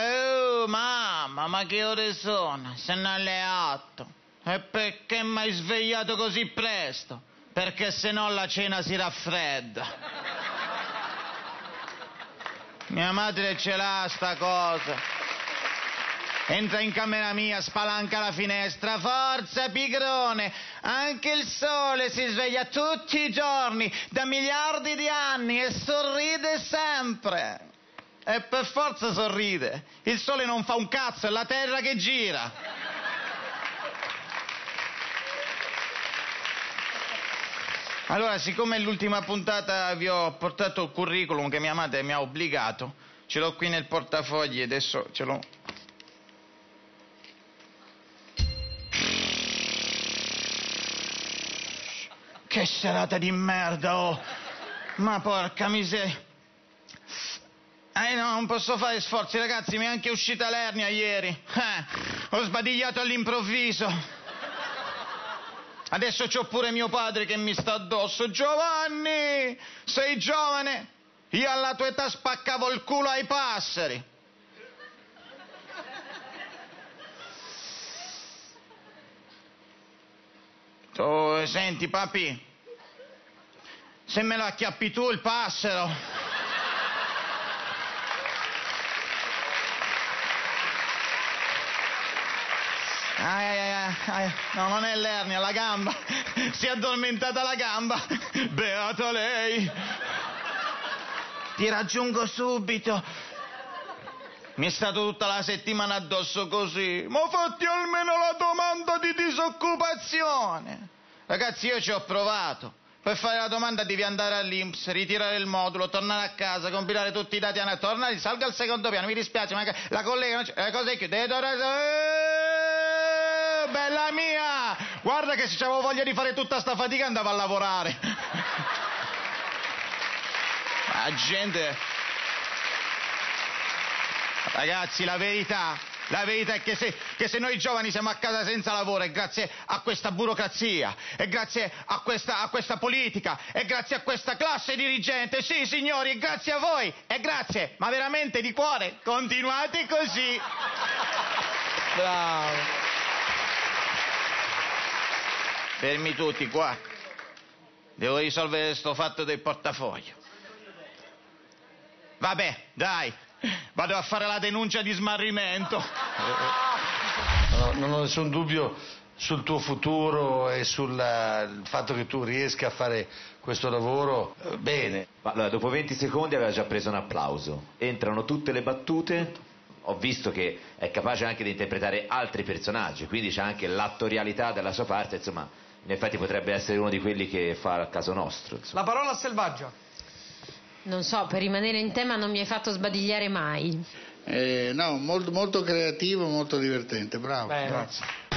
Oh, mamma, ma che ore sono? Sono alle otto. E perché mi svegliato così presto? Perché se no la cena si raffredda. Mia madre ce l'ha sta cosa. Entra in camera mia, spalanca la finestra. Forza, pigrone! Anche il sole si sveglia tutti i giorni, da miliardi di anni, e sorride sempre. E per forza sorride. Il sole non fa un cazzo, è la terra che gira. Allora, siccome l'ultima puntata vi ho portato il curriculum che mia madre mi ha obbligato, ce l'ho qui nel portafogli, adesso ce l'ho Che serata di merda, oh! Ma porca miseria! Eh no, non posso fare sforzi, ragazzi, mi è anche uscita l'ernia ieri. Eh, ho sbadigliato all'improvviso. Adesso c'ho pure mio padre che mi sta addosso. Giovanni, sei giovane? Io alla tua età spaccavo il culo ai passeri. Oh, senti, papi, se me lo acchiappi tu il passero. Ai, ai, ai, No, non è l'ernia, la gamba. Si è addormentata la gamba. Beata lei. Ti raggiungo subito. Mi è stato tutta la settimana addosso così. Ma fatti almeno la domanda di disoccupazione. Ragazzi, io ci ho provato. Per fare la domanda devi andare all'Inps, ritirare il modulo, tornare a casa, compilare tutti i dati, tornare, salga al secondo piano, mi dispiace, ma la collega non c'è, le cose chiude, eh, bella mia! Guarda che se avevo voglia di fare tutta sta fatica andavo a lavorare. La gente... Ragazzi, la verità, la verità è che se, che se, noi giovani siamo a casa senza lavoro è grazie a questa burocrazia, è grazie a questa, a questa politica, è grazie a questa classe dirigente. Sì, signori, è grazie a voi, è grazie, ma veramente di cuore, continuate così. Bravo. Fermi tutti qua. Devo risolvere sto fatto del portafoglio. Vabbè, dai, vado a fare la denuncia di smarrimento. No, non ho nessun dubbio sul tuo futuro e sul eh, fatto che tu riesca a fare questo lavoro eh, bene. Ma allora, dopo 20 secondi aveva già preso un applauso. Entrano tutte le battute. Ho visto che è capace anche di interpretare altri personaggi, quindi c'è anche l'attorialità dalla sua parte, insomma, in effetti potrebbe essere uno di quelli che fa il caso nostro. insomma. La parola selvaggia. Non so, per rimanere in tema non mi hai fatto sbadigliare mai. Eh, no, molto, molto creativo, molto divertente, bravo. Bene. Grazie.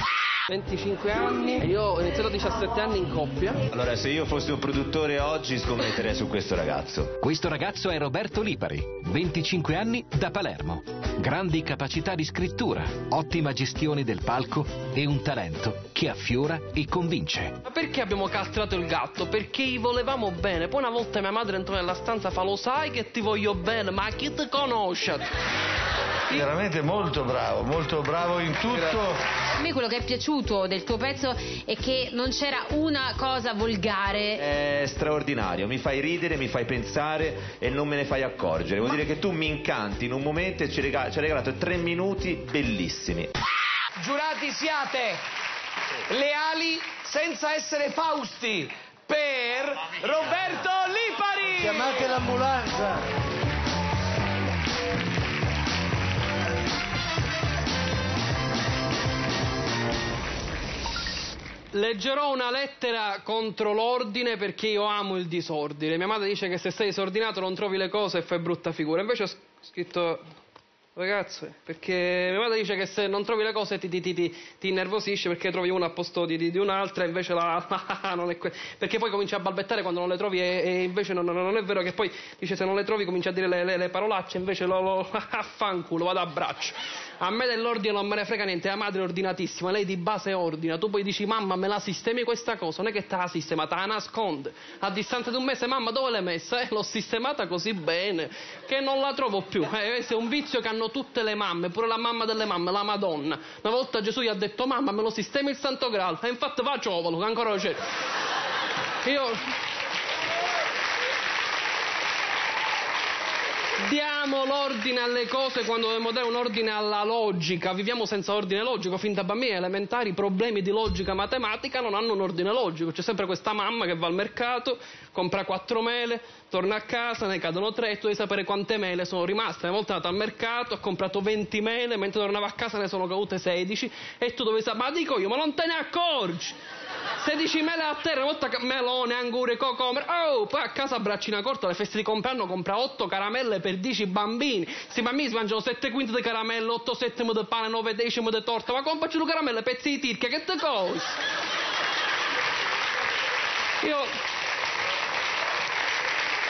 25 anni, e io ho iniziato a 17 anni in coppia. Allora, se io fossi un produttore oggi scommetterei su questo ragazzo. Questo ragazzo è Roberto Lipari, 25 anni da Palermo. Grandi capacità di scrittura, ottima gestione del palco e un talento che affiora e convince. Ma perché abbiamo castrato il gatto? Perché gli volevamo bene. Poi una volta mia madre entrò nella stanza e fa lo sai che ti voglio bene, ma chi ti conosce? Veramente molto bravo, molto bravo in tutto. A me quello che è piaciuto del tuo pezzo è che non c'era una cosa volgare. È straordinario, mi fai ridere, mi fai pensare e non me ne fai accorgere. Vuol dire che tu mi incanti in un momento e ci, rega- ci hai regalato tre minuti bellissimi. Giurati siate leali senza essere fausti per Roberto Lipari. Chiamate l'ambulanza. Leggerò una lettera contro l'ordine perché io amo il disordine. Mia madre dice che se sei disordinato non trovi le cose e fai brutta figura. Invece ho scritto ragazze, perché mia madre dice che se non trovi le cose ti, ti, ti, ti, innervosisce perché trovi una a posto di, di- di un'altra invece la, non è que- perché poi cominci a balbettare quando non le trovi e, e invece non, non- non è vero che poi dice se non le trovi cominci a dire le, le- le parolacce invece lo, lo affanculo, vado a braccio. A me dell'ordine non me ne frega niente, la madre è ordinatissima, lei di base ordina, tu poi dici mamma me la sistemi questa cosa, non è che te la sistema, te la nasconde. A distanza di un mese mamma dove l'hai messa? Eh, l'ho sistemata così bene che non la trovo più. Eh, questo è un vizio che hanno tutte le mamme, pure la mamma delle mamme, la Madonna. Una volta Gesù gli ha detto mamma me lo sistemi il Santo Graal e infatti va a ciovolo, che ancora c'è. Io... Diamo l'ordine alle cose quando dobbiamo dare un ordine alla logica. Viviamo senza ordine logico. Fin da bambini elementari problemi di logica matematica non hanno un ordine logico. C'è sempre questa mamma che va al mercato, compra quattro mele, torna a casa, ne cadono tre e tu devi sapere quante mele sono rimaste. Una volta è andato al mercato, ha comprato 20 mele, mentre tornava a casa ne sono cadute 16 e tu dovevi sapere, ma dico io, ma non te ne accorgi! 16 mele a terra, volta melone, angure, cocomere. Oh, poi a casa a braccina corta, alle feste di compleanno compra 8 caramelle per 10 bambini. Sti bambini si mangiano 7 quinti di caramelle, 8 settimi di pane, 9 decimi di torta. Ma compraci le caramelle, pezzi di tirchia, che te cosi? Io...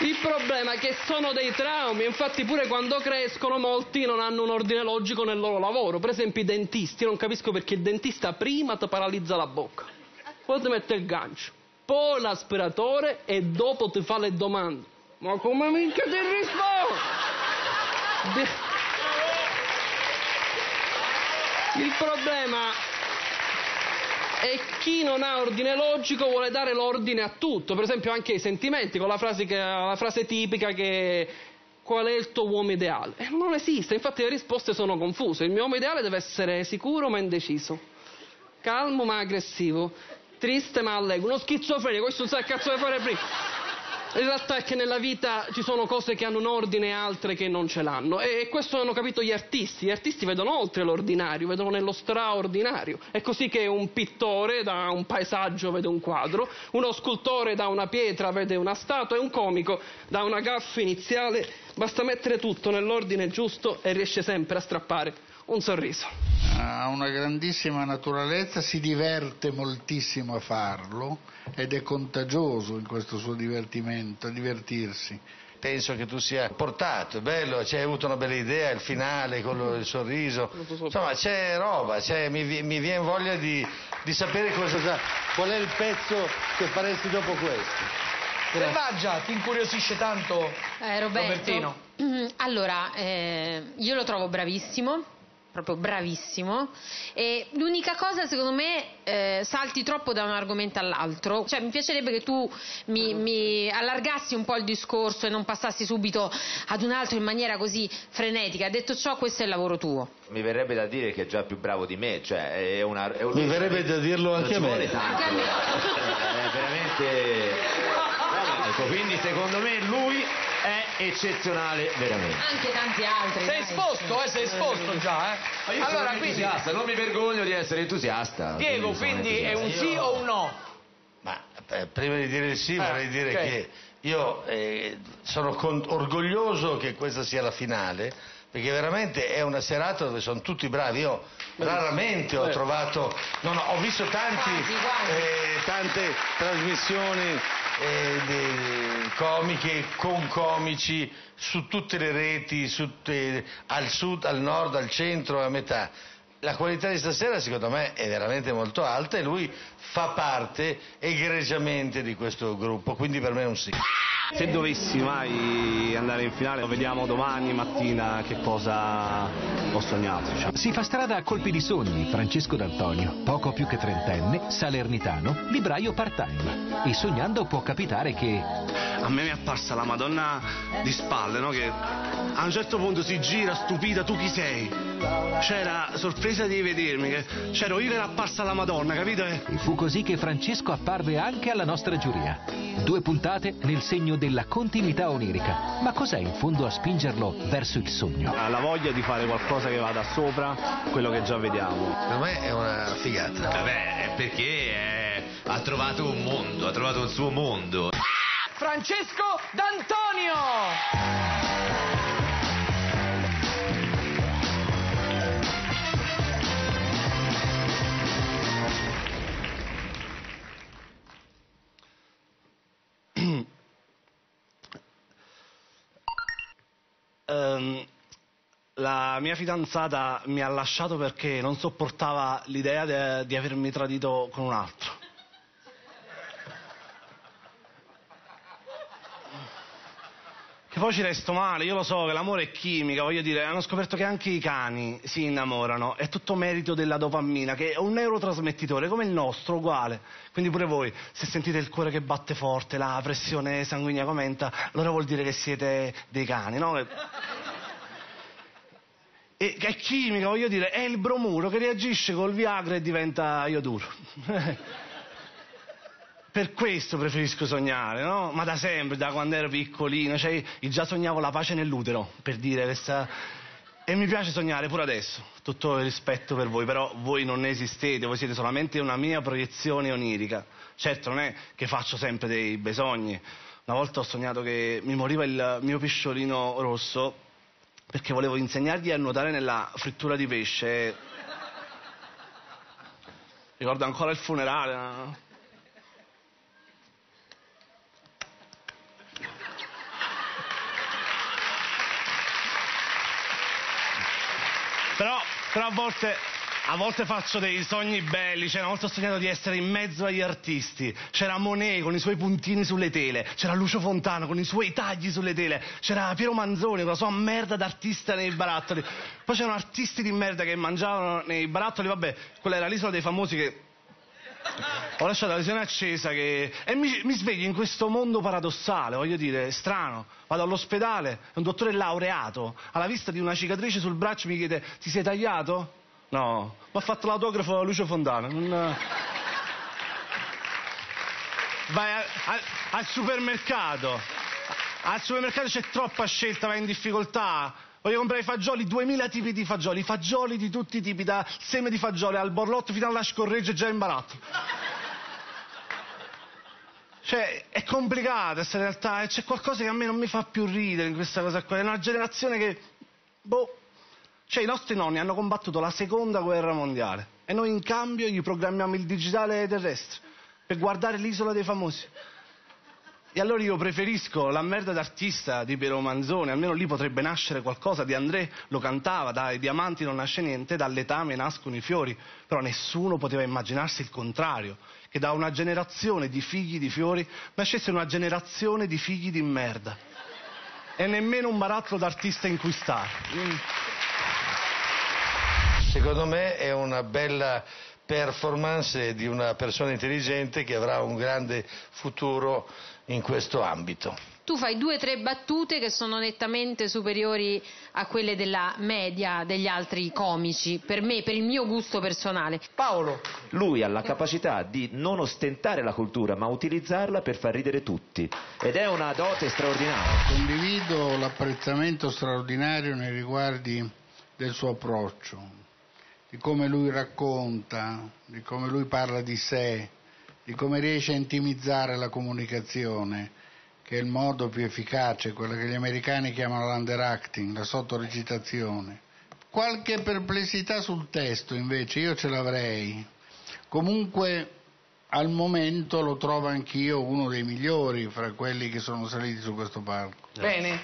Il problema è che sono dei traumi, infatti pure quando crescono molti non hanno un ordine logico nel loro lavoro. Per esempio i dentisti, non capisco perché il dentista prima ti paralizza la bocca, poi ti mette il gancio, poi l'aspiratore e dopo ti fa le domande. Ma come minchia ti rispondo? Il problema E chi non ha ordine logico vuole dare l'ordine a tutto, per esempio anche ai sentimenti, con la frase, che- la frase tipica che qual è il tuo uomo ideale? Eh, Non esiste, infatti le risposte sono confuse. Il mio uomo ideale deve essere sicuro ma indeciso, calmo ma aggressivo, triste ma allegro, uno schizofrenico, questo non sa che cazzo deve fare prima. In realtà è che nella vita ci sono cose che hanno un ordine e altre che non ce l'hanno. E questo hanno capito gli artisti. Gli artisti vedono oltre l'ordinario, vedono nello straordinario. È così che un pittore da un paesaggio vede un quadro, uno scultore da una pietra vede una statua e un comico da una gaffa iniziale. Basta mettere tutto nell'ordine giusto e riesce sempre a strappare un sorriso. Ha una grandissima naturalezza, si diverte moltissimo a farlo ed è contagioso in questo suo divertimento, a divertirsi. Penso che tu sia portato, è bello, ci hai avuto una bella idea, il finale con lo- il sorriso. Insomma, c'è roba, c'è- mi, mi viene voglia di, di sapere cosa, qual è il pezzo che faresti dopo questo. Selvaggia, ti incuriosisce tanto Eh, Roberto, Robertino? Mm, Allora, eh, io lo trovo bravissimo, proprio bravissimo. E l'unica cosa, secondo me, eh, salti troppo da un argomento all'altro. Cioè, mi piacerebbe che tu mi, mi allargassi un po' il discorso e non passassi subito ad un altro in maniera così frenetica. Detto ciò, questo è il lavoro tuo. Mi verrebbe da dire che è già più bravo di me, cioè è una... È un- Mi verrebbe da dirlo anche a me. vuole tanto. È veramente... Ecco, quindi secondo me lui eccezionale veramente. Anche tanti altri. Sei esposto, eh, sei esposto già, eh. Ma io Allora, sono quindi, entusiasta, non mi vergogno di essere entusiasta. Diego, quindi è un sì o un no? Eh, prima di dire il sì vorrei dire ok. che io eh, sono con- orgoglioso che questa sia la finale perché veramente è una serata dove sono tutti bravi. Io raramente ho Eh. trovato, no, no, ho visto tanti, eh, tante trasmissioni eh, de- comiche con comici su tutte le reti, su te- al sud, al nord, al centro, a metà. La qualità di stasera secondo me è veramente molto alta e lui fa parte egregiamente di questo gruppo, quindi per me è un sì. Se dovessi mai andare in finale, lo vediamo domani mattina che cosa ho sognato. Diciamo. Si fa strada a colpi di sogni Francesco D'Antonio, poco più che trentenne, salernitano, libraio part-time. E sognando può capitare che A me mi è apparsa la Madonna di spalle, no? Che a un certo punto si gira stupita, tu chi sei? C'era sorpresa di vedermi, che c'ero io che era apparsa la Madonna, capito? E fu così che Francesco apparve anche alla nostra giuria. Due puntate nel segno della continuità onirica. Ma cos'è in fondo a spingerlo verso il sogno? Ha la voglia di fare qualcosa che vada sopra quello che già vediamo. Per me è una figata. Vabbè, è perché eh, ha trovato un mondo, ha trovato il suo mondo. Francesco D'Antonio! Ehm, la mia fidanzata mi ha lasciato perché non sopportava l'idea de- di avermi tradito con un altro. Poi ci resto male, io lo so che l'amore è chimica, voglio dire, hanno scoperto che anche i cani si innamorano, è tutto merito della dopamina, che è un neurotrasmettitore come il nostro, uguale. Quindi pure voi, se sentite il cuore che batte forte, la pressione sanguigna aumenta, allora vuol dire che siete dei cani, no? E- è chimica, voglio dire, è il bromuro che reagisce col Viagra e diventa ioduro. Per questo preferisco sognare, no? Ma da sempre, da quando ero piccolino, cioè, io già sognavo la pace nell'utero, per dire questa... E mi piace sognare pure adesso, tutto il rispetto per voi, però voi non esistete, voi siete solamente una mia proiezione onirica. Certo, non è che faccio sempre dei bei sogni. Una volta ho sognato che mi moriva il mio pisciolino rosso perché volevo insegnargli a nuotare nella frittura di pesce. Ricordo ancora il funerale. no? Però, a volte. A volte faccio dei sogni belli, cioè una volta ho sognato di essere in mezzo agli artisti, c'era Monet con i suoi puntini sulle tele, c'era Lucio Fontana con i suoi tagli sulle tele, c'era Piero Manzoni con la sua merda d'artista nei barattoli, poi c'erano artisti di merda che mangiavano nei barattoli, vabbè, quella era l'isola dei famosi che Ho lasciato la televisione accesa che... e mi, mi sveglio in questo mondo paradossale, voglio dire, strano. Vado all'ospedale, un dottore laureato, alla vista di una cicatrice sul braccio mi chiede ti sei tagliato? No, mi ha fatto l'autografo a Lucio Fontana. Non... Vai a- a- al supermercato, al supermercato c'è troppa scelta, vai in difficoltà. Voglio comprare fagioli, 2000 tipi di fagioli, fagioli di tutti i tipi, da seme di fagioli al borlotto fino alla scorreggia già in baratto. Cioè, è complicata questa realtà e c'è qualcosa che a me non mi fa più ridere in questa cosa qua. È una generazione che, boh, cioè i nostri nonni hanno combattuto la seconda guerra mondiale e noi in cambio gli programmiamo il digitale terrestre per guardare l'isola dei famosi. E allora io preferisco la merda d'artista di Piero Manzoni, almeno lì potrebbe nascere qualcosa, di André lo cantava, dai diamanti non nasce niente, dall'etame nascono i fiori, però nessuno poteva immaginarsi il contrario, che da una generazione di figli di fiori nascesse una generazione di figli di merda. E nemmeno un barattolo d'artista in cui stare. Secondo me è una bella performance di una persona intelligente che avrà un grande futuro in questo ambito. Tu fai due o tre battute che sono nettamente superiori a quelle della media degli altri comici, per me, per il mio gusto personale. Paolo. Lui ha la capacità di non ostentare la cultura, ma utilizzarla per far ridere tutti. Ed è una dote straordinaria. Condivido l'apprezzamento straordinario nei riguardi del suo approccio, di come lui racconta, di come lui parla di sé, di come riesce a intimizzare la comunicazione, che è il modo più efficace, quello che gli americani chiamano l'underacting, la sottorecitazione. Qualche perplessità sul testo invece io ce l'avrei. Comunque al momento lo trovo anch'io uno dei migliori fra quelli che sono saliti su questo palco. Bene.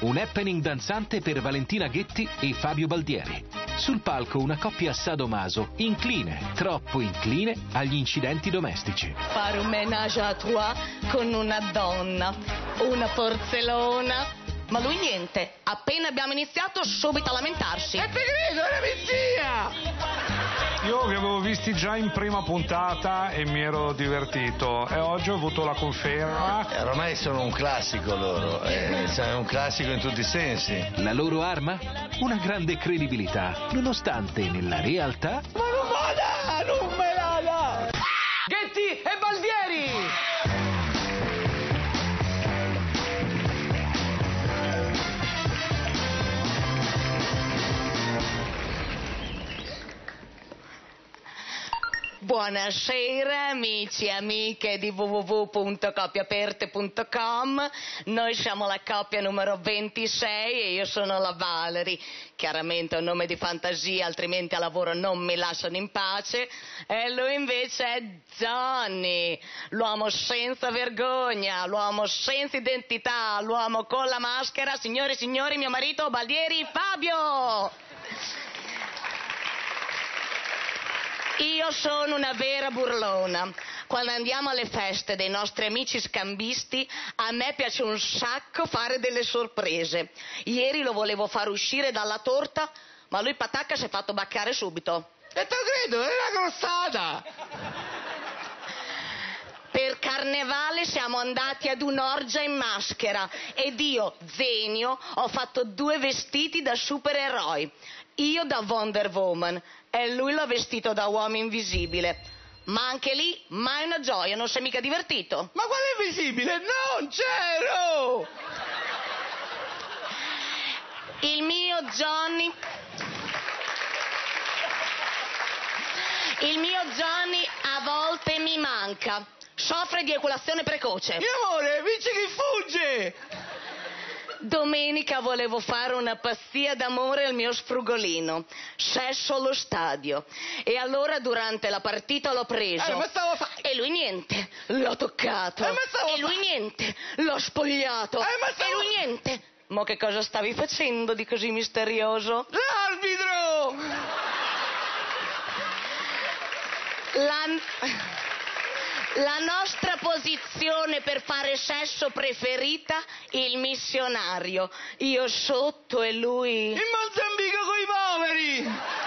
Un happening danzante per Valentina Ghetti e Fabio Baldieri. Sul palco una coppia sadomaso, incline, troppo incline agli incidenti domestici. fare un ménage à trois con una donna, una porcellona. Ma lui niente, appena abbiamo iniziato subito a lamentarsi. E te credo, è una Io vi avevo visti già in prima puntata e mi ero divertito e oggi ho avuto la conferma. Eh, ormai sono un classico loro, eh, cioè, è un classico in tutti i sensi. La loro arma? Una grande credibilità, nonostante nella realtà Ma non vada, non me Buonasera amici e amiche di www.coppiaperte.com. Noi siamo la coppia numero 26 e io sono la Valerie. Chiaramente è un nome di fantasia, altrimenti a lavoro non mi lasciano in pace. E lui invece è Johnny, l'uomo senza vergogna, l'uomo senza identità, l'uomo con la maschera. Signore e signori, mio marito Baldieri Fabio! Io sono una vera burlona. Quando andiamo alle feste dei nostri amici scambisti, a me piace un sacco fare delle sorprese. Ieri lo volevo far uscire dalla torta, ma lui patacca si è fatto baccare subito. E te credo, è una grossata! Per carnevale siamo andati ad un'orgia in maschera ed io, Zenio, ho fatto due vestiti da supereroi. Io da Wonder Woman e lui l'ha vestito da uomo invisibile. Ma anche lì, mai una gioia, non si è mica divertito. Ma quale invisibile? Non c'ero! Il mio Johnny. Il mio Johnny a volte mi manca. Soffre di eiaculazione precoce. Mio amore, vince chi fugge! Domenica volevo fare una pazzia d'amore al mio sfrugolino. Sesso allo stadio. E allora durante la partita l'ho preso. Eh, fa- E lui niente. L'ho toccato. Eh, e lui niente. L'ho spogliato. Eh, stavo- E lui niente. Ma che cosa stavi facendo di così misterioso? L'arbitro! La la nostra posizione per fare sesso preferita, il missionario. Io sotto e lui... In Mozambico coi poveri!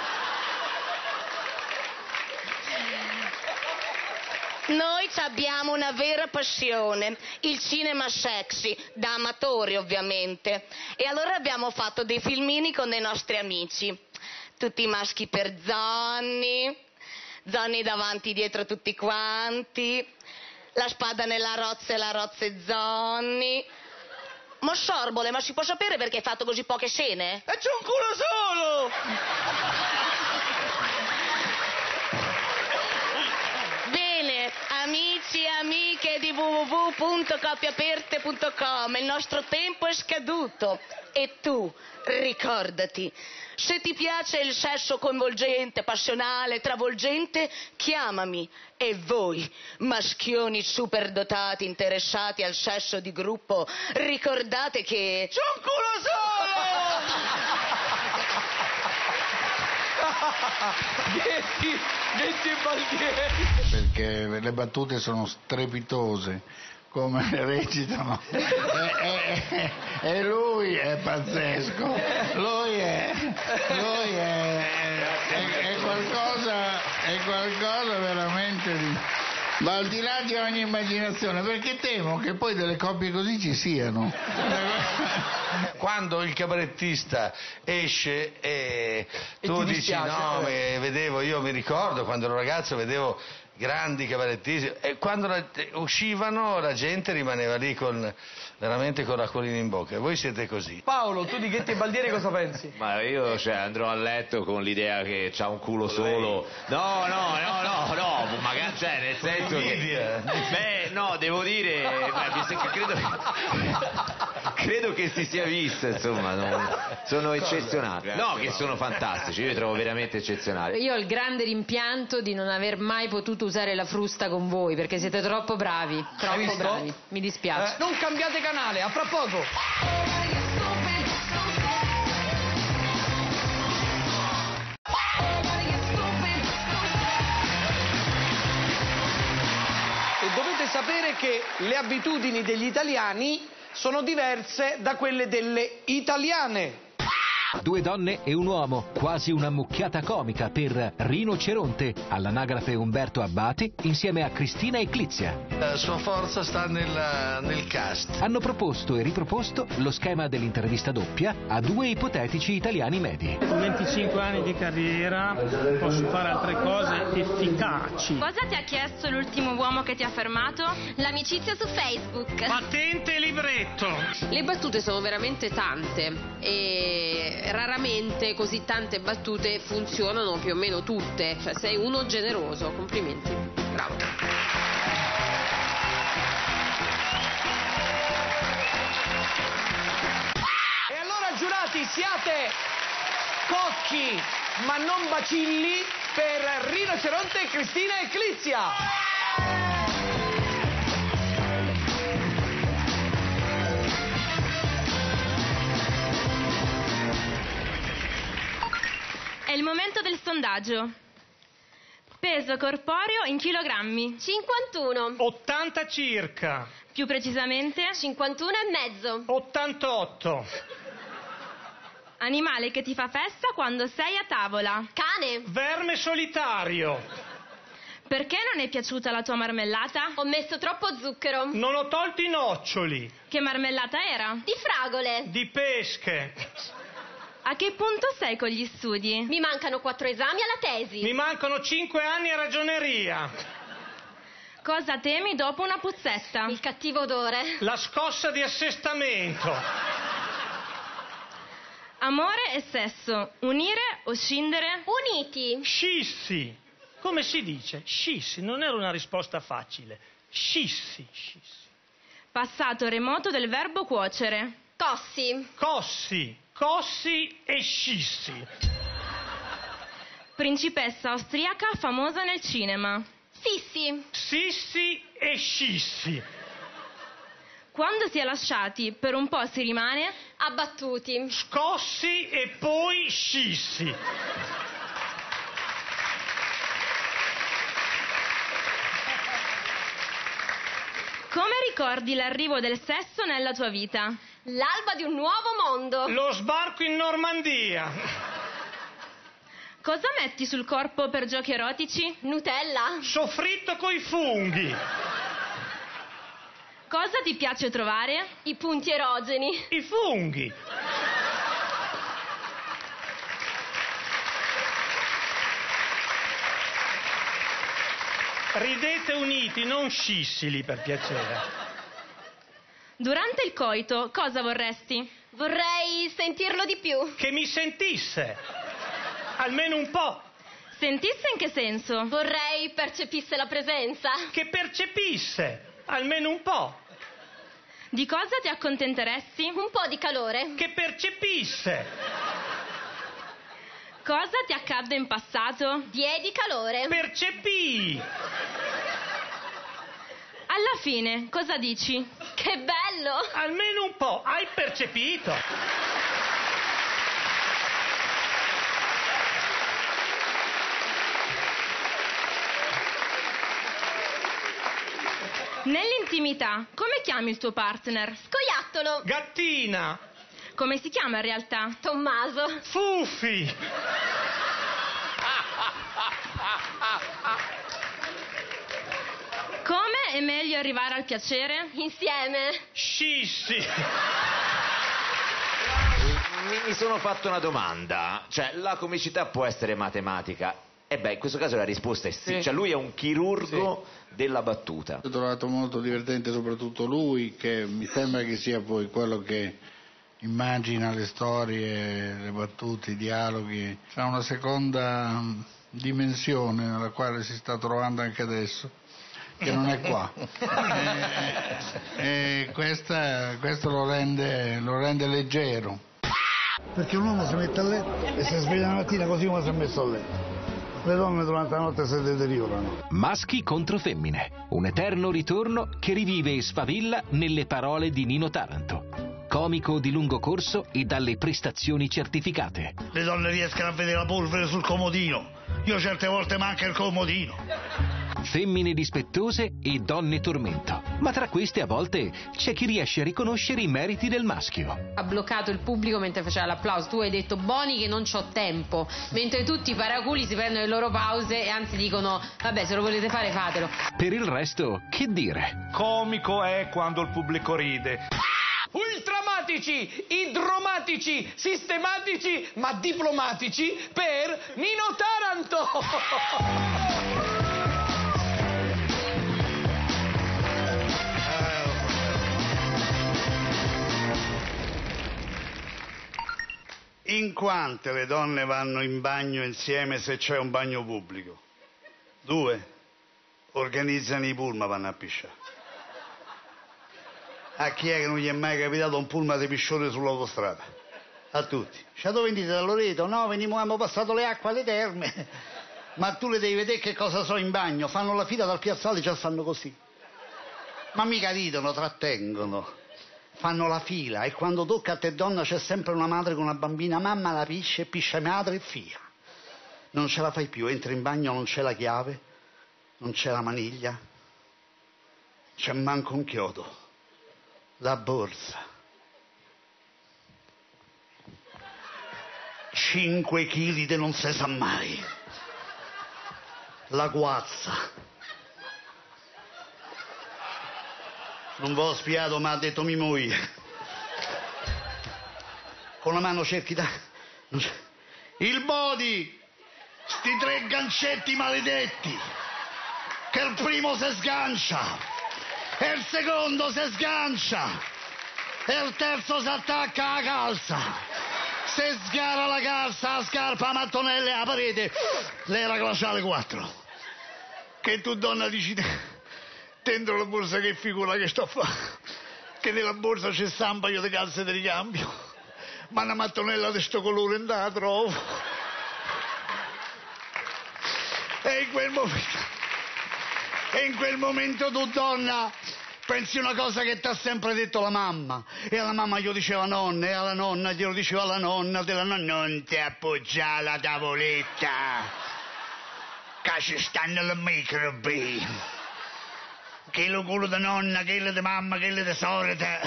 Noi abbiamo una vera passione, il cinema sexy, da amatori ovviamente. E allora abbiamo fatto dei filmini con dei nostri amici. Tutti maschi per Zonni, Zonni davanti dietro tutti quanti, la spada nella rozza e la rozza e Zonni. Ma sorbole, ma si può sapere perché hai fatto così poche scene? E c'è un culo solo! Bene, amici e amiche di www.coppiaperte.com, il nostro tempo è scaduto. E tu, ricordati, se ti piace il sesso coinvolgente, passionale, travolgente, chiamami. E voi, maschioni superdotati interessati al sesso di gruppo, ricordate che... C'è! Detti, detti baldieri! perché le battute sono strepitose come recitano e, e- e- e lui è pazzesco lui è, lui è, è- è qualcosa è qualcosa veramente di ma al di là di ogni immaginazione perché temo che poi delle coppie così ci siano Quando il cabarettista esce e tu ti dici dispiace, no, eh. mi- vedevo, io mi ricordo quando ero ragazzo vedevo grandi cabarettisti e quando la- uscivano la gente rimaneva lì con, veramente con l'acquolina in bocca. Voi siete così. Paolo, tu di Ghetti e Baldieri cosa pensi? Ma io cioè, andrò a letto con l'idea che c'ha un culo solo. No, no, no, no, no, magari cioè, nel senso che. Beh, no, devo dire. beh, credo, credo che si sia visto, insomma. non- sono eccezionali. No, che sono fantastici, io li trovo veramente eccezionali. Io ho il grande rimpianto di non aver mai potuto usare la frusta con voi perché siete troppo bravi, troppo bravi. Mi dispiace. Eh, non cambiate canale, a fra poco! Sapere che le abitudini degli italiani sono diverse da quelle delle italiane. Due donne e un uomo, quasi una mucchiata comica per Rinoceronte, all'anagrafe Umberto Abbati, insieme a Cristina Eclizia. La sua forza sta nel, nel cast. Hanno proposto e riproposto lo schema dell'intervista doppia a due ipotetici italiani medi. Con 25 anni di carriera posso fare altre cose efficaci. Cosa ti ha chiesto l'ultimo uomo che ti ha fermato? L'amicizia su Facebook. Patente e libretto. Le battute sono veramente tante e raramente così tante battute funzionano più o meno tutte. Cioè sei uno generoso, complimenti. Bravo. E allora giurati siate cocchi ma non bacilli per Rinoceronte e Cristina Eclizia. È il momento del sondaggio. Peso corporeo in chilogrammi. 51. 80 circa. Più precisamente? 51 e mezzo. 88. Animale che ti fa festa quando sei a tavola. Cane. Verme solitario. Perché non è piaciuta la tua marmellata? Ho messo troppo zucchero. Non ho tolto i noccioli. Che marmellata era? Di fragole. Di pesche. A che punto sei con gli studi? Mi mancano quattro esami alla tesi. Mi mancano 5 anni a ragioneria. Cosa temi dopo una puzzetta? Il cattivo odore. La scossa di assestamento. Amore e sesso, unire o scindere? Uniti. Scissi. Come si dice? Scissi. Non era una risposta facile. Scissi. Scissi. Passato remoto del verbo cuocere. Cossi. Cossi. Cossi e scissi. Principessa austriaca famosa nel cinema. Sissi. Sissi e scissi. Quando si è lasciati, per un po' si rimane abbattuti. Scossi e poi scissi. Come ricordi l'arrivo del sesso nella tua vita? L'alba di un nuovo mondo. Lo sbarco in Normandia. Cosa metti sul corpo per giochi erotici? Nutella? Soffritto coi funghi. Cosa ti piace trovare? I punti erogeni. I funghi. Ridete uniti, non scissili per piacere. Durante il coito, cosa vorresti? Vorrei sentirlo di più. Che mi sentisse. Almeno un po'. Sentisse in che senso? Vorrei percepisse la presenza. Che percepisse. Almeno un po'. Di cosa ti accontenteresti? Un po' di calore. Che percepisse. Cosa ti accadde in passato? Diedi calore. Percepì. Alla fine, cosa dici? Che bello! Almeno un po', hai percepito? Nell'intimità, come chiami il tuo partner? Scoiattolo. Gattina. Come si chiama in realtà? Tommaso. Fuffi. È meglio arrivare al piacere? Insieme. Scissi. Mi, mi sono fatto una domanda, cioè la comicità può essere matematica? E beh, in questo caso la risposta è sì, Sì. cioè lui è un chirurgo della battuta. Ho trovato molto divertente soprattutto lui, che mi sembra che sia poi quello che immagina le storie, le battute, i dialoghi. Ha una seconda mm, dimensione nella quale si sta trovando anche adesso, che non è qua. e questa- questo lo rende, lo rende leggero. Perché un uomo si mette a letto e si sveglia la mattina così come si è messo a letto. Le donne durante la notte si deteriorano. Maschi contro femmine, un eterno ritorno che rivive e sfavilla nelle parole di Nino Taranto. Comico di lungo corso e dalle prestazioni certificate. Le donne riescono a vedere la polvere sul comodino. Io certe volte manca il comodino. Femmine dispettose e donne tormento. Ma tra queste a volte c'è chi riesce a riconoscere i meriti del maschio. Ha bloccato il pubblico mentre faceva l'applauso. Tu hai detto Boni che non c'ho tempo, mentre tutti i paraculi si prendono le loro pause e anzi dicono vabbè se lo volete fare fatelo. Per il resto, che dire? Comico è quando il pubblico ride. Ultramatici, idromatici, sistematici, ma diplomatici per Nino Taranto. In quante le donne vanno in bagno insieme se c'è un bagno pubblico? Due. Organizzano i pullman, vanno a pisciare. A chi è che non gli è mai capitato un pullman di piscione sull'autostrada? A tutti. Cioè, dove venite da Loreto? No, venimo, abbiamo passato le acque alle terme. Ma tu le devi vedere che cosa so in bagno. Fanno la fila dal piazzale, già stanno così. Ma mica ridono, trattengono. Fanno la fila e quando tocca a te donna c'è sempre una madre con una bambina. Mamma la pisce, pisce madre e figlia. Non ce la fai più, entri in bagno, non c'è la chiave, non c'è la maniglia, c'è manco un chiodo. La borsa. 5 chili di non si sa mai. La guazza. Non vi ho spiato, ma ha detto mia moglie. Con la mano cerchi da... Il body! Sti tre gancetti maledetti! Che il primo si sgancia! E il secondo si sgancia! E il terzo si attacca alla calza! Se sgara la calza, la scarpa, la mattonella la parete, l'era glaciale 4. Che tu donna dici dentro la borsa che figura che sto a fare? Che nella borsa c'è sta un paio di calze di ricambio, ma una mattonella di sto colore non la trovo. E in quel momento, e in quel momento tu donna pensi una cosa che ti ha sempre detto la mamma. E alla mamma glielo diceva nonna, e alla nonna glielo diceva la nonna della nonna. Non ti appoggiare alla tavoletta, che ci stanno le microbi. Che lo culo di nonna, che le di mamma, che le di sorella,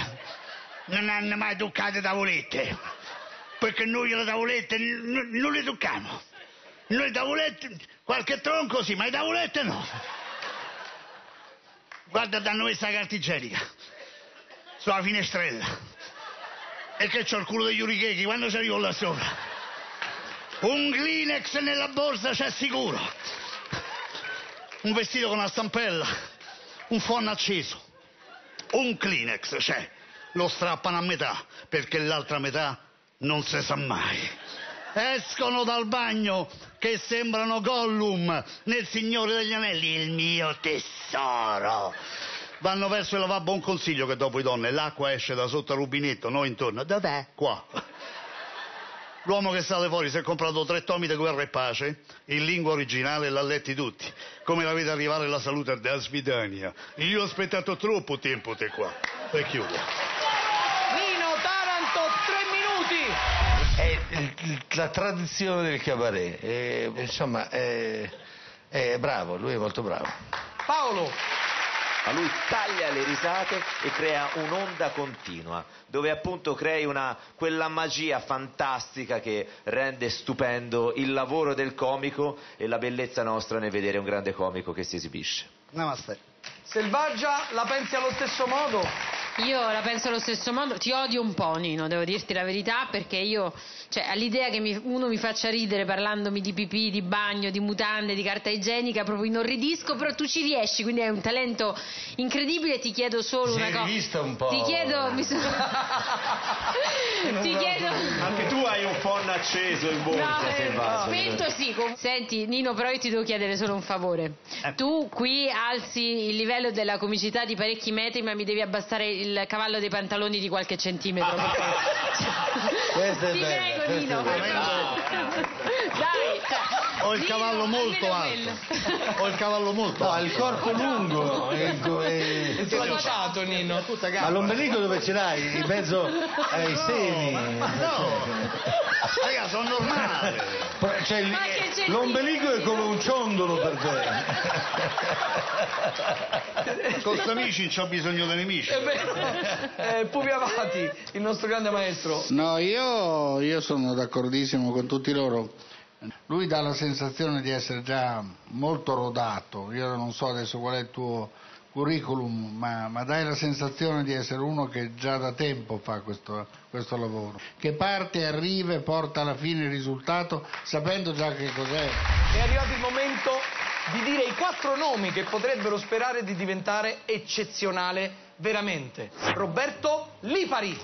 non hanno mai toccato tavolette. Perché noi le tavolette non le tocchiamo. Noi tavolette, qualche tronco sì, ma i tavolette no. Guarda, danno questa carta igienica sulla finestrella. E che c'ho il culo degli urichechi quando ci arrivo là sopra. Un Kleenex nella borsa c'è sicuro. Un vestito con una stampella, un phon acceso, un Kleenex c'è. Lo strappano a metà perché l'altra metà non si sa mai. Escono dal bagno che sembrano Gollum nel Signore degli Anelli, il mio tesoro. Vanno verso il lavabo un consiglio che dopo i donne, l'acqua esce da sotto al rubinetto, noi intorno. Dov'è? Qua. L'uomo che sale fuori si è comprato tre tomi di guerra e pace, in lingua originale, e l'ha letti tutti. Come la vede arrivare la salute da Svidania. Io ho aspettato troppo tempo te qua. E chiudo. Nino Taranto, tre minuti. È la tradizione del cabaret. E, insomma, è, è bravo, lui è molto bravo. Paolo. Ma lui taglia le risate e crea un'onda continua, dove appunto crei una, quella magia fantastica che rende stupendo il lavoro del comico e la bellezza nostra nel vedere un grande comico che si esibisce. Namaste. Selvaggia, la pensi allo stesso modo? Io la penso allo stesso modo, ti odio un po' Nino, devo dirti la verità, perché io, cioè all'idea che mi- uno mi faccia ridere parlandomi di pipì, di bagno, di mutande, di carta igienica, proprio inorridisco, però tu ci riesci, quindi hai un talento incredibile, ti chiedo solo Si una è cosa. un po'. Ti chiedo, mi so- ti chiedo... Anche tu hai un phon acceso in borsa, No, eh, selvaggio. spento sì. com- Senti, Nino, però io ti devo chiedere solo un favore. Tu qui alzi il livello della comicità di parecchi metri, ma mi devi abbassare il cavallo dei pantaloni di qualche centimetro. Questo è Ti bello, prego, Nino. Dai. Ho il cavallo molto alto. Ho il cavallo molto No, alto. ha il corpo lungo. e- e- È slanciato, Nino. Ma l'ombelico dove ce l'hai? In mezzo ai seni? Raga, sono normale. Cioè, l'ombelico è come un ciondolo per te. Con sti amici non c'ho bisogno di nemici. È vero. Eh, Pupi Avati, il nostro grande maestro. No, io, io sono d'accordissimo con tutti loro. Lui dà la sensazione di essere già molto rodato. Io non so adesso qual è il tuo curriculum, ma, ma dai la sensazione di essere uno che già da tempo fa questo, questo lavoro. Che parte, arriva e porta alla fine il risultato sapendo già che cos'è. È arrivato il momento di dire i quattro nomi che potrebbero sperare di diventare eccezionale veramente. Roberto Lipari.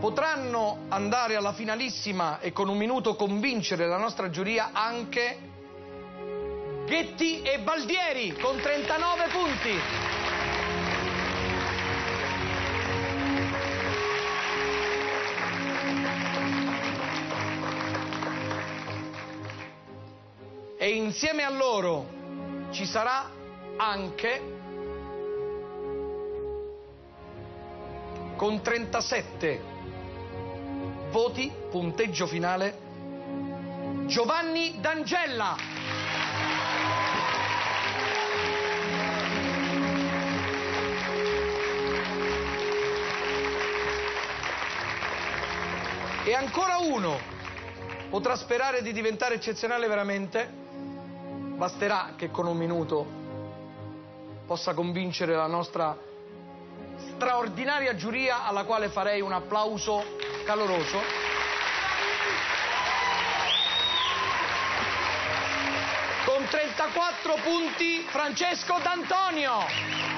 Potranno andare alla finalissima e con un minuto convincere la nostra giuria anche Ghetti e Baldieri con 39 punti. E insieme a loro ci sarà anche con 37 voti, punteggio finale, Giovanni D'Angella. E ancora uno potrà sperare di diventare eccezionale veramente. Basterà che con un minuto possa convincere la nostra straordinaria giuria alla quale farei un applauso caloroso. Con 34 punti Francesco D'Antonio.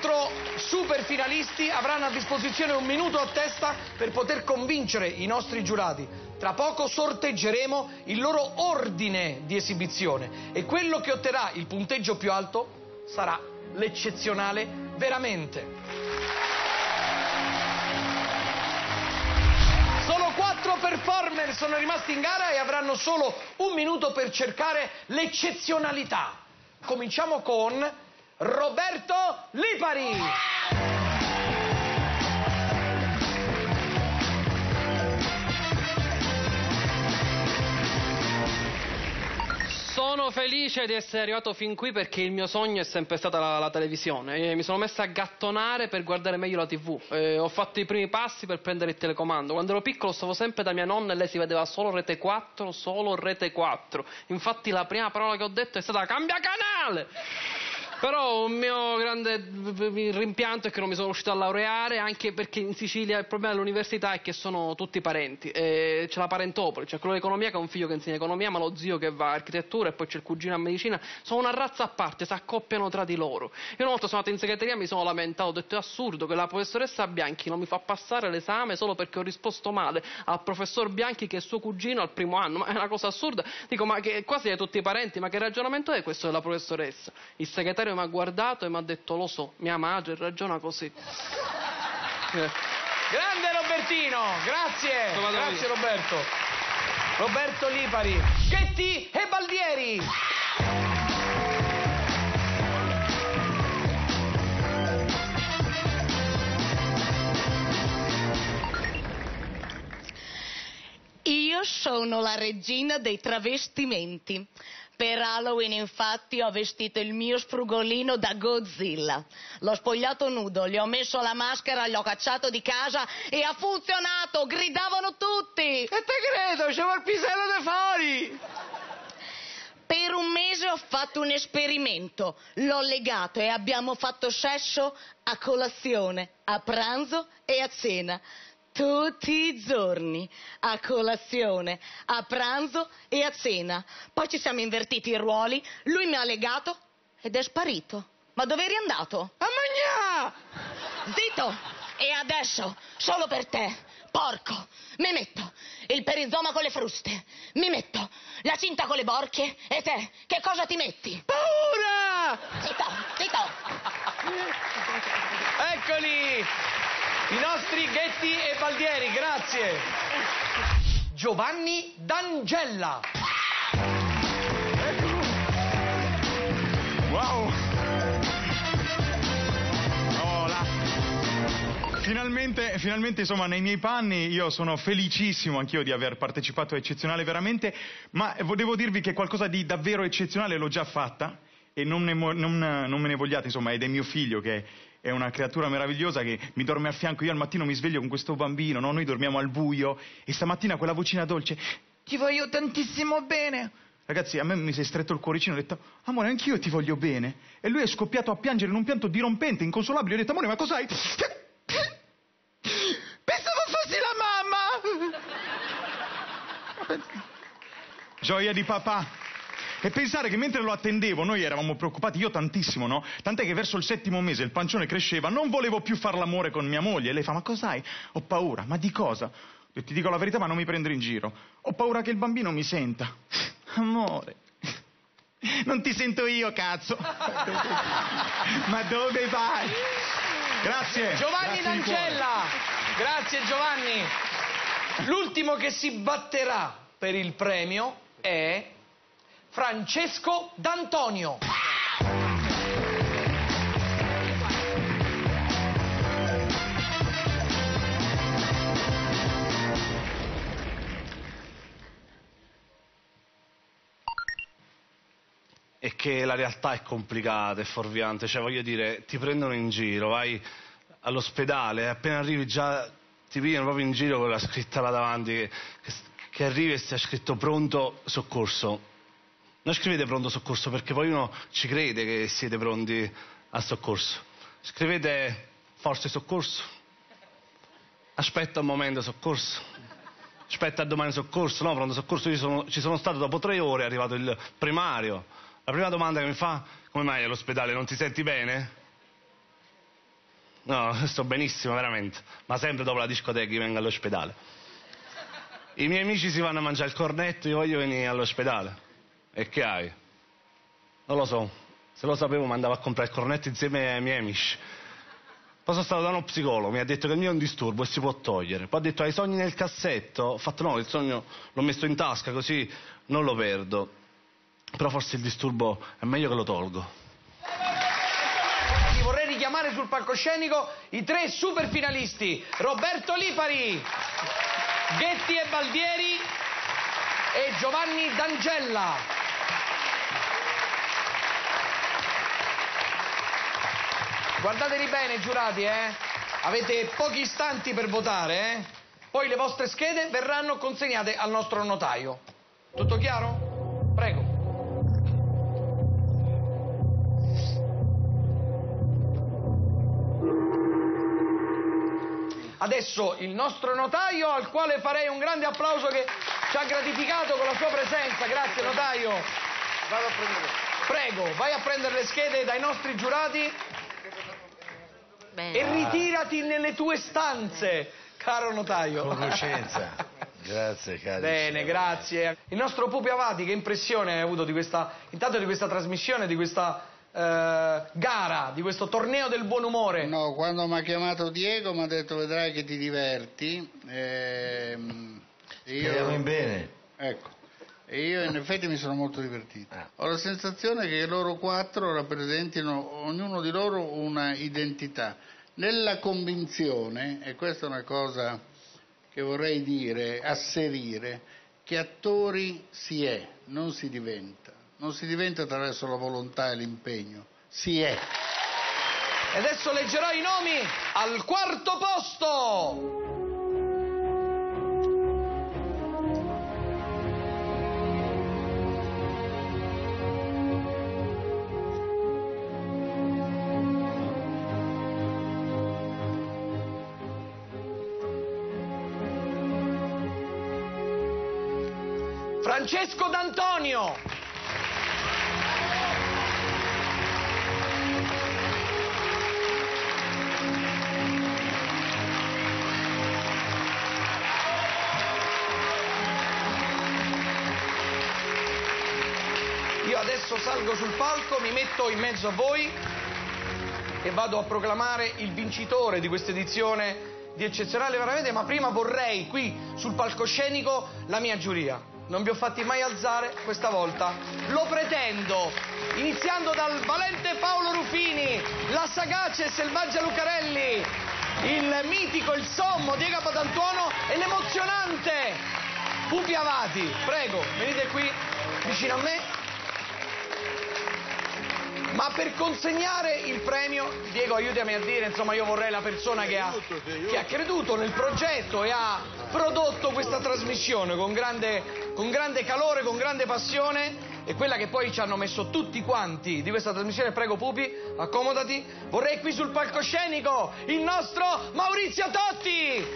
Quattro super finalisti avranno a disposizione un minuto a testa per poter convincere i nostri giurati. Tra poco sorteggeremo il loro ordine di esibizione e quello che otterrà il punteggio più alto sarà l'eccezionale veramente. Solo quattro performer sono rimasti in gara e avranno solo un minuto per cercare l'eccezionalità. Cominciamo con Roberto Lipari. Sono felice di essere arrivato fin qui perché il mio sogno è sempre stata la, la televisione. E mi sono messa a gattonare per guardare meglio la TV. E ho fatto i primi passi per prendere il telecomando. Quando ero piccolo stavo sempre da mia nonna e lei si vedeva solo Rete 4, solo Rete 4. Infatti la prima parola che ho detto è stata cambia canale! Però un mio grande rimpianto è che non mi sono riuscito a laureare, anche perché in Sicilia il problema dell'università è che sono tutti parenti. E c'è la parentopoli, c'è quello di economia che ha un figlio che insegna economia, ma lo zio che va a architettura e poi c'è il cugino a medicina. Sono una razza a parte, si accoppiano tra di loro. Io una volta sono andato in segreteria e mi sono lamentato, ho detto è assurdo che la professoressa Bianchi non mi fa passare l'esame solo perché ho risposto male al professor Bianchi che è suo cugino al primo anno. Ma è una cosa assurda. Dico, ma che qua siete tutti parenti, ma che ragionamento è questo della professoressa? Il segretario mi ha guardato e mi ha detto lo so, mia madre ragiona così. Eh. Grande Robertino, grazie. Grazie Roberto. Roberto Lipari, Chetti e Baldieri. Io sono la regina dei travestimenti. Per Halloween infatti ho vestito il mio sprugolino da Godzilla. L'ho spogliato nudo, gli ho messo la maschera, gli ho cacciato di casa e ha funzionato, gridavano tutti. E te credo, c'è il pisello de fuori. Per un mese ho fatto un esperimento, l'ho legato e abbiamo fatto sesso a colazione, a pranzo e a cena. Tutti i giorni, a colazione, a pranzo e a cena. Poi ci siamo invertiti i ruoli, lui mi ha legato ed è sparito. Ma dove eri andato? A mangiare! Zitto! E adesso, solo per te, porco, mi metto il perizoma con le fruste, mi metto la cinta con le borchie e te, che cosa ti metti? Paura! Zitto, zitto! Eccoli, i nostri Ghetti e Baldieri, grazie. Giovanni D'Angella. Wow! Finalmente, finalmente, insomma, nei miei panni io sono felicissimo anch'io di aver partecipato a Eccezionale veramente, ma devo dirvi che qualcosa di davvero eccezionale l'ho già fatta e non, ne non- non me ne vogliate, insomma, ed è mio figlio che è una creatura meravigliosa che mi dorme a fianco, io al mattino mi sveglio con questo bambino, no? Noi dormiamo al buio e stamattina quella vocina dolce, ti voglio tantissimo bene. Ragazzi, a me mi si è stretto il cuoricino, ho detto, amore, anch'io ti voglio bene. E lui è scoppiato a piangere in un pianto dirompente, inconsolabile. Ho detto, amore, ma cos'hai? Pensavo fossi la mamma! Gioia di papà. E pensare che mentre lo attendevo noi eravamo preoccupati, io tantissimo, no? Tant'è che verso il settimo mese il pancione cresceva, non volevo più far l'amore con mia moglie. E lei fa, ma cos'hai? Ho paura. Ma di cosa? Detto, ti dico la verità, ma non mi prendere in giro. Ho paura che il bambino mi senta. Amore. Non ti sento io, cazzo. ma dove vai? Grazie. Giovanni Grazie. D'Angella. Grazie Giovanni. L'ultimo che si batterà per il premio è Francesco D'Antonio. è che la realtà è complicata, è fuorviante, cioè voglio dire, ti prendono in giro, vai all'ospedale, e appena arrivi già ti pigliano proprio in giro con la scritta là davanti, che, che, che arrivi e sia scritto pronto soccorso. Non scrivete pronto soccorso perché poi uno ci crede che siete pronti al soccorso. Scrivete forse soccorso. Aspetta un momento soccorso. Aspetta a domani soccorso. No, pronto soccorso, io sono- ci sono stato dopo tre ore, è arrivato il primario. La prima domanda che mi fa, come mai all'ospedale non ti senti bene? No, sto benissimo, veramente. Ma sempre dopo la discoteca io vengo all'ospedale. I miei amici si vanno a mangiare il cornetto, io voglio venire all'ospedale. E che hai? Non lo so. Se lo sapevo mi andavo a comprare il cornetto insieme ai miei amici. Poi sono stato da uno psicologo, mi ha detto che il mio è un disturbo e si può togliere. Poi ha detto hai i sogni nel cassetto? Ho fatto no, il sogno l'ho messo in tasca così non lo perdo. Però forse il disturbo è meglio che lo tolgo. Ti vorrei richiamare sul palcoscenico i tre super finalisti. Roberto Lipari, Ghetti e Baldieri e Giovanni D'Angella. Guardatevi bene, giurati, eh? Avete pochi istanti per votare, eh? Poi le vostre schede verranno consegnate al nostro notaio. Tutto chiaro? Prego. Adesso il nostro notaio al quale farei un grande applauso che ci ha gratificato con la sua presenza. Grazie notaio. Vado a prendere. Prego, vai a prendere le schede dai nostri giurati e ritirati nelle tue stanze, caro notaio. Conoscenza. Grazie, cari. Bene, grazie. Il nostro Pupi Avati, che impressione hai avuto di questa, intanto di questa trasmissione, di questa eh, gara, di questo torneo del buon umore? No, quando mi ha chiamato Diego mi ha detto vedrai che ti diverti. Ehm, io- Speriamo in bene. Ecco. E io in effetti mi sono molto divertito. Ah. Ho la sensazione che loro quattro rappresentino ognuno di loro una identità. Nella convinzione, e questa è una cosa che vorrei dire, asserire, che attori si è, non si diventa. Non si diventa attraverso la volontà e l'impegno, si è. E adesso leggerò i nomi al quarto posto. D'Antonio. Io adesso salgo sul palco, mi metto in mezzo a voi e vado a proclamare il vincitore di questa edizione di Eccezionale Veramente, ma prima vorrei qui sul palcoscenico la mia giuria. Non vi ho fatti mai alzare, questa volta lo pretendo. Iniziando dal valente Paolo Rufini, la sagace selvaggia Lucarelli, il mitico, il sommo Diego Patantuono e l'emozionante Pupi Avati. Prego, venite qui vicino a me. Ma per consegnare il premio, Diego aiutami a dire, insomma io vorrei la persona che ha, che ha creduto nel progetto e ha prodotto questa trasmissione con grande, con grande calore, con grande passione e quella che poi ci hanno messo tutti quanti di questa trasmissione, prego Pupi, accomodati, vorrei qui sul palcoscenico il nostro Maurizio Totti!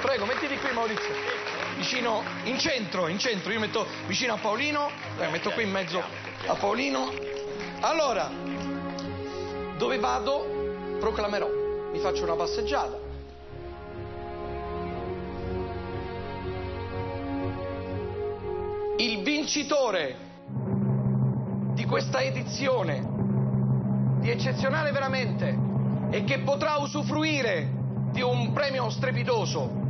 Prego, mettiti qui Maurizio. Vicino, in centro, in centro, io metto vicino a Paolino, eh, metto qui in mezzo a Paolino. Allora, dove vado proclamerò, mi faccio una passeggiata. Il vincitore di questa edizione di eccezionale veramente e che potrà usufruire di un premio strepitoso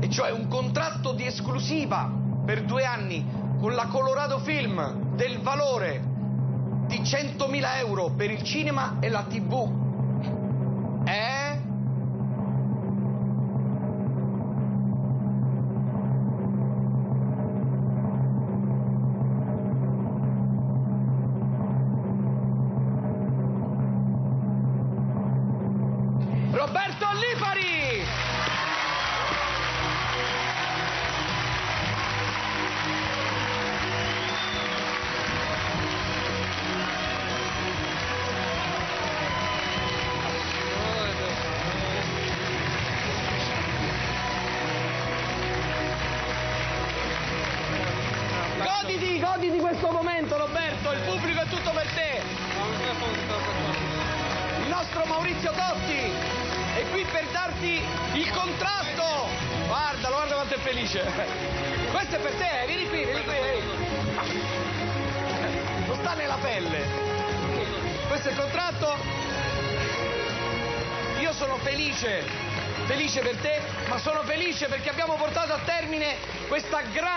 e cioè un contratto di esclusiva per due anni con la Colorado Film del valore di 100.000 euro per il cinema e la tv.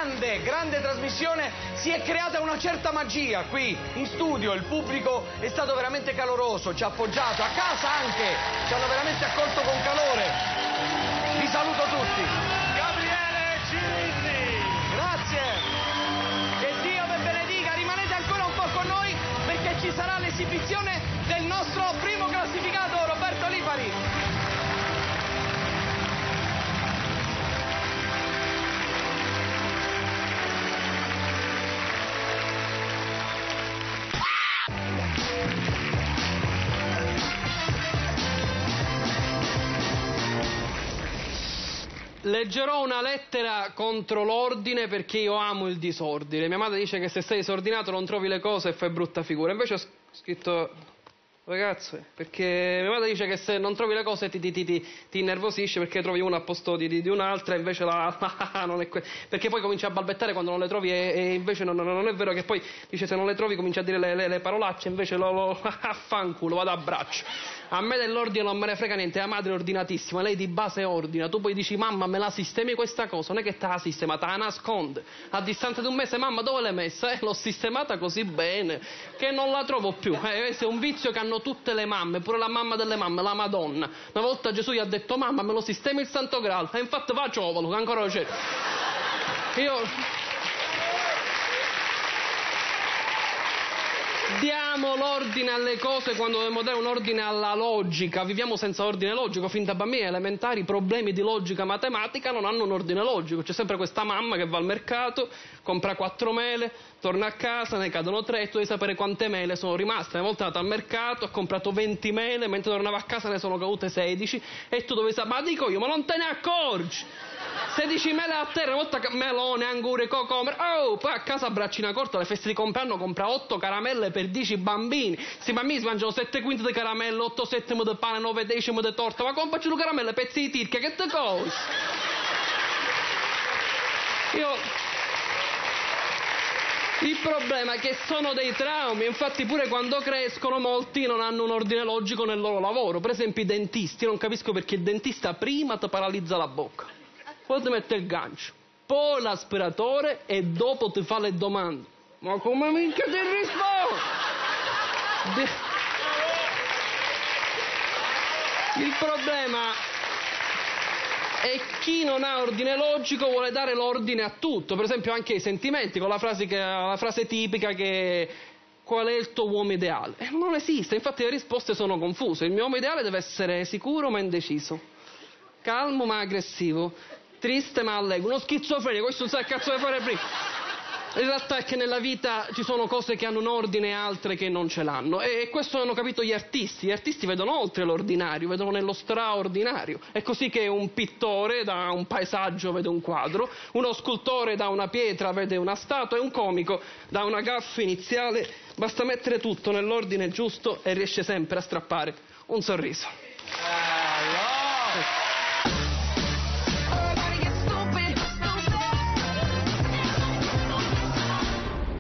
Grande, grande trasmissione. Si è creata una certa magia qui in studio, il pubblico è stato veramente caloroso, ci ha appoggiato, a casa anche, ci hanno veramente accolto con calore. Vi saluto tutti. Gabriele Cirilli. Grazie. Che Dio vi benedica, rimanete ancora un ci sarà l'esibizione del nostro primo classificato, Roberto Lipari. Leggerò una lettera contro l'ordine perché io amo il disordine. Mia madre dice che se sei disordinato non trovi le cose e fai brutta figura. Invece ho scritto ragazze, perché mia madre dice che se non trovi le cose ti, ti, ti, ti, innervosisce perché trovi una a posto di, di- di un'altra invece la, non è que- perché poi comincia a balbettare quando non le trovi e, e invece non, non- non è vero che poi dice se non le trovi comincia a dire le, le- le parolacce invece lo, lo affanculo, vado a braccio. A me dell'ordine non me ne frega niente, la madre è ordinatissima, lei di base ordina, tu poi dici mamma me la sistemi questa cosa, non è che te la sistema, te la nasconde. A distanza di un mese mamma dove l'hai messa? Eh, l'ho sistemata così bene che non la trovo più. Eh, questo è un vizio che hanno tutte le mamme, pure la mamma delle mamme, la Madonna. Una volta Gesù gli ha detto mamma me lo sistemi il Santo Graal e infatti va a Ciovolo, che ancora c'è. Io... Diamo l'ordine alle cose quando dobbiamo dare un ordine alla logica. Viviamo senza ordine logico. Fin da bambini elementari, problemi di logica matematica non hanno un ordine logico. C'è sempre questa mamma che va al mercato, compra quattro mele, torna a casa, ne cadono tre, tu devi sapere quante mele sono rimaste. Una volta è andata al mercato, ha comprato 20 mele, mentre tornava a casa ne sono cadute 16 e tu dovevi sapere, ma dico io, ma non te ne accorgi? 16 mele a terra, volta melone, angure, cocombre. Oh, poi a casa a braccina corta, alle feste di compleanno compra 8 caramelle per 10 bambini. Questi bambini si mangiano 7 quinti di caramelle, 8 settimo di pane, 9 decimo di torta. Ma compraci due caramelle, pezzi di tirchia, che te cosi? Io... Il problema è che sono dei traumi, infatti pure quando crescono molti non hanno un ordine logico nel loro lavoro. Per esempio i dentisti, io non capisco perché il dentista prima ti paralizza la bocca, poi ti mette il gancio, poi l'aspiratore e dopo ti fa le domande. Ma come minchia ti rispondo? Il problema e chi non ha ordine logico vuole dare l'ordine a tutto, per esempio anche ai sentimenti, con la frase, che- la frase tipica che qual è il tuo uomo ideale? Eh, Non esiste, infatti le risposte sono confuse. Il mio uomo ideale deve essere sicuro ma indeciso, calmo ma aggressivo, triste ma allegro, uno schizofrenico, questo non sa cazzo deve fare prima. In realtà è che nella vita ci sono cose che hanno un ordine e altre che non ce l'hanno. E questo hanno capito gli artisti. Gli artisti vedono oltre l'ordinario, vedono nello straordinario. È così che un pittore da un paesaggio vede un quadro, uno scultore da una pietra vede una statua e un comico da una gaffa iniziale. Basta mettere tutto nell'ordine giusto e riesce sempre a strappare un sorriso.